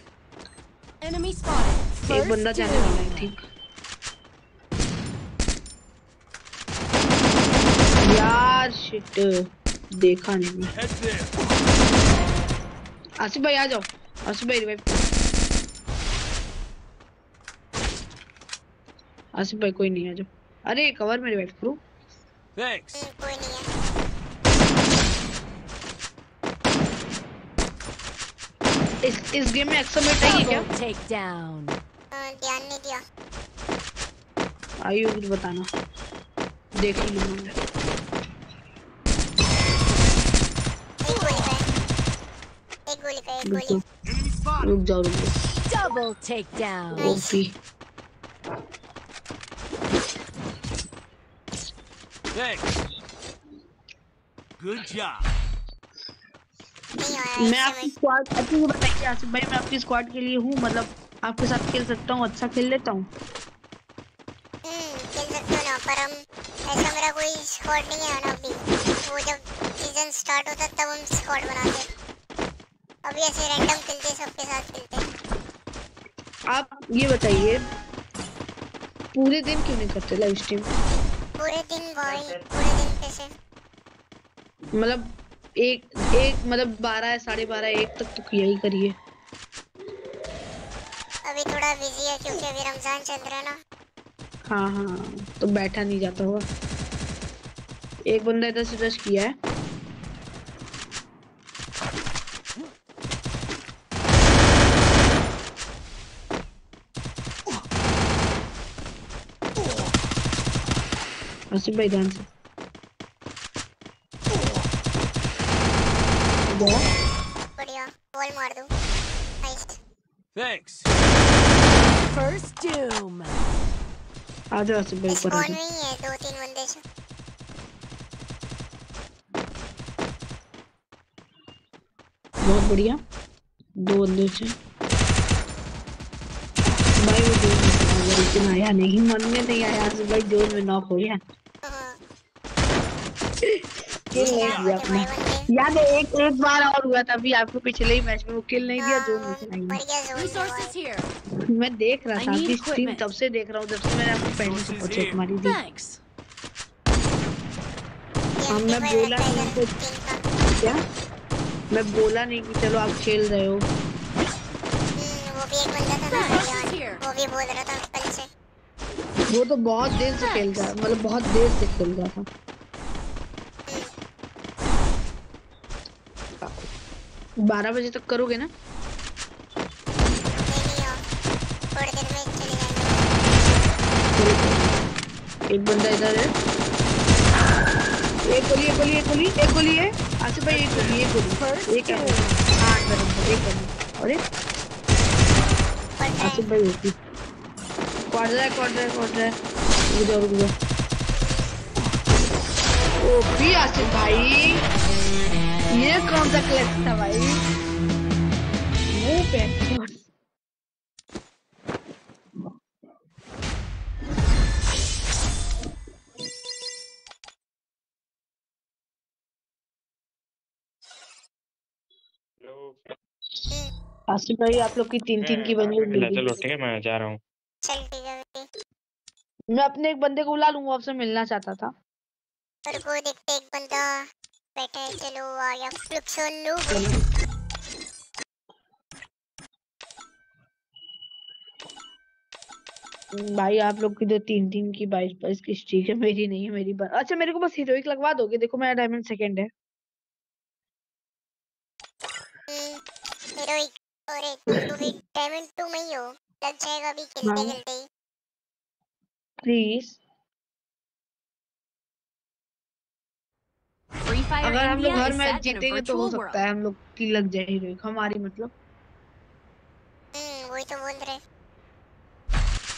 Enemy spotted. एक बंदा First जाने वाला है ठीक। यार शिट देखा नहीं मैं। आसिफ भाई आ जाओ। आसिफ भाई रिवाइव आसिफ भाई कोई नहीं आ जाओ। अरे कवर में रिवाइव करो। Thanks. कोई नहीं है। इस इस गेम में एक्सो एक्सोमेट है क्या? Double takedown. हाँ, ध्यान नहीं दिया। आयु कुछ बताना। देख ही लूँगा मैं एक गोली का है एक गोली का एक रुक गोली जाओ रुक जाओ रुक जाओ। Double takedown. ओपी। Job. नहीं आया मैं आपकी स्क्वाड अच्छे से बताइए आसिफ भाई मैं आपकी स्क्वाड के लिए हूँ मतलब आपके साथ खेल सकता हूँ अच्छा खेल लेता हूँ? हम्म खेल सकते हो ना पर हम ऐसा मेरा कोई स्क्वाड नहीं है ना अभी। वो जब सीज़न स्टार्ट होता तब हम स्क्वाड बनाते अभी ऐसे रैंडम खेलते सबके साथ खेलते आप ये बताइए पूरे दिन क्यों नहीं करते लाइव स्ट्रीम पूरे दिन भाई पूरे दिन कैसे? मतलब एक एक मतलब बारह साढ़े बारह एक तक तो किया ही करिए। अभी थोड़ा बिज़ी है क्योंकि अभी रमज़ान चल रहा है ना। हाँ हाँ तो बैठा नहीं जाता होगा एक बंदा इधर से रश किया है। आसिफ भाई ध्यान बढ़िया बॉल मार दूँ नाइस Thanks. First doom. आ जाओ आसिफ भाई स्पॉन जाओ में ही दो तीन बंदे से बहुत बढ़िया दो बंदे से भाई लेकिन आया नहीं मन में नहीं आया भाई जोन में नॉक हो गया। हाँ, किल नहीं दिया अपने। याद है एक एक बार और हुआ था अभी आपको पिछले ही मैच में वो किल नहीं दिया जोन में हाँ, में here. मैं देख रहा था आपकी स्ट्रीम तब से देख रहा हूँ जब से मैंने आपको पहले से here. मारी थी Thanks. हाँ, मैं बोला नहीं क्या? मैं बोला नहीं कि चलो आप खेल रहे हो। हम्म, वो भी एक बंदा था ना. वो भी बोल रहा था वो तो बहुत देर से खेल रहा मतलब बहुत देर से खेल रहा था। बारह बजे तक करोगे ना। एक बंदा इधर है। एक गोली एक गोली एक गोली एक गोली है। आसिफ भाई, एक गोली एक गोली। एक है। अंदर अंदर एक बंदा। अरे आसिफ भाई होती। क्वाड रहा है क्वाड रहा है क्वाड रहा है रुक जाओ रुक जाओ। ओपी आसिफ भाई ये कौन सा क्लच था भाई? मुँह पे। आसिफ भाई आप लोग की तीन तीन की बनी हुई चलो ठीक है मैं जा रहा हूँ। मैं अपने एक बंदे को बुला लूँगा आपसे मिलना चाहता था। और को देखते एक बंदा बैठा है चलो आ गया। फ्लुक्सोन नूब भाई आप लोग की तो तीन तीन की बाईस बाईस की स्ट्रीक है मेरी नहीं है मेरी ब... अच्छा मेरे को बस हीरोइक लगवा दोगे? देखो मेरा डायमंड सेकंड है। हीरोइक और एक डायमंड टू में ही हो। लग जाएगा अभी खेलते हाँ। खेलते ही। प्लीज़ अगर हम लोग हर मैच in a जीतेंगे तो हो सकता है हम लोग की लग जाए हीरोइक हमारी मतलब। हम्म वही तो बोल रहे।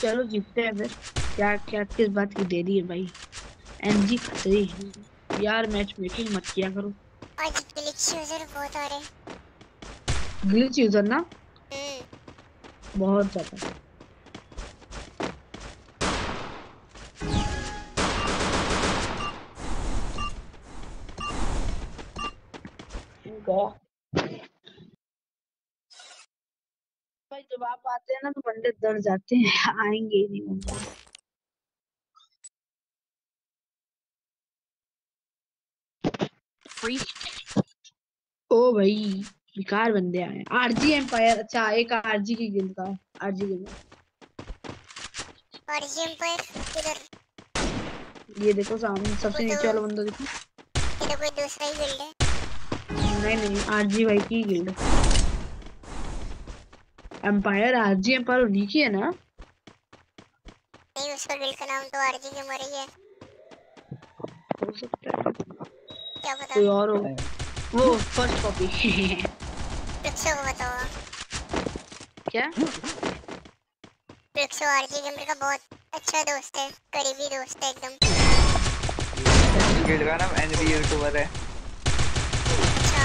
चलो जीतते हैं फिर। क्या क्या किस बात की देरी है भाई? एनजी खतरे यार मैच मेकिंग मत किया करो। आज ग्लिच यूज़र बहुत आ रहे ग्लिच यूज़र ना? हम्म। बहुत ज़्यादा। गया भाई जब आप आते हैं ना तो बंदे डर जाते हैं। आएँगे ही नहीं बंदे ओ भाई बेकार बंदे आए। आरजी एम्पायर अच्छा एक आरजी की गिल्ड का। आरजी गिल्ड ये एम्पायर इधर ये देखो सामने सबसे नीचे वाला बंदा देखो। इधर कोई दूसरा ही बिल्ड है। नहीं नहीं आरजी भाई की गिल्ड एम्पायर आरजी एम्पायर उन्हीं की है ना? नहीं उसका गिल्ड का नाम तो आरजी के मर ही है। हो सकता है। क्या पता? कोई और हो? वो फ़र्स्ट कॉपी फ्लुक्सो को बताओ। क्या? फ्लुक्सो आरजी गेमर का बहुत अच्छा दोस्त है करीबी दोस्त है एकदम। गिल्ड का नाम एनबी यूट्यूबर है अच्छा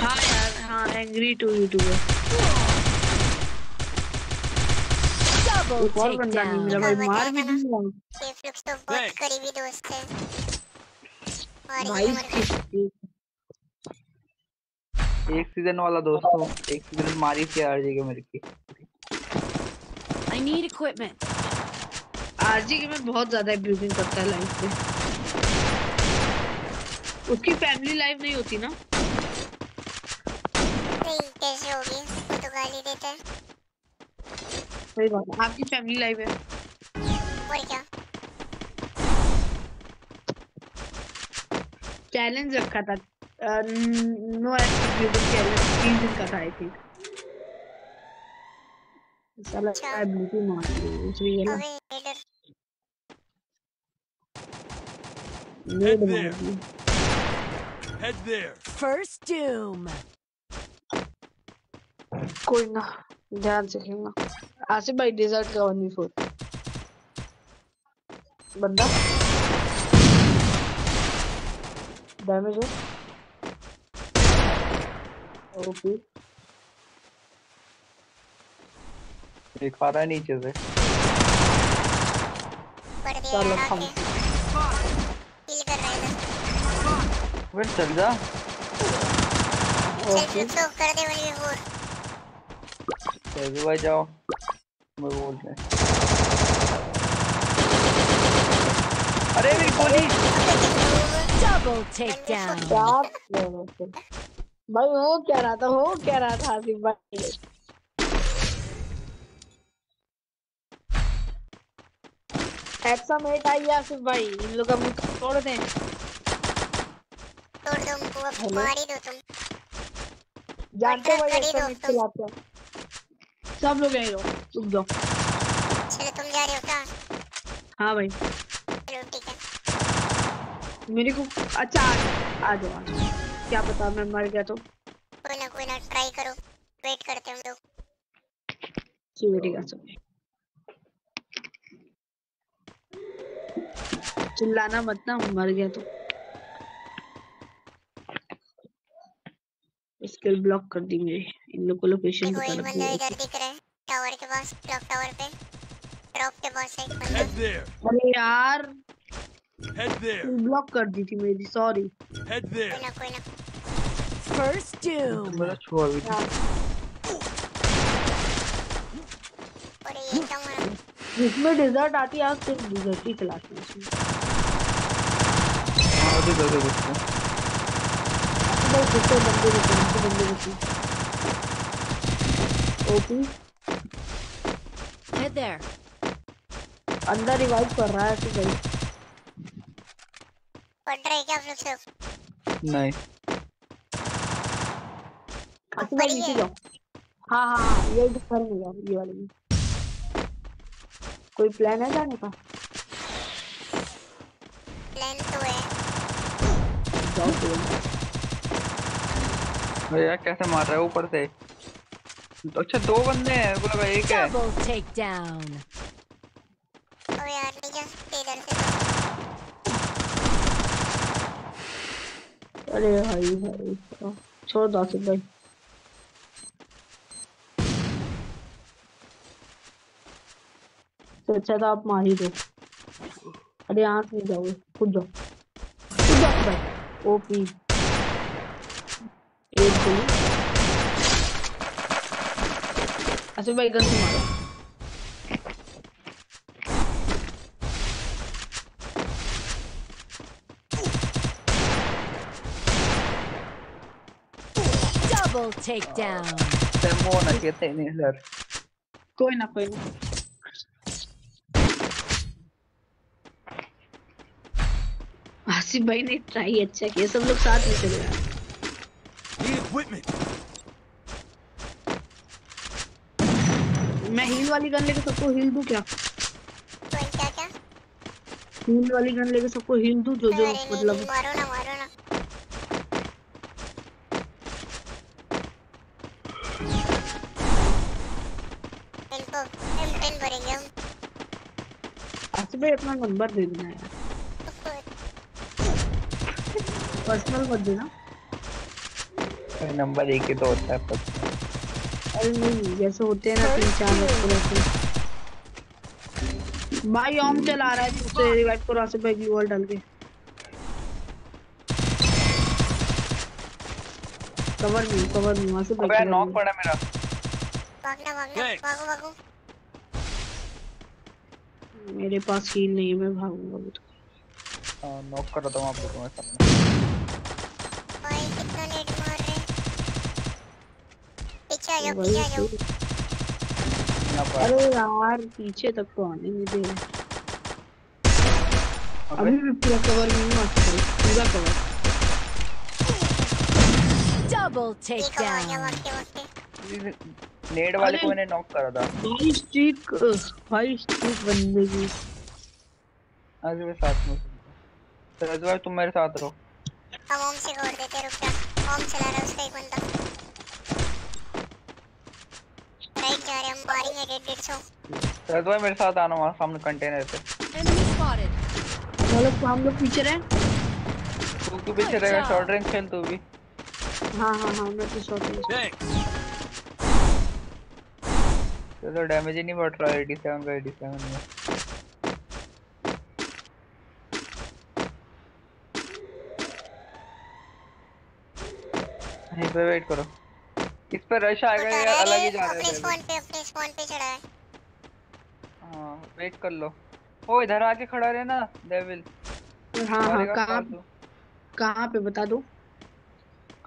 हाँ यार हाँ एंग्री टू यूट्यूबर और बंदा नहीं मिला भाई मार भी दूँगा। ये फ्लुक्सो बहुत करीबी दोस्त है। भाई इसकी एक सीज़न वाला दोस्त हूँ। एक सीज़न मारी थी आरजी के मेरे की। I need equipment. आरजी के में बहुत ज़्यादा अब्यूजिंग करता है लाइफ पे। उसकी फैमिली लाइफ नहीं होती ना? कैसे होगी वो तो गाली देता है। सही बात है। आपकी फैमिली लाइफ है। और क्या? चैलेंज रखा था। नो एक्टिव चैलेंज तीन दिन का था आई थिंक साला। एबिलिटी मार दी हेडर नेड Head there. Head there. First Doom. कोई ना ध्यान से खेलना। आसिफ भाई डिजर्ट का वन फोर बंदा। डैमेज है। ओके दिखा रहा है नीचे से। चलो हम कर रहा है चल जा। ओके फ्लुक्सो कर दे वन फोर फैजू भाई जाओ मैं बोल रहे हैं। अरे मेरी गोली takedown. क्या प्लेयर भाई हो क्या रहा था हो क्या रहा था आसिफ भाई ऐसा मेट आई है आसिफ भाई इन लोग का मुँह तोड़ दें तोड़ दो उनको। मार ही दो तुम जानते हो भाई ऐसा तुम। खिलाते हैं सब लोग यहीं रहो रुक जाओ। चलो तुम जा रहे हो क्या हाँ भाई। चलो ठीक है। मेरे को अच्छा आ जाओ आ जाओ क्या पता मैं मर गया तो। कोई ना कोई ना ट्राई करो। वेट करते हम लोग। सिक्योरिटी का सब चिल्लाना मत ना मर गया तो। स्किल ब्लॉक कर देंगे। इन लोगों को लोकेशन बता लग है? टावर के पास ब्लॉक टावर पे। ड्रॉप के पास एक बंदा। अरे यार। हेड देयर ब्लॉक कर दी थी मेरी सॉरी हेड देयर कोई ना कोई ना। फ़र्स्ट डूम छुआ भी ये तो टावर डिजर्ट आती है आज सिर्फ़ डिजर्ट ही चलाते हैं तो तो बंदे रुके बंदे रुके ओपी। Head there. अंदर रिवाइव कर रहा है तो भाई। पढ़ रहे क्या आप लोग सब नहीं अच्छा नीचे जाओ। हाँ हाँ हाँ ये तो कर नहीं जाओ ये वाले। में कोई प्लान है जाने का? प्लान तो है। जाओ। भैया कैसे मार रहा है ऊपर से? अच्छा दो बंदे हैं एक है। Takedown. ओ यार नहीं जा सकते इधर से। तो अरे भाई भाई छोड़ दो आसिफ भाई। तो अच्छा तो आप मार ही दो। अरे यहाँ से नहीं जाओगे। कूद जाओ। कूद जाओ भाई ओपी। एक गोली आसिफ भाई गन से मारो। Double takedown. था नहीं सर कोई ना कोई ना। आसिफ भाई ने ट्राई अच्छा किया सब लोग साथ में चले गए। Equipment. मैं हील वाली गन लेके सबको हील दूँ क्या? कोई क्या? क्या हील वाली गन लेके सबको हील दूँ जो जो मतलब मारो ना मारो ना। इनको M10 भरेंगे हम। आसिफ भाई अपना नंबर दे देना यार। पर्सनल मत देना। नंबर एक ही तो होता है पर अरे नहीं जैसे होते हैं ना तीन चार लोग रहते भाई ओम चला रहा है दूसरे रिवाइव करो आसिफ भाई ग्लू वॉल डाल के। कवर नहीं कवर नहीं आसिफ अबे भाई यार नॉक पड़ा मेरा। भागना भागना भागो भागो। मेरे पास हील नहीं है मैं भागूँगा वो तो। हाँ नॉक कर रहा था वहाँ पे तुम्हारे सामने। आ जाओ पीछे आ जाओ अरे यार पीछे तक तो आने नहीं दे। अभी भी पूरा कवर नहीं हुआ पूरा कवर takedown. भागते भागते नेड वाले को मैंने नॉक करा था। भाई स्ट्रीक भाई स्ट्रीक बंदे की। आज मेरे साथ में सरज भाई तुम मेरे साथ रहो। हम ओम से छोड़ देते रुक जा। ओम चला रहा है उसका एक बंदा। जा रहे हम मारेंगे डेढ़ डेढ़ सौ सरज भाई मेरे साथ आना वहाँ सामने कंटेनर पे Enemy spotted. मतलब हम लोग पीछे रहे। तू क्यों पीछे रहेगा शॉर्ट रेंज खेल तू भी। हाँ हाँ हाँ मैं तो शॉट Thanks. तो डैमेज ही नहीं बढ़ रहा 87 का 87 में। यहीं पे वेट करो। इस पे रश आएगा या अलग ही जा रहा है स्पॉन पे अपने स्पॉन पे चढ़ा है। हाँ वेट कर लो। ओ इधर आके खड़ा रहे ना डेविल हाँ हाँ कहाँ। कहाँ पे बता दो।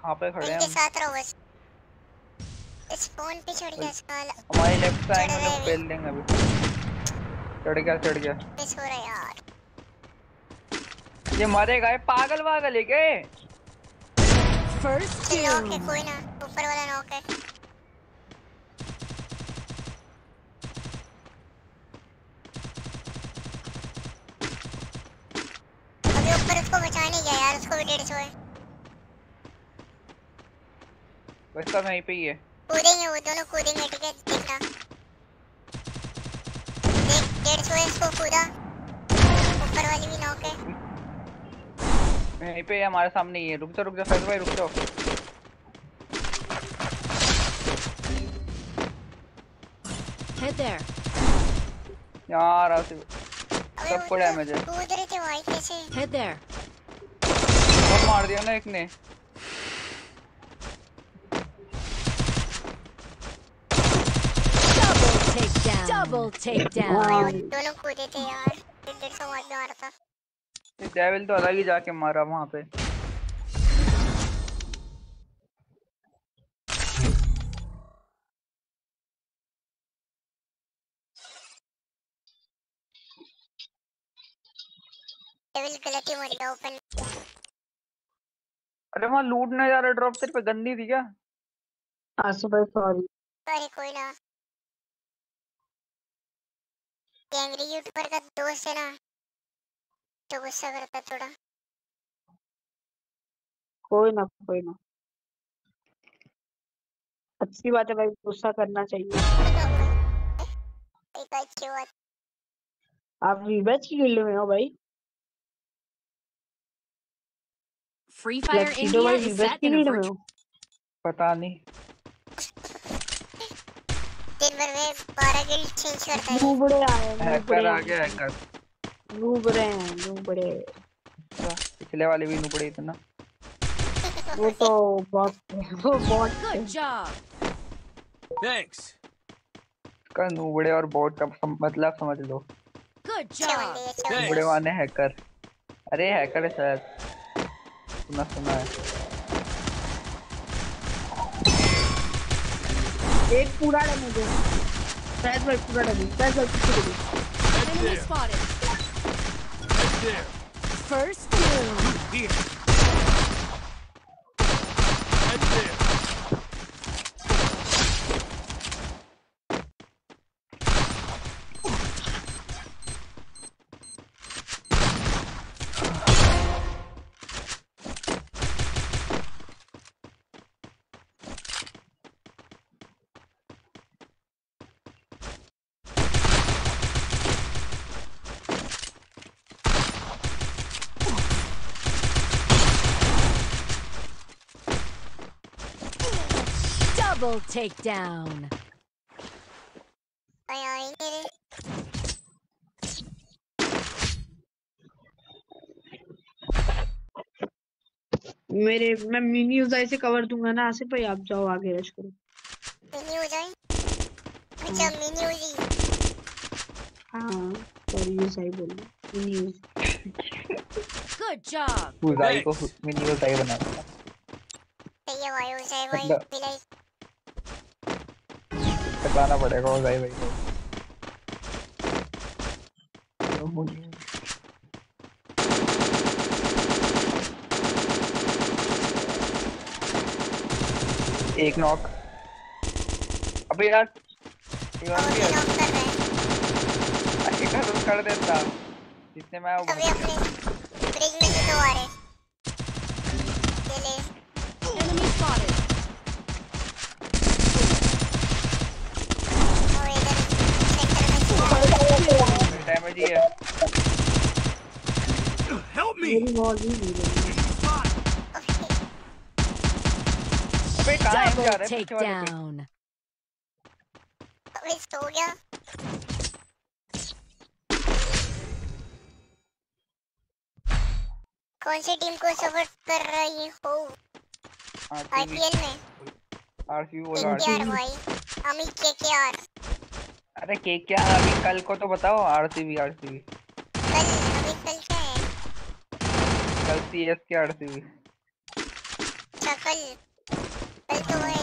कहाँ पे खड़े हैं इनके साथ रहो बस। स्पॉन पे चढ़ गया साला हमारी लेफ़्ट साइड में लोग पेल देंगे अभी चढ़ गया चढ़ गया। मिस हो रहा यार। ये मरेगा ये पागल वागल है क्या? नॉक है kill. कोई ना। ऊपर वाला नॉक है अभी ऊपर उसको बचा नहीं गया यार उसको भी डेढ़ सौ है। बस सब यहीं पे ही है। कूदेंगे वो दोनों कूदेंगे ठीक है देखना देख डेढ़ सौ है इसको कूदा। ऊपर वाली भी नॉक है यहीं पे ही हमारे सामने ही है। रुक जा रुक जा फैज भाई रुक जाओ। Head there. यार अबे सबको तो डैमेज है कूद रहे थे भाई कैसे Head there. बहुत मार दिया ना एक ने Double takedown. Double takedown. हाँ दोनों कूदे थे यार डेढ़ डेढ़ सौ मार मारा था डेविल तो अलग ही जाके मारा वहाँ पे गलत मर गया ओपन अरे वहाँ लूटने जा रहा ड्रॉप तेरे पे गंदी थी क्या? आसिफ भाई सॉरी अरे कोई ना। एंग्री यूट्यूबर का दोस्त है ना तो गुस्सा करता थोड़ा। कोई ना कोई ना। अच्छी बात है भाई गुस्सा करना चाहिए। एक अच्छी बात। आप रीबैच की गिल्ड में हो भाई? Free Fire फ्लेक्सीडो India is set in a virtual हो पता नहीं दिन भर में बारह गिल्ड चेंज करता है। नूबड़े आए हैकर नूबड़े आ गया हैकर नूबड़े हैं नूबड़े पिछले वाले भी नुकड़े इतना। वो तो बहुत वो बहुत Good job. Thanks. का नुबड़े और बॉट का सम- मतलब समझ लो। अच्छे बंदे नुबड़े माने हैकर अरे हैकर है शायद। सुना सुना है एक पूरा डैमेज है। शायद भाई पूरा डैमेज। शायद भाई पीछे देखो Enemy spotted. First kill. Here. Right there. Double takedown. मेरे मैं मिनी यूजाई से कवर दूँगा ना आसिफ भाई आप जाओ आगे रश करो। मिनी हो जाए? अच्छा मिनी हो जी हाँ सॉरी यूजाई बोल रही मिनी यूज़ Good job. हुजाई को मिनी हुजाई बना दिया सही है भाई हो जाए भाई बताना पड़ेगा हुजाई भाई को एक नॉक अबे यार कर देता। जितने मैं वो अभी अपने ब्रिज में से दो आ रहे। मेरी वॉल ही नहीं लगी अबे कहाँ है? जा रहा है पीछे वाले पे। अबे सो गया। कौन सी टीम को सपोर्ट कर रही हो? आईपीएल में। आरसीबी बोलो केकेआर आरसीबी भाई अमित केकेआर अरे के क्या अभी कल को तो बताओ आरसीबी आरसीबी कल अभी कल क्या है कल सीएसके आरसीबी अच्छा कल कल तो है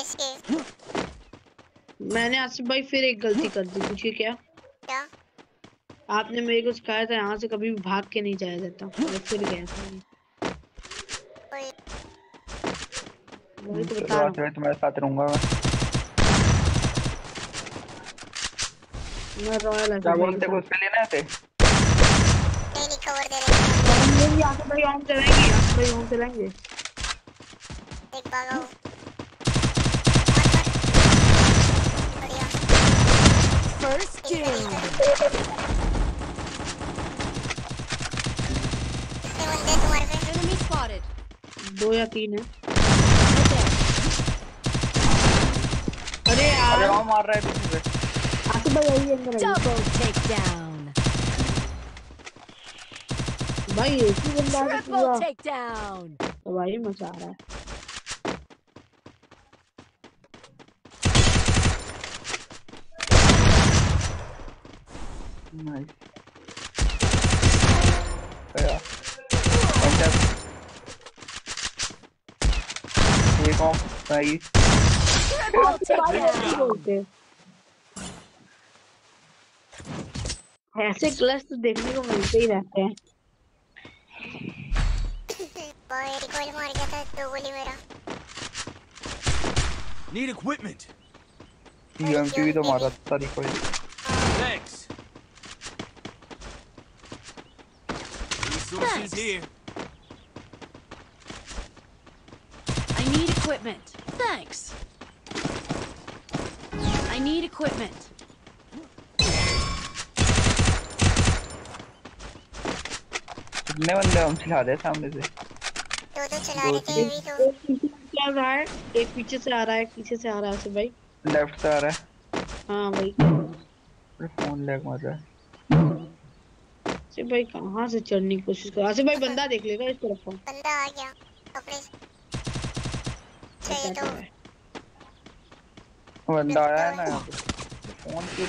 इससे वो मैंने आसिफ भाई फिर एक गलती कर दी पूछिए क्या? क्या? आपने मेरे को सिखाया था यहाँ से कभी भी भाग के नहीं जाया जाता। मैं फिर गया था। वही। तो बता रहा मैं तुम्हारे साथ रहूँगा मैं। मैं रॉयल क्या बोलते हो उसके लिए ना थे कवर दे रहे ये भी आसिफ भाई होम चलेंगे आसिफ भाई होम चलेंगे एक भागा हो बढ़िया First kill. हैं. दो या तीन है. अरे यार मार रहा है आसिफ भाई यही अंदर है Double takedown. भाई एक ही। बंदा तो है पूरा तो भाई मज़ा आ रहा है। एक ऐसे क्लच तो देखने को मिलते ही रहते हैं। Need equipment. यूएमपी भी तो मारा था recoil Thanks. Resources here. I need equipment. Thanks. I need equipment. कितने बंदे हम चला रहे हैं सामने से दो दो चला रहे थे अभी तो। एक पीछे रहा है एक पीछे से आ रहा है पीछे से आ रहा है आसिफ भाई। लेफ़्ट से आ रहा है। हाँ भाई। फ़ोन लैग मार रहा है। आसिफ भाई कहाँ से चढ़ने की कोशिश कर आसिफ भाई बंदा देख लेगा इस तरफ़ बंदा आ गया कपड़े चाहिए तो। बंदा आया ना फ़ोन क्यों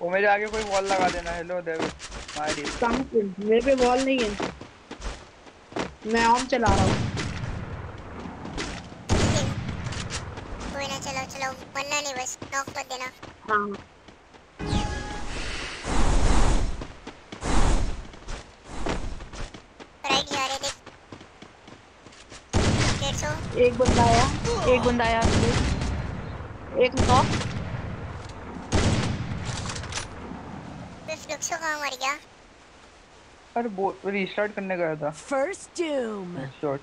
वो मेरे आगे कोई वॉल लगा देना हेलो मारी कहाँ पे मेरे पे बॉल नहीं है। मैं ऑन चला रहा हूँ। कोई ना चलो चलो मरना नहीं बस नॉक मत देना। हाँ। राइट जा रहे देख। डेढ़ सौ एक बंदा आया एक बंदा आया। एक नॉक मर गया? अरे वो रीस्टार्ट करने गया था। First doom. शॉट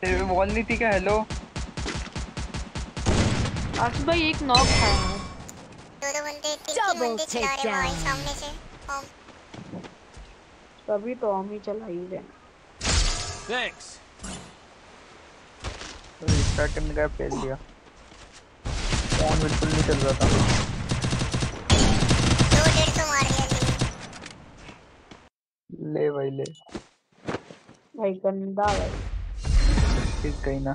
तेरे पे बॉल नहीं थी क्या? हेलो आसिफ भाई एक नॉक था यार दो दो बंदे तीन तीन बंदे चला रहे भाई सामने से। तभी तो हम ही चला ही। रहे। Thanks. रीस्टार्ट करने गया फेल दिया फ़ोन बिल्कुल नहीं चल रहा था। ले भाई ले। भाई गंदा भाई। ठीक कहीं ना।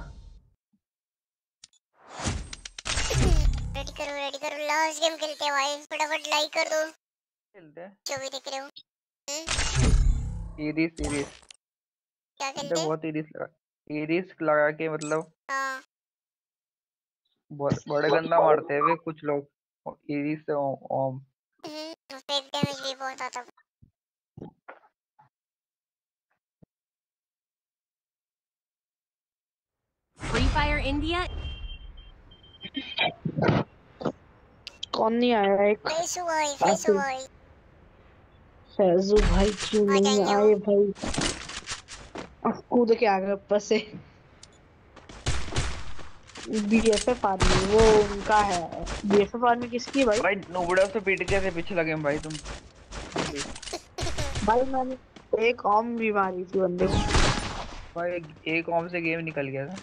रेडी करो रेडी करो। लास्ट गेम खेलते हैं भाई। फटाफट लाइक कर दो। खेलते हैं। जो भी दिख रहे हो। हम्म, सीरीज़ सीरीज़ क्या खेलते हैं? बहुत सीरीज़ लगा सीरीज़ लगा के मतलब हाँ। बहुत बड़े गंदा मारते हैं वे कुछ लोग। सीरीज़ से ओम। हम्म, फेक डैमेज भी बहुत आता। है Fire India? कौन नहीं आया एक फैसू भाई फैजू भाई क्यों नहीं आए भाई? अब कूद के आ गए ऊपर से। बीएसएफ आर्मी वो उनका है। बीएसएफ आर्मी किसकी भाई? भाई नोबड़ा से पीट के थे पीछे लगे हैं भाई तुम। भाई मैंने एक ऑम भी मारी थी बंदे को। भाई एक- एक ओम से गेम निकल गया था।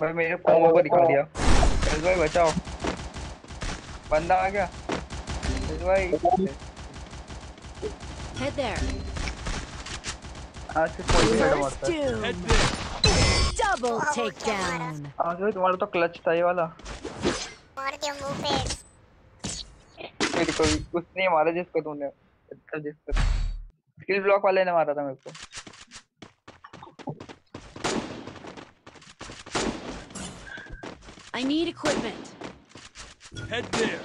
भाई मेरे कॉम्बो को दिखा दिया फैज भाई बचाओ बंदा आ गया फैज भाई Head there. आज से कोई हेड मारता है. Head there. Double takedown. आज भाई तुम्हारा तो क्लच था ये वाला मार दिया मुँह पे मेरे को उसने मारा जिसको तूने अच्छा जिसको स्किल ब्लॉक वाले ने मारा था मेरे को I need equipment. Head there.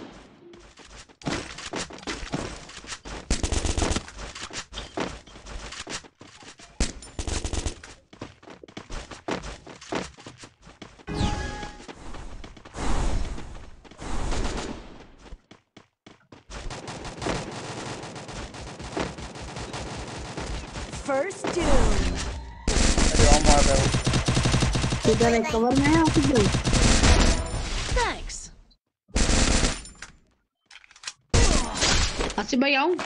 First doom. You're gonna come on my house, si ba không?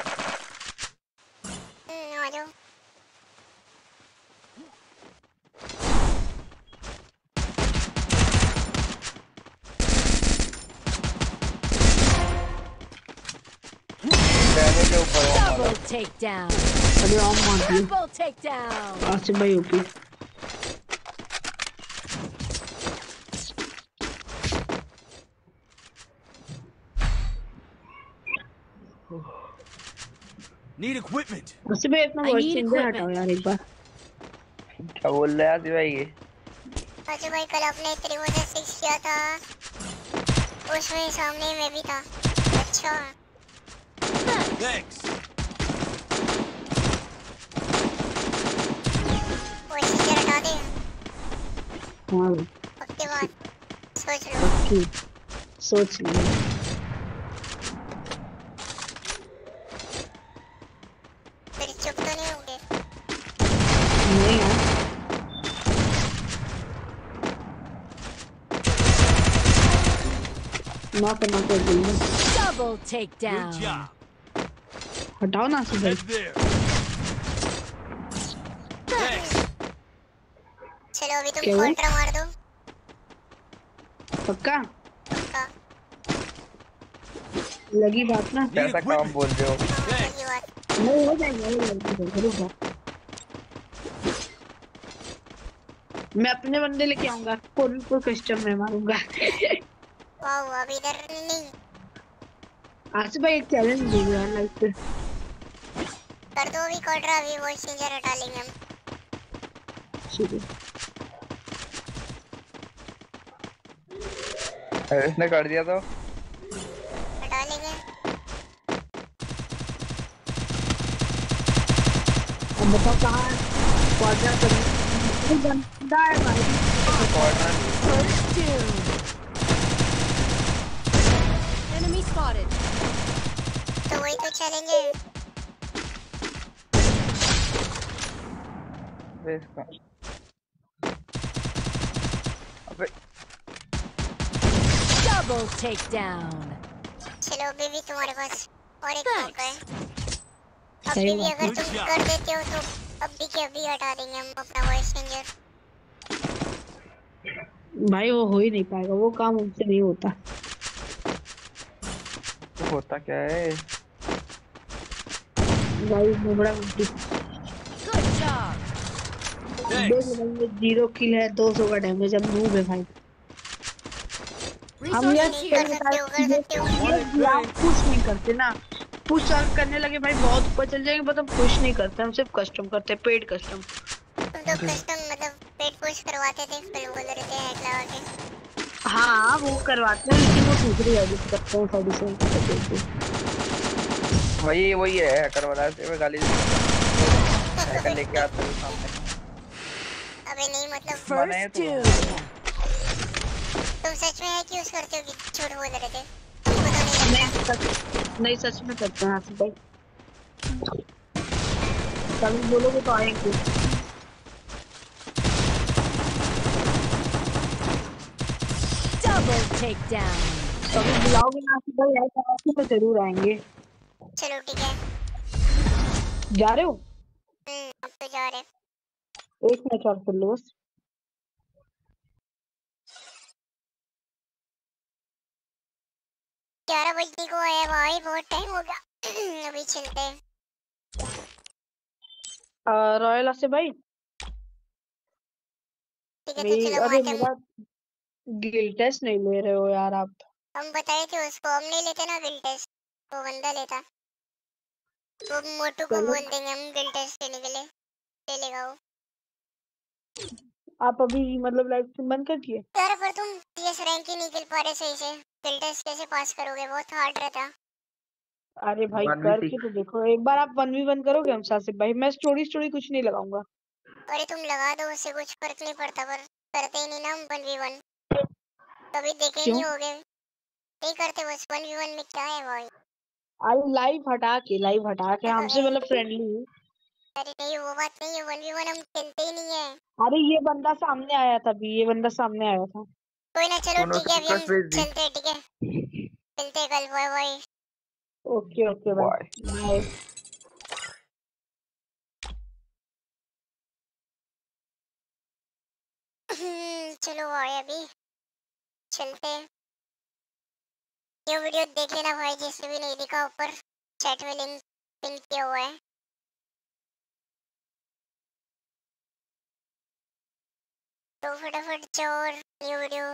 Double takedown. Triple takedown. Need equipment. Asif भाई अपना I voice need changer equipment. हटाओ यार एक बार क्या बोल रहा है आसिफ भाई ये अच्छा भाई कल आपने त्रिभुज सिक्स किया था उसमें सामने मैं भी था अच्छा Thanks. वो चीज़ें हटा दे हाँ भाई उसके बाद सोच लो ओके सोच लिया फिर चुप तो नहीं होंगे नहीं यार ना करना कर दूँगा Double Good takedown. job. हटाओ ना आसिफ भाई Head there. Thanks. चलो अभी तुम? कॉन्ट्रा मार दो पक्का पक्का लगी बात ना कैसा काम बोल रहे हो हाँ नहीं हो जाएगा हो हो। मैं अपने बंदे लेके आऊँगा कोई कोई कस्टम में मारूँगा वाह अब इधर नहीं आसिफ भाई एक चैलेंज दे दो यार लाइफ पे। कर दो अभी कॉन्ट्रा अभी वो चेंजर हटा लेंगे हम। ठीक है। अरे इसने कर दिया तो। हटा लेंगे। अब बताओ कहाँ है? क्वाड्रा कर बंदा है भाई First doom. Enemy spotted. तो वही तो चैलेंज है अबे Double takedown. चलो अभी भी तुम्हारे पास और एक. मौका है अभी भी। अगर तुम कर देते हो तो अभी के अभी हटा देंगे हम अपना वॉइस चेंजर भाई वो हो ही नहीं पाएगा वो काम हमसे नहीं होता होता क्या है? Thanks. मिनट में ज़ीरो किल है दो सौ का डैमेज हम नूब है भाई। हम यार नहीं कर सकते हो। करते ना। पुश करने लगे भाई बहुत ऊपर चल जाएँगे हम पुश नहीं करते हम सिर्फ़ कस्टम करते हैं पेड कस्टम तो कस्टम मतलब पेट पुश करवाते थे फिर बोल रहे थे हैक लगा के। हाँ वो करवाते हैं लेकिन वो दूसरी आईडी से करते हैं साइड से। करते हैं। वही वही है हैकर वाला से मैं गाली हैकर लेके आता हूँ सामने। अबे नहीं मतलब तो। तुम सच में हैक यूज़ करते हो कि झूठ बोल रहे थे? तो नहीं सच नहीं सच में करते हैं आसिफ भाई कभी बोलोगे तो आएँगे Double takedown. कभी बुलाओगे ना आसिफ भाई ऐसा आके तो ज़रूर आएँगे। चलो ठीक है। जा रहे हो? हम्म अब तो जा रहे एक मिनट और कर लो ग्यारह बजने को आया भाई बहुत टाइम हो गया। अभी चलते हैं। रॉयल आसिफ भाई? ठीक है तो चलो अरे मेरा गिल टेस्ट नहीं ले रहे हो यार आप। हम बताए थे उसको हम नहीं लेते ना गिल टेस्ट वो बंदा लेता। वो मोटू को बोल देंगे हम गिल टेस्ट लेने के लिए ले लेगा वो। आप अभी मतलब लाइव स्ट्रीम बंद कर दिए? यार पर तुम सीएस रैंक ही नहीं खेल पा रहे सही से। गिल टेस्ट कैसे पास करोगे? बहुत हार्ड रहता। अरे भाई करके तो देखो एक बार आप वन वी वन करोगे हम आसिफ भाई मैं स्टोरी स्टोरी कुछ नहीं लगाऊँगा। अरे तुम लगा दो उससे कुछ फ़र्क नहीं पड़ता पर करते ही नहीं ना हम वन वी वन कभी देखे नहीं होगे। नहीं करते बस वन वी वन में क्या है भाई? अरे लाइव हटा के लाइव हटा के हमसे मतलब फ्रेंडली अरे नहीं वो बात नहीं है वन वी वन हम खेलते ही नहीं है। अरे ये बंदा सामने आया था अभी ये बंदा सामने आया था। कोई ना चलो ठीक है अभी हम चलते हैं ठीक है? मिलते हैं कल bye bye okay okay bye bye bye hmm, चलो भाई अभी। चलते हैं। ये वीडियो देख लेना भाई जिसने भी नहीं देखा ऊपर। चैट में लिंक पिन किया हुआ है। तो फटाफट जाओ और ये वीडियो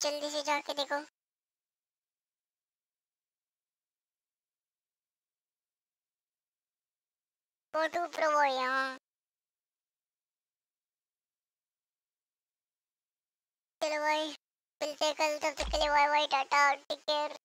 जल्दी से जाके देखो। फ़ोटो प्रो यहाँ। चलो भाई मिलते कल तब तक के लिए bye bye tata take care